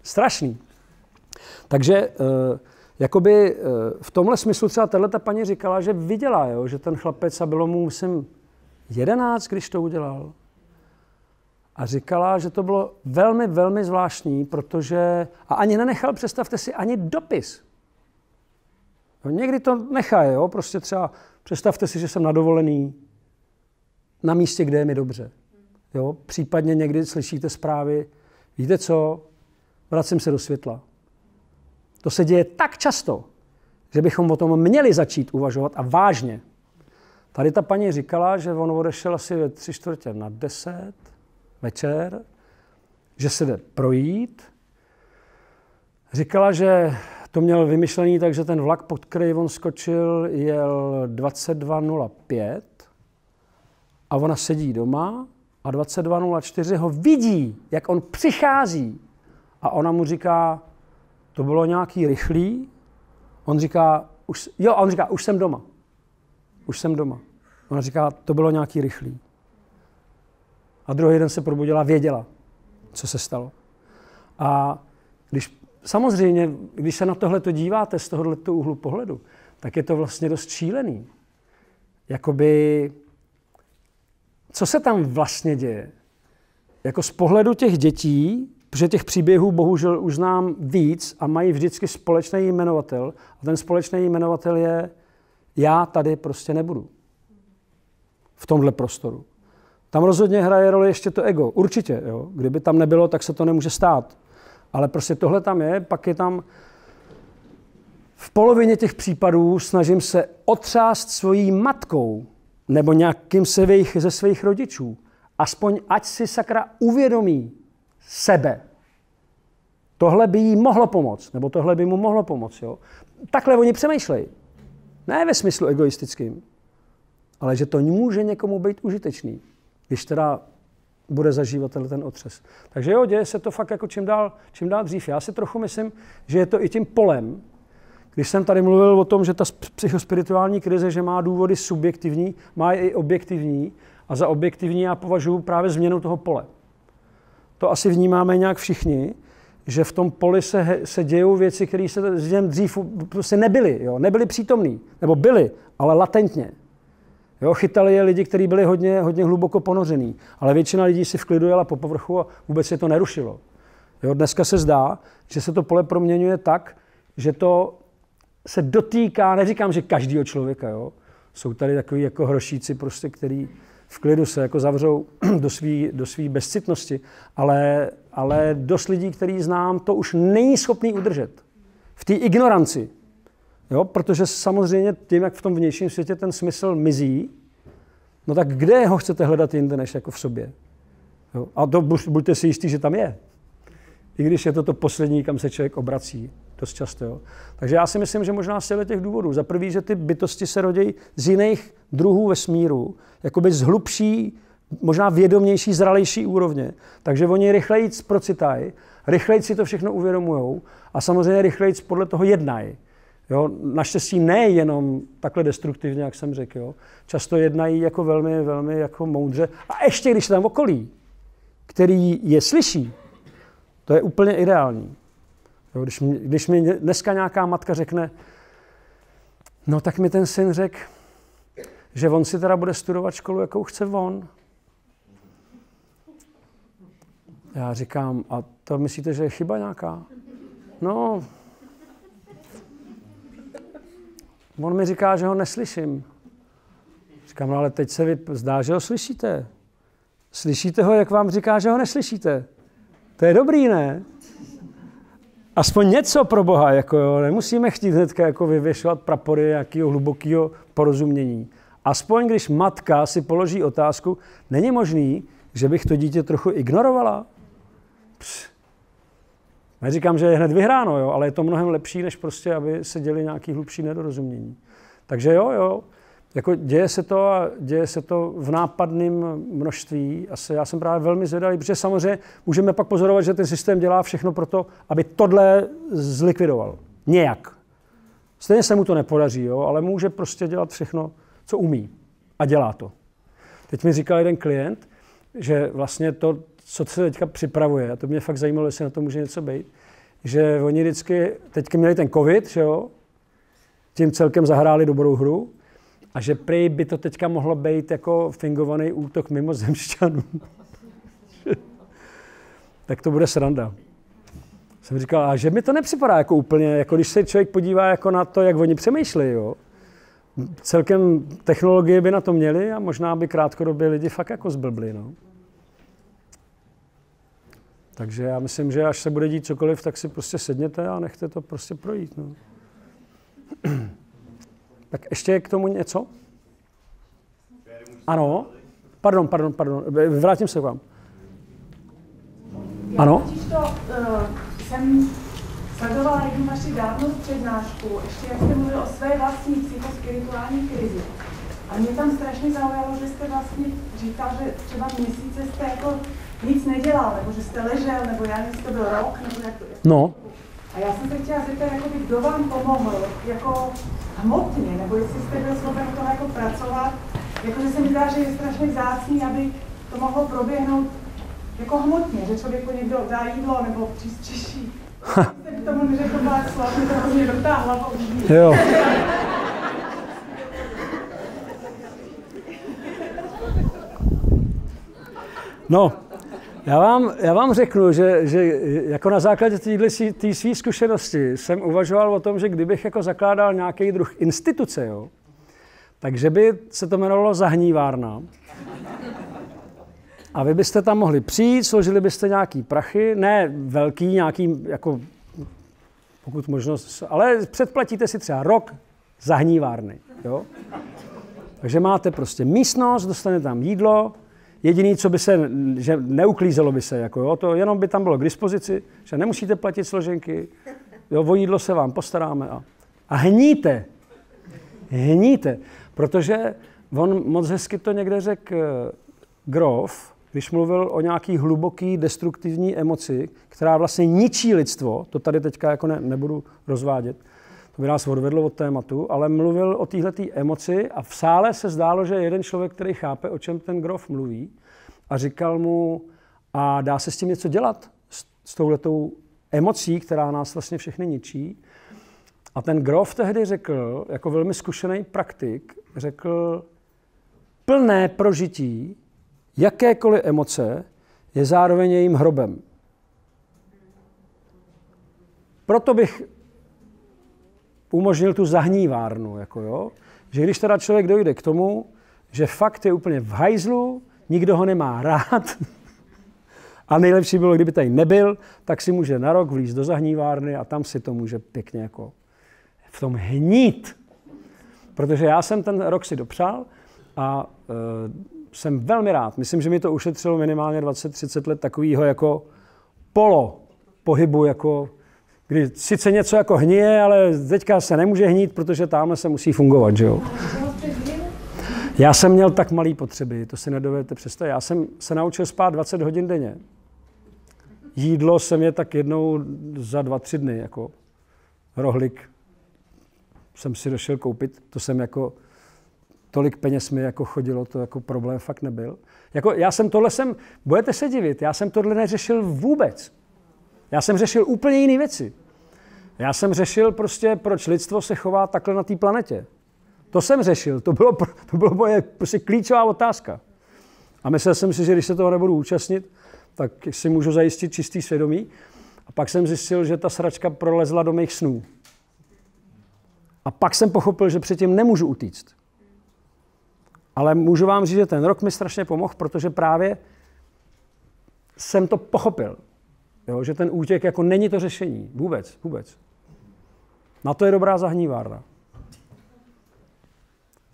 S1: Strašný. Takže uh, jakoby uh, v tomhle smyslu třeba tato paní říkala, že viděla, jo, že ten chlapec, a bylo mu, myslím, jedenáct, když to udělal. A říkala, že to bylo velmi, velmi zvláštní, protože... A ani nenechal, představte si, ani dopis. No, někdy to nechá, jo? prostě třeba představte si, že jsem na dovolený na místě, kde je mi dobře. Jo? Případně někdy slyšíte zprávy, víte co, vracím se do světla. To se děje tak často, že bychom o tom měli začít uvažovat a vážně. Tady ta paní říkala, že on odešel asi ve tři čtvrtě na deset večer, že se jde projít. Říkala, že to měl vymyšlený tak, že ten vlak, pod který on skočil, jel 22.05 a ona sedí doma a 22.04 ho vidí, jak on přichází a ona mu říká, to bylo nějaký rychlý. On říká, už, jo, on říká, už jsem doma. Už jsem doma. Ona říká, to bylo nějaký rychlý. A druhý den se probudila, věděla, co se stalo. A když samozřejmě, když se na tohle díváte z tohoto úhlu pohledu, tak je to vlastně dost šílený. Jakoby, co se tam vlastně děje? Jako z pohledu těch dětí, protože těch příběhů bohužel už znám víc a mají vždycky společný jmenovatel. A ten společný jmenovatel je, já tady prostě nebudu. V tomhle prostoru. Tam rozhodně hraje roli ještě to ego. Určitě. Jo. Kdyby tam nebylo, tak se to nemůže stát. Ale prostě tohle tam je, pak je tam v polovině těch případů snažím se otřást svojí matkou nebo nějakým se vejch, ze svých rodičů. Aspoň ať si sakra uvědomí sebe. Tohle by jí mohlo pomoct, nebo tohle by mu mohlo pomoct. Jo? Takhle oni přemýšlejí. Ne ve smyslu egoistickým, ale že to může někomu být užitečný, když teda bude zažívat ten otřes. Takže jo, děje se to fakt jako čím dál, čím dál dřív. Já si trochu myslím, že je to i tím polem, když jsem tady mluvil o tom, že ta psychospirituální krize, že má důvody subjektivní, má i objektivní a za objektivní já považuji právě změnu toho pole. To asi vnímáme nějak všichni, že v tom poli se, se dějou věci, které se dřív prostě nebyly, jo? nebyly přítomný, nebo byly, ale latentně. Jo, chytali je lidi, kteří byli hodně, hodně hluboko ponořený, ale většina lidí si v klidu jela po povrchu a vůbec se to nerušilo. Jo, dneska se zdá, že se to pole proměňuje tak, že to se dotýká, neříkám, že každého člověka, jo. Jsou tady takový jako hrošíci, prostě, který v klidu se jako zavřou do své do svý bezcitnosti, ale, ale dost lidí, který znám, to už není schopný udržet. V té ignoranci, Jo? Protože samozřejmě tím, jak v tom vnějším světě ten smysl mizí, no tak kde ho chcete hledat jinde, než jako v sobě? Jo? A to buďte si jistí, že tam je. I když je to to poslední, kam se člověk obrací dost často. Jo? Takže já si myslím, že možná z těch důvodů. Za prvý, že ty bytosti se rodí z jiných druhů vesmíru, jakoby z hlubší, možná vědomější, zralejší úrovně. Takže oni rychleji procitají, rychleji si to všechno uvědomují a samozřejmě rychleji podle toho jednají. Jo, naštěstí ne jenom takhle destruktivně, jak jsem řekl. Jo. Často jednají jako velmi, velmi jako moudře. A ještě když tam okolí, který je slyší, to je úplně ideální. Jo, když, mi, když mi dneska nějaká matka řekne, no tak mi ten syn řekl, že on si teda bude studovat školu, jakou chce on. Já říkám, a to myslíte, že je chyba nějaká? No, On mi říká, že ho neslyším. Říkám, no ale teď se vy zdá, že ho slyšíte. Slyšíte ho, jak vám říká, že ho neslyšíte. To je dobrý, ne? Aspoň něco pro Boha, jako jo. Nemusíme chtít hnedka jako vyvěšovat prapory nějakého hlubokého porozumění. Aspoň když matka si položí otázku, není možný, že bych to dítě trochu ignorovala? Pš. Neříkám, že je hned vyhráno, jo, ale je to mnohem lepší, než prostě, aby se děli nějaký hlubší nedorozumění. Takže jo, jo, jako děje se to a děje se to v nápadném množství. Asi já jsem právě velmi zvědavý, protože samozřejmě můžeme pak pozorovat, že ten systém dělá všechno pro to, aby tohle zlikvidoval. Nějak. Stejně se mu to nepodaří, jo, ale může prostě dělat všechno, co umí. A dělá to. Teď mi říkal jeden klient, že vlastně to, co se teďka připravuje, a to mě fakt zajímalo, jestli na to může něco být, že oni vždycky, teďka měli ten covid, že jo, tím celkem zahráli dobrou hru, a že prý by to teďka mohlo být jako fingovaný útok mimo zemšťanů. tak to bude sranda. Jsem říkal, a že mi to nepřipadá jako úplně, jako když se člověk podívá jako na to, jak oni přemýšlí, jo. Celkem technologie by na to měli a možná by krátkodobě lidi fakt jako zblbli, no. Takže já myslím, že až se bude dít cokoliv, tak si prostě sedněte a nechte to prostě projít. No. Tak ještě k tomu něco? Ano? Pardon, pardon, pardon. Vrátím se k vám. Ano?
S3: To uh, jsem sledovala jednu vaši dávnou přednášku, ještě jak jste mluvil o své vlastní psychospirituální krizi. A mě tam strašně zaujalo, že jste vlastně říkal, že třeba měsíce jste jako nic nedělal, nebo že jste ležel, nebo já nevím, to byl rok, nebo jak to
S1: No.
S3: A já jsem se chtěla zeptat, jakoby, kdo vám pomohl, jako hmotně, nebo jestli jste byl schopen toho jako pracovat, jakože se mi zdá, že je strašně vzácný, aby to mohlo proběhnout jako hmotně, že člověku někdo dá jídlo nebo přistřeší. Jste k tomu neřekl pár slov, mě to hrozně dotáhla po
S1: Jo. No, já vám, já vám řeknu, že, že jako na základě té své zkušenosti jsem uvažoval o tom, že kdybych jako zakládal nějaký druh instituce, jo, takže by se to jmenovalo zahnívárna. A vy byste tam mohli přijít, složili byste nějaký prachy, ne velký, nějaký, jako pokud možnost, ale předplatíte si třeba rok zahnívárny. Jo? Takže máte prostě místnost, dostanete tam jídlo, Jediný, co by se, že neuklízelo by se, jako jo, to jenom by tam bylo k dispozici, že nemusíte platit složenky, jo, o jídlo se vám postaráme a, a hníte. Hníte, protože on moc hezky to někde řekl eh, Grof, když mluvil o nějaký hluboký destruktivní emoci, která vlastně ničí lidstvo, to tady teďka jako ne, nebudu rozvádět, to by nás odvedlo od tématu, ale mluvil o této emoci a v sále se zdálo, že je jeden člověk, který chápe, o čem ten grof mluví a říkal mu, a dá se s tím něco dělat, s, s touhletou emocí, která nás vlastně všechny ničí. A ten grof tehdy řekl, jako velmi zkušený praktik, řekl, plné prožití jakékoliv emoce je zároveň jejím hrobem. Proto bych umožnil tu zahnívárnu. Jako jo? Že když teda člověk dojde k tomu, že fakt je úplně v hajzlu, nikdo ho nemá rád, a nejlepší bylo, kdyby tady nebyl, tak si může na rok vlízt do zahnívárny a tam si to může pěkně jako v tom hnít. Protože já jsem ten rok si dopřál a e, jsem velmi rád. Myslím, že mi to ušetřilo minimálně 20-30 let takového jako polo pohybu, jako kdy sice něco jako hníje, ale teďka se nemůže hnít, protože tamhle se musí fungovat, že jo? Já jsem měl tak malé potřeby, to si nedovedete představit. Já jsem se naučil spát 20 hodin denně. Jídlo jsem je tak jednou za dva, tři dny, jako rohlik jsem si došel koupit, to jsem jako, tolik peněz mi jako chodilo, to jako problém fakt nebyl. Jako já jsem tohle jsem, budete se divit, já jsem tohle neřešil vůbec. Já jsem řešil úplně jiné věci. Já jsem řešil prostě, proč lidstvo se chová takhle na té planetě. To jsem řešil, to bylo, to bylo moje prostě klíčová otázka. A myslel jsem si, že když se toho nebudu účastnit, tak si můžu zajistit čistý svědomí. A pak jsem zjistil, že ta sračka prolezla do mých snů. A pak jsem pochopil, že předtím nemůžu utíct. Ale můžu vám říct, že ten rok mi strašně pomohl, protože právě jsem to pochopil. Jo, že ten útěk jako není to řešení. Vůbec, vůbec. Na to je dobrá zahnívárna.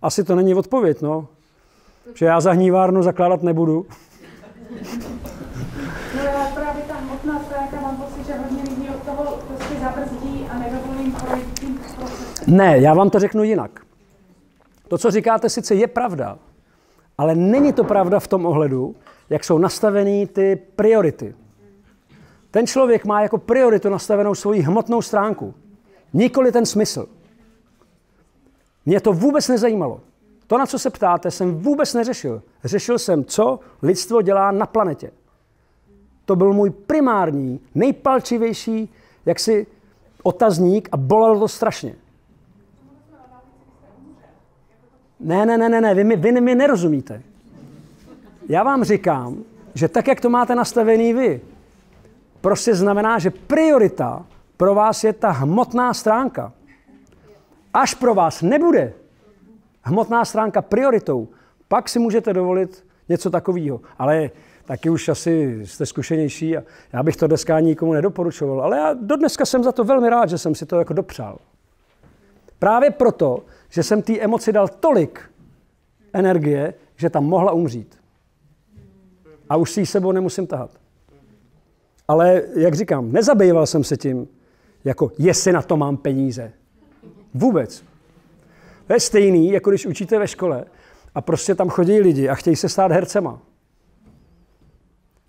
S1: Asi to není odpověď, no. Že já zahnívárnu zakládat nebudu.
S3: No právě ta hmotná stránka mám pocit, že hodně lidí od zabrzdí a nedovolím projít tím procesem.
S1: Ne, já vám to řeknu jinak. To, co říkáte, sice je pravda, ale není to pravda v tom ohledu, jak jsou nastavený ty priority. Ten člověk má jako prioritu nastavenou svoji hmotnou stránku, nikoli ten smysl. Mě to vůbec nezajímalo. To, na co se ptáte, jsem vůbec neřešil. Řešil jsem, co lidstvo dělá na planetě. To byl můj primární, nejpalčivější jaksi otazník a bolelo to strašně. Ne, ne, ne, ne, ne, vy vy mi nerozumíte. Já vám říkám, že tak, jak to máte nastavený vy, prostě znamená, že priorita pro vás je ta hmotná stránka. Až pro vás nebude hmotná stránka prioritou, pak si můžete dovolit něco takového. Ale taky už asi jste zkušenější a já bych to dneska nikomu nedoporučoval. Ale já do dneska jsem za to velmi rád, že jsem si to jako dopřál. Právě proto, že jsem té emoci dal tolik energie, že tam mohla umřít. A už si ji sebou nemusím tahat. Ale, jak říkám, nezabýval jsem se tím, jako jestli na to mám peníze. Vůbec. To je stejný, jako když učíte ve škole a prostě tam chodí lidi a chtějí se stát hercema.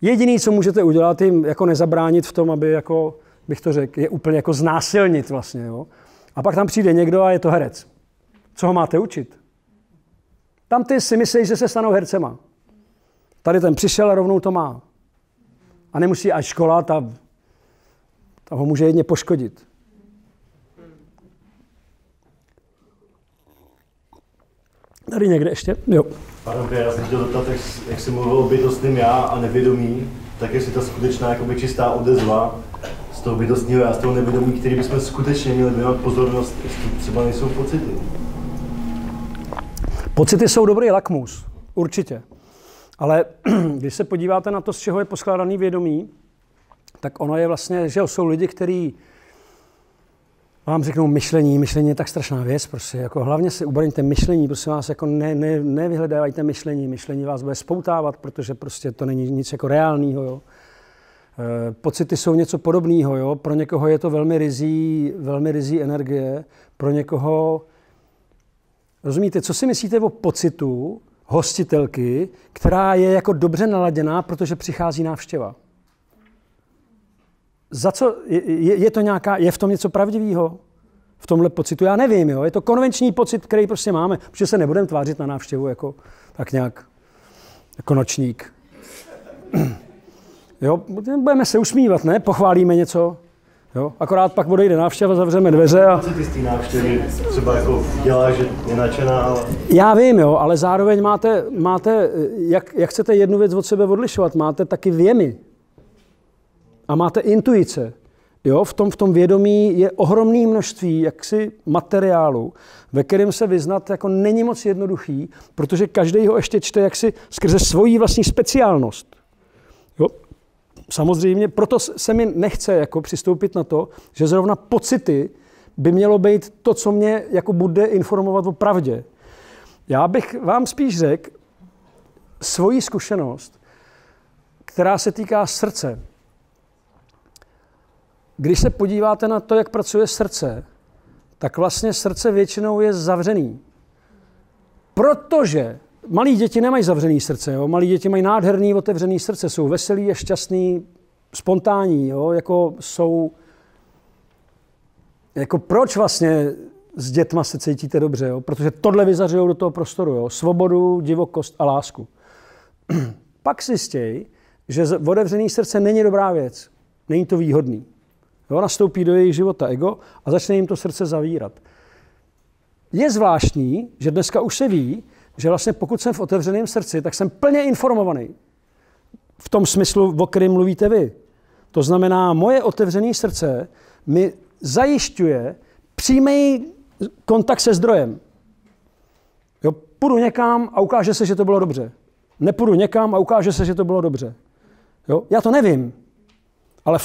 S1: Jediný, co můžete udělat, jim jako nezabránit v tom, aby, jako, bych to řekl, je úplně jako znásilnit vlastně. Jo? A pak tam přijde někdo a je to herec. Co ho máte učit? Tam ty si myslíš, že se stanou hercema. Tady ten přišel a rovnou to má. A nemusí až škola, ta, ta ho může jedně poškodit. Tady někde ještě? Jo.
S7: Pardon, já jsem chtěl zeptat, jak, jak jsi mluvil o bytostným já a nevědomí, tak jestli ta skutečná jakoby čistá odezva z toho bytostního já, z toho nevědomí, který bychom skutečně měli věnovat pozornost, jestli třeba nejsou pocity.
S1: Pocity jsou dobrý lakmus, určitě. Ale když se podíváte na to, z čeho je poskládaný vědomí, tak ono je vlastně, že jsou lidi, kteří vám řeknou myšlení. Myšlení je tak strašná věc, prostě. Jako hlavně si ubraňte myšlení, prosím vás, jako ne, ne, nevyhledávajte myšlení. Myšlení vás bude spoutávat, protože prostě to není nic jako reálného, jo. E, pocity jsou něco podobného, jo. Pro někoho je to velmi rizí, velmi rizí energie, pro někoho... Rozumíte, co si myslíte o pocitu hostitelky, která je jako dobře naladěná, protože přichází návštěva? za co, je, je, to nějaká, je v tom něco pravdivého? V tomhle pocitu? Já nevím, jo. Je to konvenční pocit, který prostě máme, protože se nebudeme tvářit na návštěvu jako tak nějak jako nočník. Jo, budeme se usmívat, ne? Pochválíme něco. Jo? Akorát pak odejde návštěva, zavřeme dveře a...
S7: Co ty z té návštěvy třeba jako dělá, že je nadšená, ale...
S1: Já vím, jo, ale zároveň máte, máte jak, jak chcete jednu věc od sebe odlišovat, máte taky věmy a máte intuice. Jo, v, tom, v tom vědomí je ohromné množství jaksi materiálu, ve kterém se vyznat jako není moc jednoduchý, protože každý ho ještě čte jaksi skrze svoji vlastní speciálnost. Jo? Samozřejmě, proto se mi nechce jako přistoupit na to, že zrovna pocity by mělo být to, co mě jako bude informovat o pravdě. Já bych vám spíš řekl svoji zkušenost, která se týká srdce. Když se podíváte na to, jak pracuje srdce, tak vlastně srdce většinou je zavřený. Protože malí děti nemají zavřený srdce, jo? malí děti mají nádherný otevřený srdce, jsou veselí a šťastný, spontánní, jo? jako jsou... Jako proč vlastně s dětma se cítíte dobře, jo? protože tohle vyzařují do toho prostoru, jo? svobodu, divokost a lásku. Pak zjistěj, že otevřený srdce není dobrá věc, není to výhodný. Jo, nastoupí do jejich života ego a začne jim to srdce zavírat. Je zvláštní, že dneska už se ví, že vlastně pokud jsem v otevřeném srdci, tak jsem plně informovaný. V tom smyslu, o kterém mluvíte vy. To znamená, moje otevřené srdce mi zajišťuje přímý kontakt se zdrojem. Jo, půjdu někam a ukáže se, že to bylo dobře. Nepůjdu někam a ukáže se, že to bylo dobře. Jo, já to nevím, ale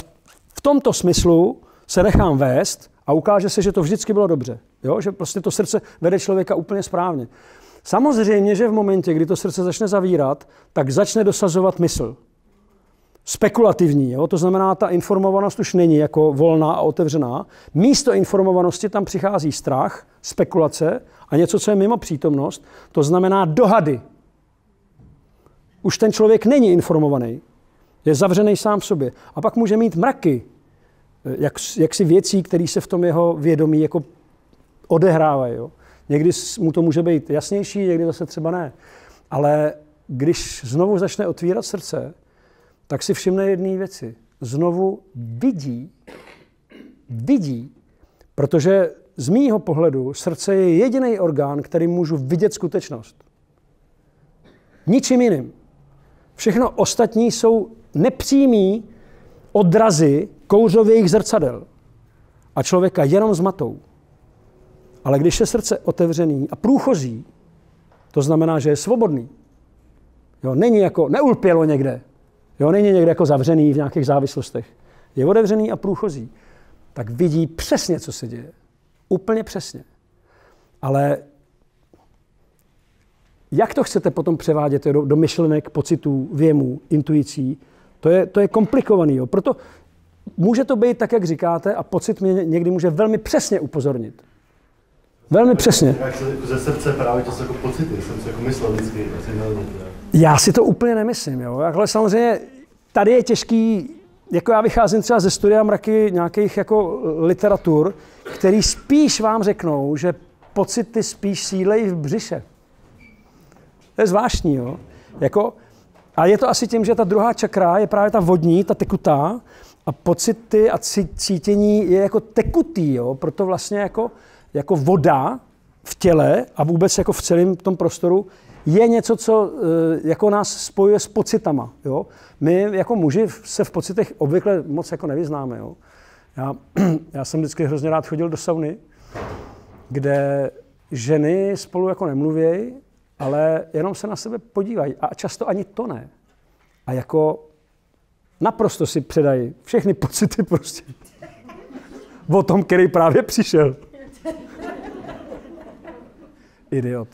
S1: v tomto smyslu se nechám vést a ukáže se, že to vždycky bylo dobře. Jo? Že prostě to srdce vede člověka úplně správně. Samozřejmě, že v momentě, kdy to srdce začne zavírat, tak začne dosazovat mysl. spekulativní. Jo? To znamená, ta informovanost už není jako volná a otevřená. Místo informovanosti tam přichází strach, spekulace a něco, co je mimo přítomnost. To znamená dohady. Už ten člověk není informovaný. Je zavřený sám v sobě. A pak může mít mraky jak, jaksi věcí, které se v tom jeho vědomí jako odehrávají. Jo? Někdy mu to může být jasnější, někdy zase třeba ne. Ale když znovu začne otvírat srdce, tak si všimne jedné věci. Znovu vidí, vidí, protože z mýho pohledu srdce je jediný orgán, který můžu vidět skutečnost. Ničím jiným. Všechno ostatní jsou nepřímý odrazy kouřových zrcadel. A člověka jenom zmatou. Ale když je srdce otevřený a průchozí, to znamená, že je svobodný. Jo, není jako, neulpělo někde. Jo, není někde jako zavřený v nějakých závislostech. Je otevřený a průchozí. Tak vidí přesně, co se děje. Úplně přesně. Ale jak to chcete potom převádět do, do myšlenek, pocitů, věmů, intuicí, to je, to je komplikovaný. Jo. Proto může to být tak, jak říkáte, a pocit mě někdy může velmi přesně upozornit. Velmi přesně.
S7: Jak se, jako ze srdce právě to jsou jako pocity, jsem si jako myslel vždycky.
S1: Já si to úplně nemyslím, jo. Ale samozřejmě tady je těžký, jako já vycházím třeba ze studia mraky nějakých jako literatur, který spíš vám řeknou, že pocity spíš sílejí v břiše. To je zvláštní, jo. Jako, a je to asi tím, že ta druhá čakra je právě ta vodní, ta tekutá, a pocity a cítění je jako tekutý, jo? proto vlastně jako, jako voda v těle a vůbec jako v celém tom prostoru je něco, co eh, jako nás spojuje s pocitama. Jo? My jako muži se v pocitech obvykle moc jako nevyznáme. Jo? Já, já jsem vždycky hrozně rád chodil do sauny, kde ženy spolu jako nemluvějí, ale jenom se na sebe podívají. A často ani to ne. A jako naprosto si předají všechny pocity prostě o tom, který právě přišel. Idiot.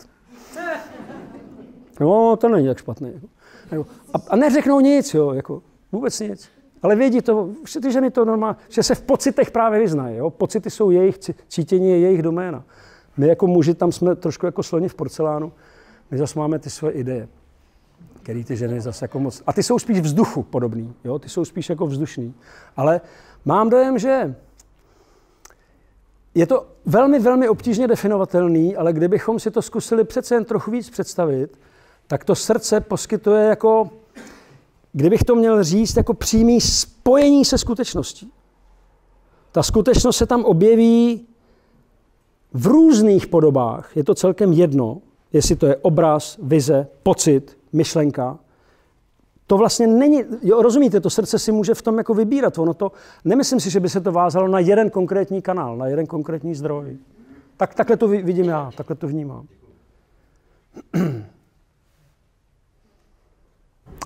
S1: No, to není tak špatný. Jako. A, a neřeknou nic, jo, jako vůbec nic. Ale vědí to, že ty ženy to normálně, že se v pocitech právě vyznají. Jo? Pocity jsou jejich, cítění je jejich doména. My jako muži tam jsme trošku jako sloni v porcelánu, my zase máme ty svoje ideje který ty ženy zase jako moc... A ty jsou spíš vzduchu podobný, jo? ty jsou spíš jako vzdušný. Ale mám dojem, že je to velmi, velmi obtížně definovatelný, ale kdybychom si to zkusili přece jen trochu víc představit, tak to srdce poskytuje jako, kdybych to měl říct, jako přímý spojení se skutečností. Ta skutečnost se tam objeví v různých podobách. Je to celkem jedno, jestli to je obraz, vize, pocit, myšlenka, to vlastně není, jo, rozumíte, to srdce si může v tom jako vybírat. Ono to, nemyslím si, že by se to vázalo na jeden konkrétní kanál, na jeden konkrétní zdroj. Tak, takhle to vidím já, takhle to vnímám.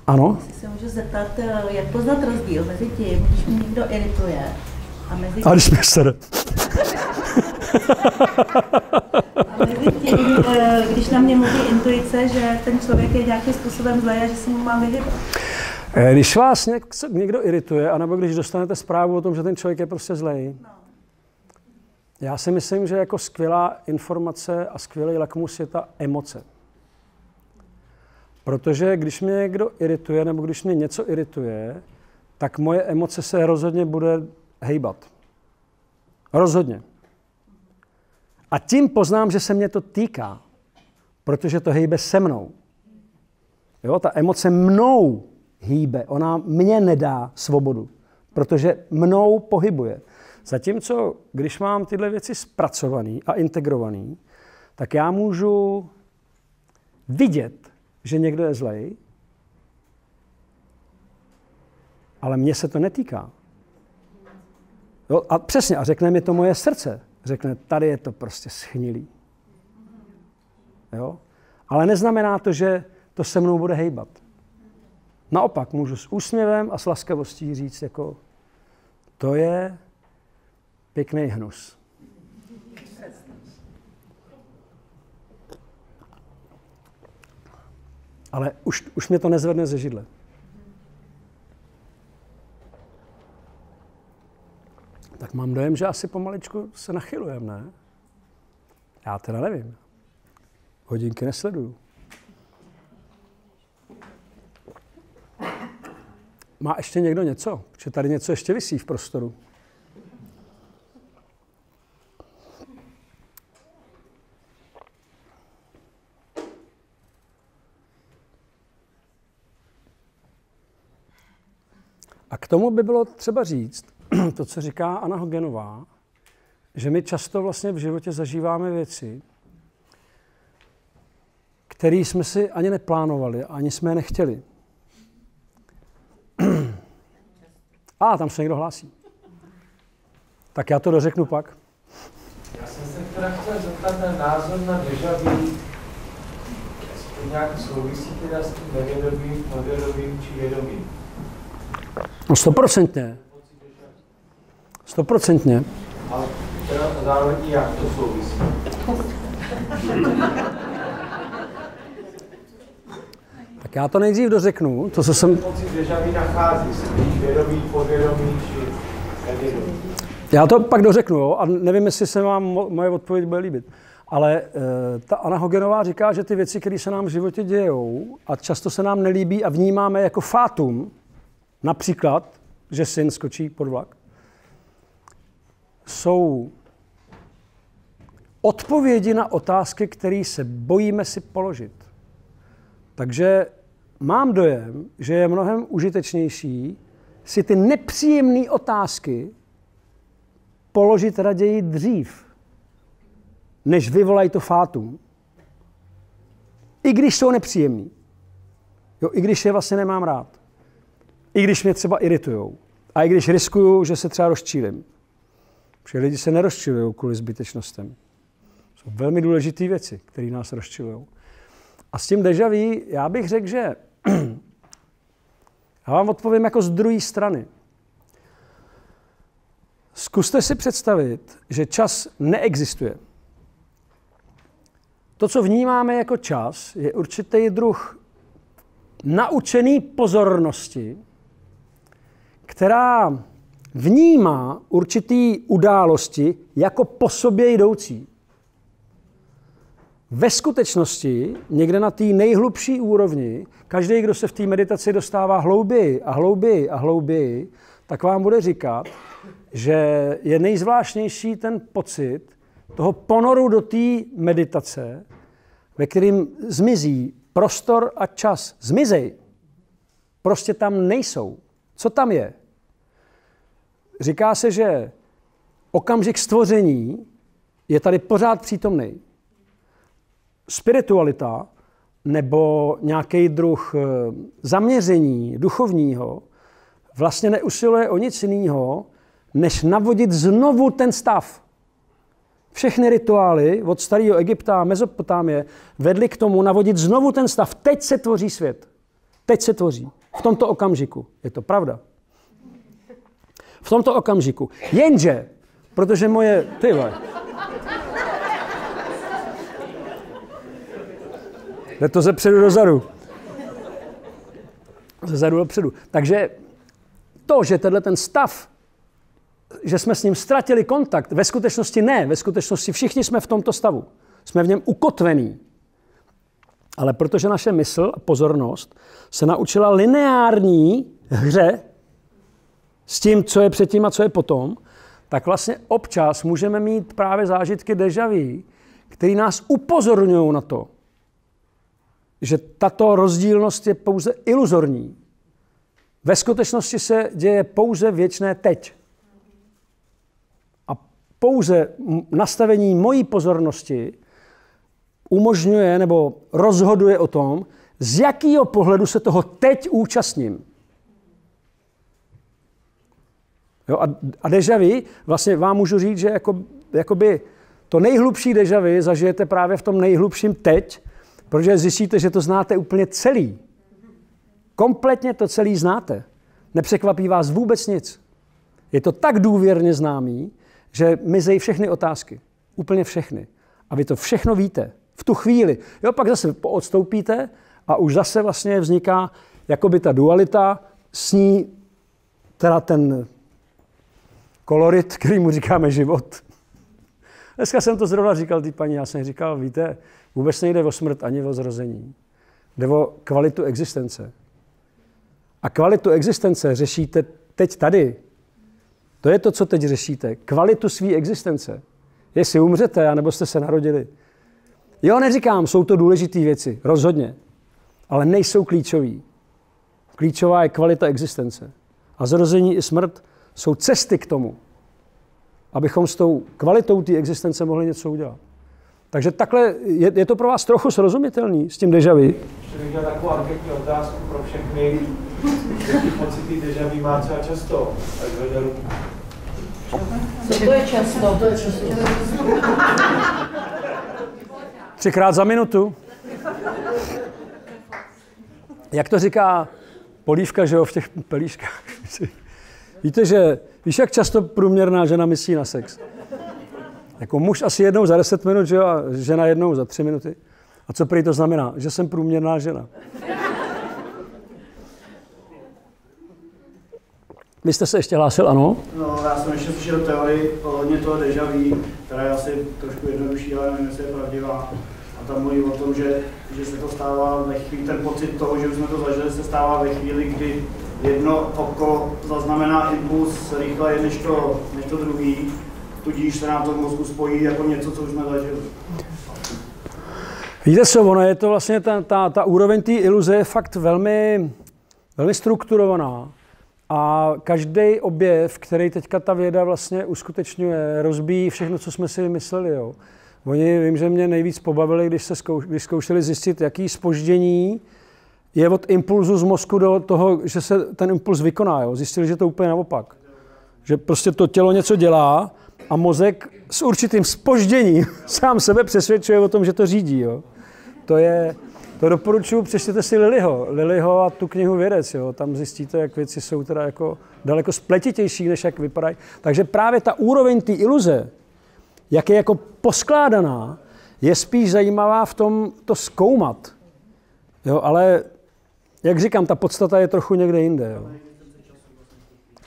S1: Ano?
S8: Jestli se můžu zeptat, eh, jak poznat rozdíl mezi tím, když mě někdo irituje a mezi
S1: tím... A když mě sere.
S8: A mezi tím, když na mě mluví intuice, že ten člověk je nějakým způsobem zlej a že se mu má vyhybat.
S1: Eh, když vás někdo irituje, anebo když dostanete zprávu o tom, že ten člověk je prostě zlej, no. já si myslím, že jako skvělá informace a skvělý lakmus je ta emoce. Protože když mě někdo irituje, nebo když mě něco irituje, tak moje emoce se rozhodně bude hejbat. Rozhodně. A tím poznám, že se mě to týká, protože to hýbe se mnou. Jo, ta emoce mnou hýbe, ona mě nedá svobodu, protože mnou pohybuje. Zatímco, když mám tyhle věci zpracované a integrované, tak já můžu vidět, že někdo je zlej, ale mně se to netýká. Jo, a přesně, a řekne mi to moje srdce řekne, tady je to prostě schnilý. Jo? Ale neznamená to, že to se mnou bude hejbat. Naopak, můžu s úsměvem a s laskavostí říct, jako, to je pěkný hnus. Ale už, už mě to nezvedne ze židle. Tak mám dojem, že asi pomaličku se nachylujeme, ne? Já teda nevím. Hodinky nesleduju. Má ještě někdo něco? Protože tady něco ještě vysí v prostoru. A k tomu by bylo třeba říct to, co říká Anna Hogenová, že my často vlastně v životě zažíváme věci, které jsme si ani neplánovali, ani jsme je nechtěli. A ah, tam se někdo hlásí. Tak já to dořeknu pak.
S9: Já jsem se teda chtěl zeptat na názor na deja vu. To nějak souvisí teda s tím nevědomým, podvědomým či vědomým.
S1: No stoprocentně. Stoprocentně.
S9: Ale teda zároveň i jak to souvisí.
S1: Tak já to nejdřív dořeknu, to, co jsem...
S9: Pocit nachází se, vědomý, podvědomý či.
S1: Já to pak dořeknu, jo? a nevím, jestli se vám mo- moje odpověď bude líbit. Ale e, ta Anna Hogenová říká, že ty věci, které se nám v životě dějou a často se nám nelíbí a vnímáme jako fátum, například, že syn skočí pod vlak, jsou odpovědi na otázky, které se bojíme si položit. Takže mám dojem, že je mnohem užitečnější si ty nepříjemné otázky položit raději dřív, než vyvolají to fátum. I když jsou nepříjemný. Jo, I když je vlastně nemám rád. I když mě třeba iritujou. A i když riskuju, že se třeba rozčílim. Protože lidi se nerozčilují kvůli zbytečnostem. Jsou velmi důležité věci, které nás rozčilují. A s tím deja vu, já bych řekl, že já vám odpovím jako z druhé strany. Zkuste si představit, že čas neexistuje. To, co vnímáme jako čas, je určitý druh naučený pozornosti, která vnímá určitý události jako po sobě jdoucí. Ve skutečnosti, někde na té nejhlubší úrovni, každý, kdo se v té meditaci dostává hlouběji a hlouběji a hlouběji, tak vám bude říkat, že je nejzvláštnější ten pocit toho ponoru do té meditace, ve kterým zmizí prostor a čas. Zmizej. Prostě tam nejsou. Co tam je? Říká se, že okamžik stvoření je tady pořád přítomný. Spiritualita nebo nějaký druh eh, zaměření duchovního vlastně neusiluje o nic jiného, než navodit znovu ten stav. Všechny rituály od starého Egypta a Mezopotámie vedly k tomu navodit znovu ten stav. Teď se tvoří svět. Teď se tvoří. V tomto okamžiku. Je to pravda. V tomto okamžiku. Jenže, protože moje... Ty vole. Jde to ze předu do zadu. Ze zadu do předu. Takže to, že tenhle ten stav že jsme s ním ztratili kontakt. Ve skutečnosti ne, ve skutečnosti všichni jsme v tomto stavu. Jsme v něm ukotvení. Ale protože naše mysl a pozornost se naučila lineární hře s tím, co je předtím a co je potom, tak vlastně občas můžeme mít právě zážitky deja vu, které nás upozorňují na to, že tato rozdílnost je pouze iluzorní. Ve skutečnosti se děje pouze věčné teď pouze nastavení mojí pozornosti umožňuje nebo rozhoduje o tom, z jakého pohledu se toho teď účastním. Jo, a, a deja vu, vlastně vám můžu říct, že jako, jakoby to nejhlubší deja vu zažijete právě v tom nejhlubším teď, protože zjistíte, že to znáte úplně celý. Kompletně to celý znáte. Nepřekvapí vás vůbec nic. Je to tak důvěrně známý, že mizejí všechny otázky. Úplně všechny. A vy to všechno víte. V tu chvíli. Jo, pak zase odstoupíte a už zase vlastně vzniká jakoby ta dualita, s ní teda ten, kolorit, který mu říkáme život. Dneska jsem to zrovna říkal ty paní, já jsem říkal, víte, vůbec nejde o smrt ani o zrození. Jde o kvalitu existence. A kvalitu existence řešíte teď tady. To je to, co teď řešíte. Kvalitu své existence. Jestli umřete, anebo jste se narodili. Jo, neříkám, jsou to důležité věci, rozhodně. Ale nejsou klíčový. Klíčová je kvalita existence. A zrození i smrt jsou cesty k tomu, abychom s tou kvalitou té existence mohli něco udělat. Takže takhle je, je to pro vás trochu srozumitelný s tím dežavy.
S9: Ještě bych měl takovou anketní otázku pro všechny. Jaký pocity dežaví má třeba často?
S4: Co to je často? To je často.
S1: Třikrát za minutu. Jak to říká polívka, že jo, v těch pelíškách. Víte, že víš, jak často průměrná žena myslí na sex? Jako muž asi jednou za 10 minut, že jo, a žena jednou za 3 minuty. A co prý to znamená? Že jsem průměrná žena. Vy jste se ještě hlásil, ano?
S2: No, já jsem ještě slyšel teorii ohledně toho deja vu, která je asi trošku jednodušší, ale nevím, jestli je pravdivá. A tam mluví o tom, že, že se to stává ve chvíli, ten pocit toho, že už jsme to zažili, se stává ve chvíli, kdy jedno oko zaznamená impuls rychleji než to, než to druhý, tudíž se nám to v mozku spojí jako něco, co už jsme zažili.
S1: Víte co, ono je to vlastně, ta, ta, ta úroveň té iluze je fakt velmi, velmi strukturovaná. A každý objev, který teďka ta věda vlastně uskutečňuje, rozbíjí všechno, co jsme si mysleli. Jo. Oni, vím, že mě nejvíc pobavili, když, se zkoušeli zjistit, jaký spoždění je od impulzu z mozku do toho, že se ten impuls vykoná. Jo. Zjistili, že to úplně naopak. Že prostě to tělo něco dělá a mozek s určitým spožděním sám sebe přesvědčuje o tom, že to řídí. Jo. To je, to doporučuji, přečtěte si Liliho. Liliho a tu knihu Vědec. Jo. Tam zjistíte, jak věci jsou teda jako daleko spletitější, než jak vypadají. Takže právě ta úroveň té iluze, jak je jako poskládaná, je spíš zajímavá v tom to zkoumat. Jo, ale jak říkám, ta podstata je trochu někde jinde. Jo.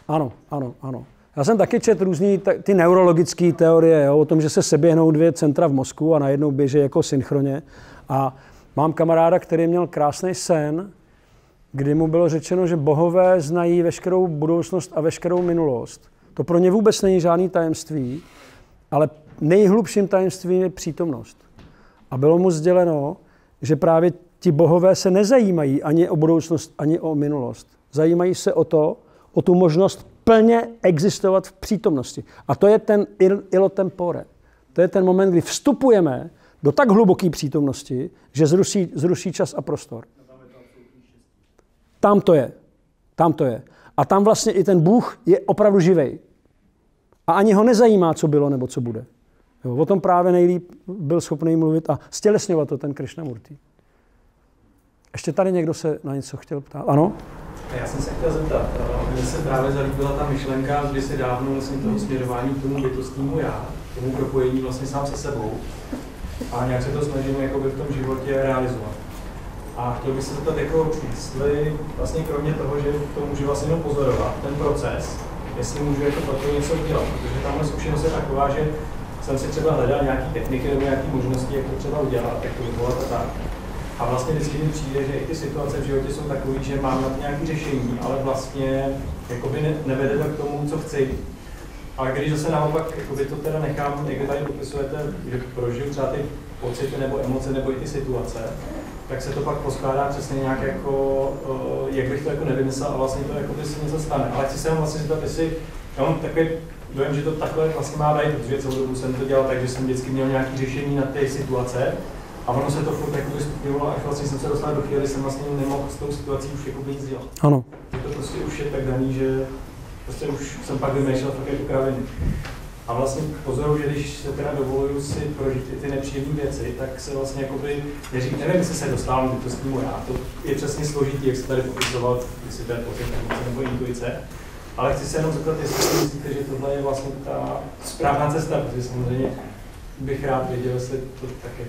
S1: Ano, ano, ano. Já jsem taky četl různé ty neurologické teorie jo, o tom, že se seběhnou dvě centra v mozku a najednou běží jako synchroně. A mám kamaráda, který měl krásný sen, kdy mu bylo řečeno, že bohové znají veškerou budoucnost a veškerou minulost. To pro ně vůbec není žádný tajemství, ale nejhlubším tajemstvím je přítomnost. A bylo mu sděleno, že právě ti bohové se nezajímají ani o budoucnost, ani o minulost. Zajímají se o to, o tu možnost plně existovat v přítomnosti. A to je ten ilo tempore. To je ten moment, kdy vstupujeme do tak hluboké přítomnosti, že zruší, zruší čas a prostor. Tam to je. Tam to je. A tam vlastně i ten Bůh je opravdu živej. A ani ho nezajímá, co bylo nebo co bude. Jo, o tom právě nejlíp byl schopný mluvit a stělesňovat to ten Krishnamurti. Ještě tady někdo se na něco chtěl ptát? Ano?
S10: Já jsem se chtěl zeptat, eh, mně se právě zalíbila ta myšlenka, kdy se dávno vlastně toho směrování k tomu bytostnímu já, k tomu propojení vlastně sám se sebou a nějak se to snažím jakoby v tom životě realizovat. A chtěl bych se zeptat, jako, jestli vlastně kromě toho, že to můžu vlastně jenom pozorovat, ten proces, jestli můžu jako pro to něco udělat, protože tamhle zkušenost je taková, že jsem si třeba hledal nějaké techniky nebo nějaké možnosti, jak to třeba udělat, jak to vyvolat a tak. A vlastně vždycky mi přijde, že i ty situace v životě jsou takové, že mám na nějaké řešení, ale vlastně jakoby ne, nevede to k tomu, co chci. Ale když zase naopak jakoby to teda nechám, jak tady popisujete, že prožiju třeba ty pocity nebo emoce nebo i ty situace, tak se to pak poskládá přesně nějak jako, uh, jak bych to jako nevymyslel a vlastně to jako by se něco stane. Ale chci se jenom vlastně zeptat, jestli, já mám takový dojem, že to takhle vlastně má být, protože celou dobu jsem to dělal tak, že jsem vždycky měl nějaké řešení na ty situace a ono se to furt jakoby stupňovalo, až vlastně jsem se dostal do chvíli, jsem vlastně nemohl s tou situací už jako nic dělat.
S1: Ano.
S10: Je to prostě už je tak daný, že prostě už jsem pak vymýšlel fakt jako kraviny. A vlastně pozoruju, že když se teda dovoluju si prožít i ty nepříjemné věci, tak se vlastně jakoby, neřík, nevím, jestli se dostávám do bytostnímu já, to je přesně složitý, jak se tady popisoval, jestli to je pocit nebo intuice, ale chci se jenom zeptat, jestli si myslíte, že tohle je vlastně ta správná cesta, protože samozřejmě bych rád věděl, jestli to tak je.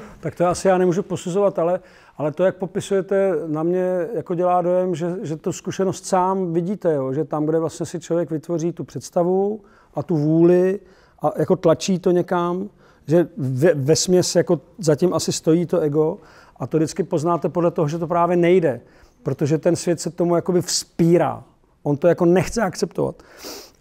S1: tak to asi já nemůžu posuzovat, ale, Ale to, jak popisujete, na mě jako dělá dojem, že, že tu zkušenost sám vidíte, jo? že tam, kde vlastně si člověk vytvoří tu představu a tu vůli a jako tlačí to někam, že ve, ve směs jako zatím asi stojí to ego a to vždycky poznáte podle toho, že to právě nejde, protože ten svět se tomu jakoby vzpírá. On to jako nechce akceptovat.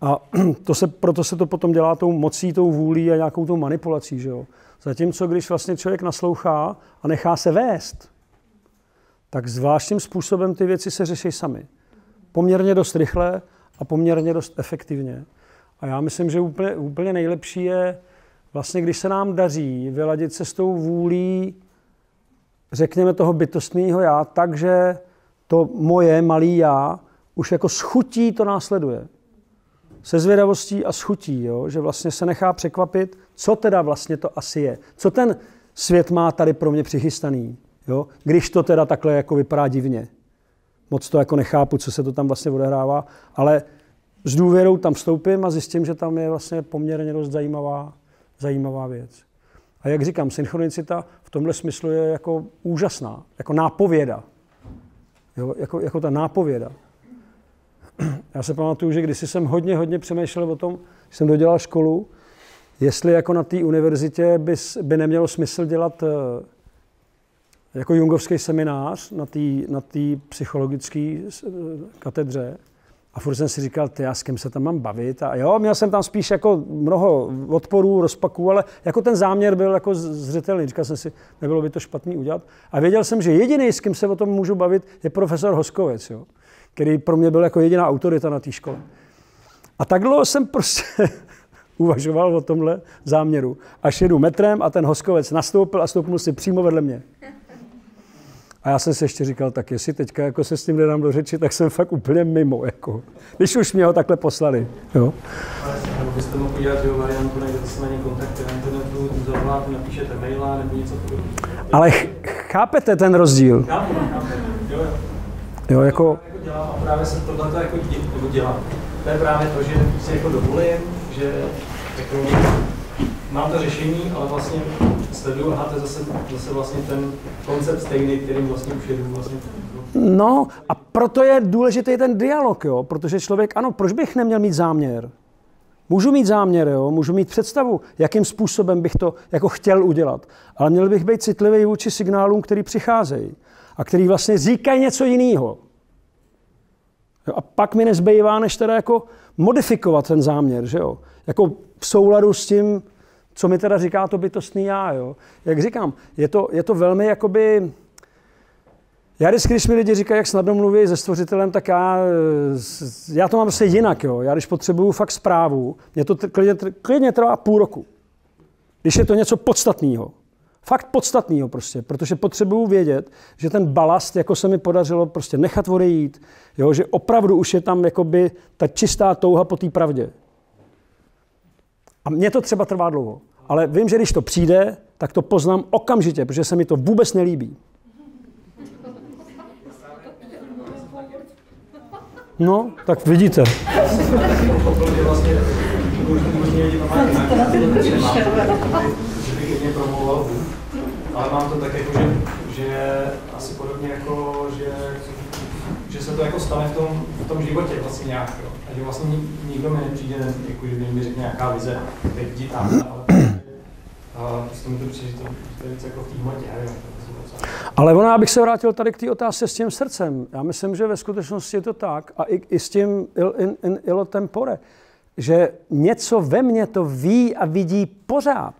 S1: A to se, proto se to potom dělá tou mocí, tou vůlí a nějakou tou manipulací. Že jo? Zatímco když vlastně člověk naslouchá a nechá se vést, tak zvláštním způsobem ty věci se řeší sami. Poměrně dost rychle a poměrně dost efektivně. A já myslím, že úplně, úplně nejlepší je vlastně, když se nám daří vyladit se s tou vůlí, řekněme toho bytostného já, takže to moje malý já už jako schutí to následuje. Se zvědavostí a schutí, jo? že vlastně se nechá překvapit, co teda vlastně to asi je. Co ten svět má tady pro mě přichystaný, jo? když to teda takhle jako vypadá divně. Moc to jako nechápu, co se to tam vlastně odehrává, ale s důvěrou tam vstoupím a zjistím, že tam je vlastně poměrně dost zajímavá, zajímavá věc. A jak říkám, synchronicita v tomhle smyslu je jako úžasná, jako nápověda. Jo, jako, jako ta nápověda. Já se pamatuju, že když jsem hodně, hodně přemýšlel o tom, když jsem dodělal školu, jestli jako na té univerzitě by, by nemělo smysl dělat eh, jako jungovský seminář na té na psychologické eh, katedře. A furt jsem si říkal, ty, já s kým se tam mám bavit. A jo, měl jsem tam spíš jako mnoho odporů, rozpaků, ale jako ten záměr byl jako zřetelný. Říkal jsem si, nebylo by to špatný udělat. A věděl jsem, že jediný, s kým se o tom můžu bavit, je profesor Hoskovec, jo, který pro mě byl jako jediná autorita na té škole. A tak dlouho jsem prostě uvažoval o tomhle záměru. Až jedu metrem a ten Hoskovec nastoupil a stoupnul si přímo vedle mě. A já jsem si ještě říkal, tak jestli teďka jako se s tím nedám do řeči, tak jsem fakt úplně mimo. Jako. Když už mě ho takhle poslali. Jo.
S10: Nebo byste mohl udělat jo, variantu, najdete se na ně kontakty na internetu, zavoláte, napíšete maila nebo něco podobného.
S1: Ale chápete ten rozdíl?
S10: Chápu, chápu. Jo, jo.
S1: Jo, jako...
S10: jako dělám a právě se tohle jako dělám. To je právě to, že si jako dovolím, že jako mám to řešení, ale vlastně sleduju, aha, to je zase, zase vlastně ten koncept stejný, kterým vlastně už jedu vlastně.
S1: No a proto je důležitý ten dialog, jo, protože člověk, ano, proč bych neměl mít záměr? Můžu mít záměr, jo? můžu mít představu, jakým způsobem bych to jako chtěl udělat, ale měl bych být citlivý vůči signálům, který přicházejí a který vlastně říkají něco jiného. A pak mi nezbývá, než teda jako modifikovat ten záměr, že jo? Jako v souladu s tím, co mi teda říká to bytostný já, jo. Jak říkám, je to, je to velmi jakoby... Já vždycky, když mi lidi říkají, jak snadno mluví se stvořitelem, tak já, já to mám prostě jinak, jo. Já když potřebuju fakt zprávu, mě to klidně, klidně trvá půl roku. Když je to něco podstatného. Fakt podstatného prostě, protože potřebuju vědět, že ten balast, jako se mi podařilo prostě nechat odejít, jo, že opravdu už je tam jakoby ta čistá touha po té pravdě. A mně to třeba trvá dlouho. Ale vím, že když to přijde, tak to poznám okamžitě, protože se mi to vůbec nelíbí. No, tak vidíte.
S10: Ale mám to tak jako, že, že asi podobně jako, že, že se to jako stane v tom, v tom životě vlastně nějak. Jo. A že vlastně nikdo mi nepřijde, jako, že mi řekne nějaká vize, teď jdi tam, ale prostě jako
S1: ale ono, abych se vrátil tady k té otázce s tím srdcem. Já myslím, že ve skutečnosti je to tak, a i, i s tím il, in, in, ilo tempore, že něco ve mně to ví a vidí pořád.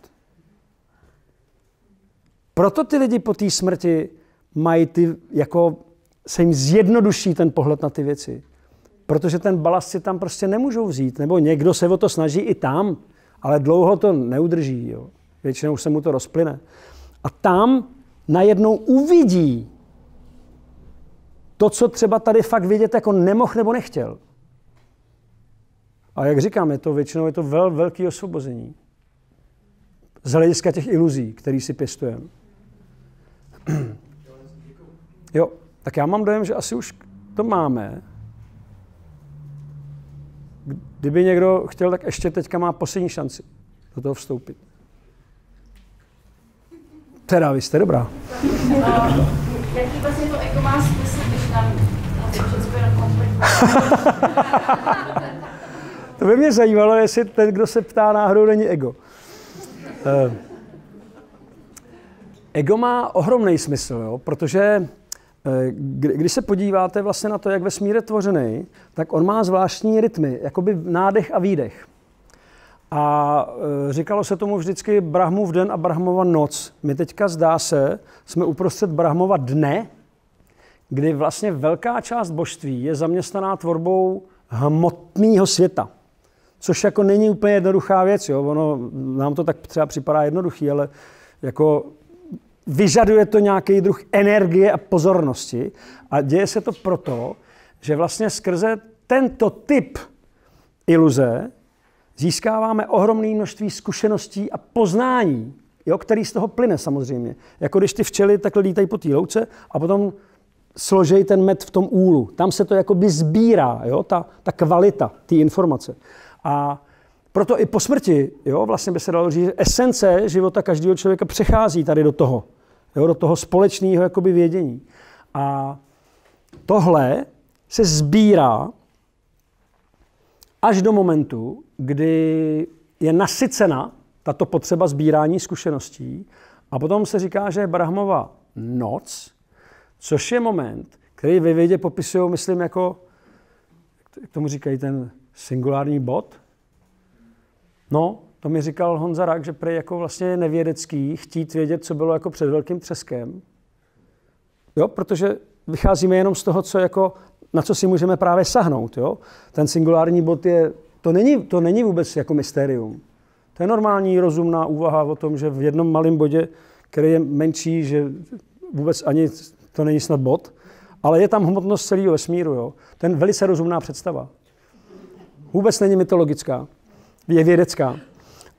S1: Proto ty lidi po té smrti mají ty, jako se jim zjednoduší ten pohled na ty věci protože ten balast si tam prostě nemůžou vzít. Nebo někdo se o to snaží i tam, ale dlouho to neudrží. Jo. Většinou se mu to rozplyne. A tam najednou uvidí to, co třeba tady fakt vidět jako nemohl nebo nechtěl. A jak říkám, je to většinou je to vel, velký osvobození. Z hlediska těch iluzí, které si pěstujeme. Jo, tak já mám dojem, že asi už to máme. Kdyby někdo chtěl, tak ještě teďka má poslední šanci do toho vstoupit. Teda, vy jste dobrá.
S11: jaký vlastně to ego má smysl, když
S1: To by mě zajímalo, jestli ten, kdo se ptá náhodou, není ego. Uh, ego má ohromný smysl, jo? protože eh, když se podíváte vlastně na to, jak vesmír je tvořený, tak on má zvláštní rytmy, jakoby nádech a výdech. A e, říkalo se tomu vždycky Brahmův den a Brahmova noc. My teďka zdá se, jsme uprostřed Brahmova dne, kdy vlastně velká část božství je zaměstnaná tvorbou hmotného světa. Což jako není úplně jednoduchá věc, jo? Ono, nám to tak třeba připadá jednoduchý, ale jako vyžaduje to nějaký druh energie a pozornosti. A děje se to proto, že vlastně skrze tento typ iluze získáváme ohromné množství zkušeností a poznání, jo, který z toho plyne samozřejmě. Jako když ty včely takhle lítají po té louce a potom složej ten med v tom úlu. Tam se to jakoby sbírá, jo, ta, ta kvalita té informace. A proto i po smrti, jo, vlastně by se dalo říct, esence života každého člověka přechází tady do toho, jo, do toho společného jakoby vědění. A tohle se sbírá až do momentu, kdy je nasycena tato potřeba sbírání zkušeností a potom se říká, že je Brahmova noc, což je moment, který ve vědě popisují, myslím, jako, jak tomu říkají, ten singulární bod. No, to mi říkal Honza Rak, že prej jako vlastně nevědecký chtít vědět, co bylo jako před velkým třeskem. Jo, protože vycházíme jenom z toho, co jako na co si můžeme právě sahnout. Jo? Ten singulární bod je, to není, to není vůbec jako mystérium. To je normální rozumná úvaha o tom, že v jednom malém bodě, který je menší, že vůbec ani to není snad bod, ale je tam hmotnost celého vesmíru. Jo? To je velice rozumná představa. Vůbec není mytologická, je vědecká.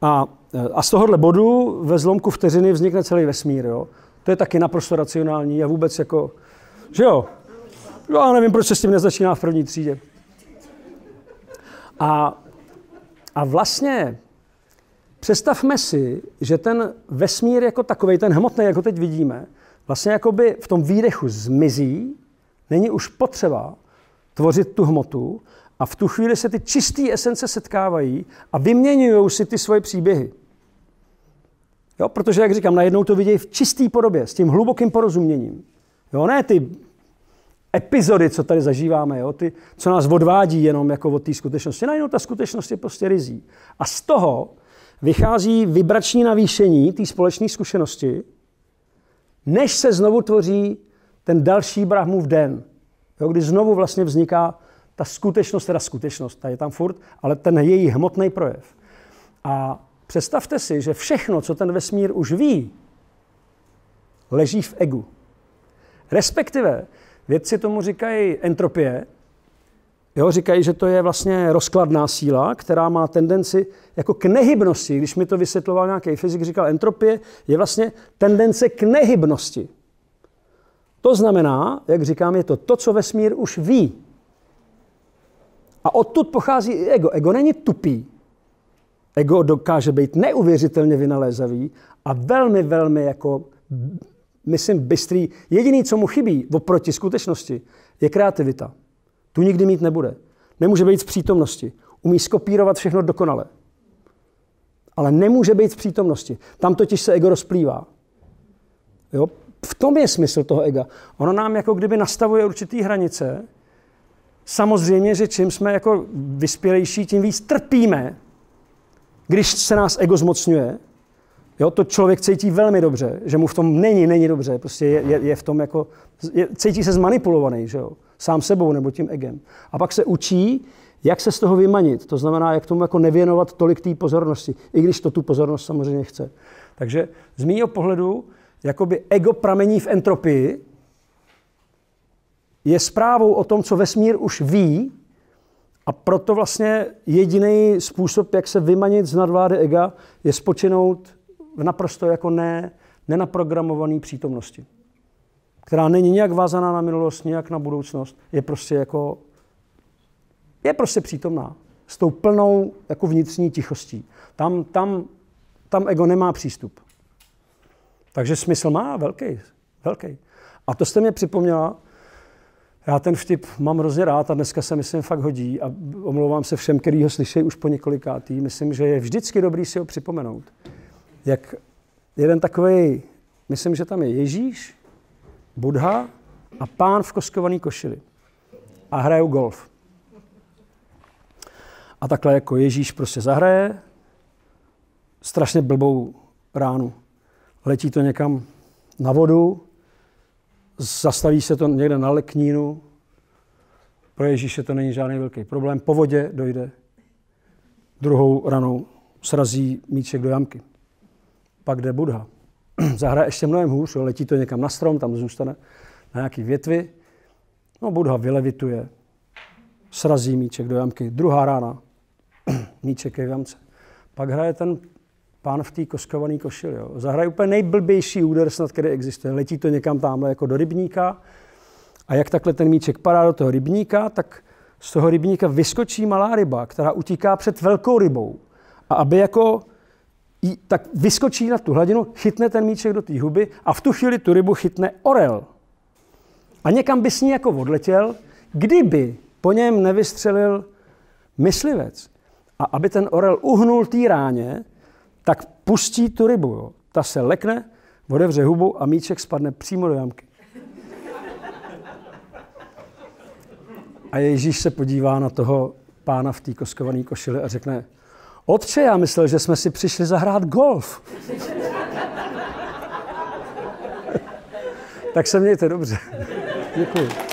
S1: A, a z tohohle bodu ve zlomku vteřiny vznikne celý vesmír. Jo? To je taky naprosto racionální a vůbec jako, že jo, já nevím, proč se s tím nezačíná v první třídě. A, a vlastně představme si, že ten vesmír jako takový, ten hmotný, jako teď vidíme, vlastně jakoby v tom výdechu zmizí, není už potřeba tvořit tu hmotu a v tu chvíli se ty čisté esence setkávají a vyměňují si ty svoje příběhy. Jo, protože, jak říkám, najednou to vidějí v čisté podobě, s tím hlubokým porozuměním. Jo, ne ty epizody, co tady zažíváme, jo, ty, co nás odvádí jenom jako od té skutečnosti. Najednou ta skutečnost je prostě rizí. A z toho vychází vibrační navýšení té společné zkušenosti, než se znovu tvoří ten další Brahmův den, jo, kdy znovu vlastně vzniká ta skutečnost, teda skutečnost, ta je tam furt, ale ten její hmotný projev. A představte si, že všechno, co ten vesmír už ví, leží v egu. Respektive Vědci tomu říkají entropie. Jo, říkají, že to je vlastně rozkladná síla, která má tendenci jako k nehybnosti. Když mi to vysvětloval nějaký fyzik, říkal, entropie je vlastně tendence k nehybnosti. To znamená, jak říkám, je to to, co vesmír už ví. A odtud pochází i ego. Ego není tupý. Ego dokáže být neuvěřitelně vynalézavý a velmi, velmi jako myslím, bystrý. Jediný, co mu chybí oproti skutečnosti, je kreativita. Tu nikdy mít nebude. Nemůže být v přítomnosti. Umí skopírovat všechno dokonale. Ale nemůže být v přítomnosti. Tam totiž se ego rozplývá. Jo? V tom je smysl toho ega. Ono nám jako kdyby nastavuje určitý hranice. Samozřejmě, že čím jsme jako vyspělejší, tím víc trpíme, když se nás ego zmocňuje, Jo, to člověk cítí velmi dobře, že mu v tom není, není dobře, prostě je, je, je v tom jako, je, cítí se zmanipulovaný, že jo, sám sebou nebo tím egem. A pak se učí, jak se z toho vymanit, to znamená, jak tomu jako nevěnovat tolik té pozornosti, i když to tu pozornost samozřejmě chce. Takže z mýho pohledu, jakoby ego pramení v entropii, je zprávou o tom, co vesmír už ví, a proto vlastně jediný způsob, jak se vymanit z nadvlády ega, je spočinout v naprosto jako ne, nenaprogramované přítomnosti, která není nějak vázaná na minulost, nějak na budoucnost, je prostě jako, je prostě přítomná s tou plnou jako vnitřní tichostí. Tam, tam, tam ego nemá přístup. Takže smysl má velký, velký. A to jste mě připomněla, já ten vtip mám hrozně rád a dneska se myslím fakt hodí a omlouvám se všem, kteří ho slyšejí už po několikátý. Myslím, že je vždycky dobrý si ho připomenout. Jak jeden takový, myslím, že tam je Ježíš, Budha a pán v koskovaný košili. A hrajou golf. A takhle jako Ježíš prostě zahraje, strašně blbou ránu. Letí to někam na vodu, zastaví se to někde na leknínu, pro Ježíše to není žádný velký problém, po vodě dojde, druhou ranou srazí míček do jamky. Pak jde Budha. Zahraje ještě mnohem hůř, letí to někam na strom, tam zůstane na nějaký větvi. No Budha vylevituje, srazí míček do jamky. Druhá rána, míček je v jamce. Pak hraje ten pán v té koskované košili. Jo. Zahraje úplně nejblbější úder, snad, který existuje. Letí to někam tamhle jako do rybníka a jak takhle ten míček padá do toho rybníka, tak z toho rybníka vyskočí malá ryba, která utíká před velkou rybou. A aby jako tak vyskočí na tu hladinu, chytne ten míček do té huby a v tu chvíli tu rybu chytne orel. A někam by s ní jako odletěl, kdyby po něm nevystřelil myslivec. A aby ten orel uhnul té ráně, tak pustí tu rybu. Jo. Ta se lekne, otevře hubu a míček spadne přímo do jamky. A Ježíš se podívá na toho pána v té koskované košili a řekne, Otče, já myslel, že jsme si přišli zahrát golf. tak se mějte dobře. Děkuji.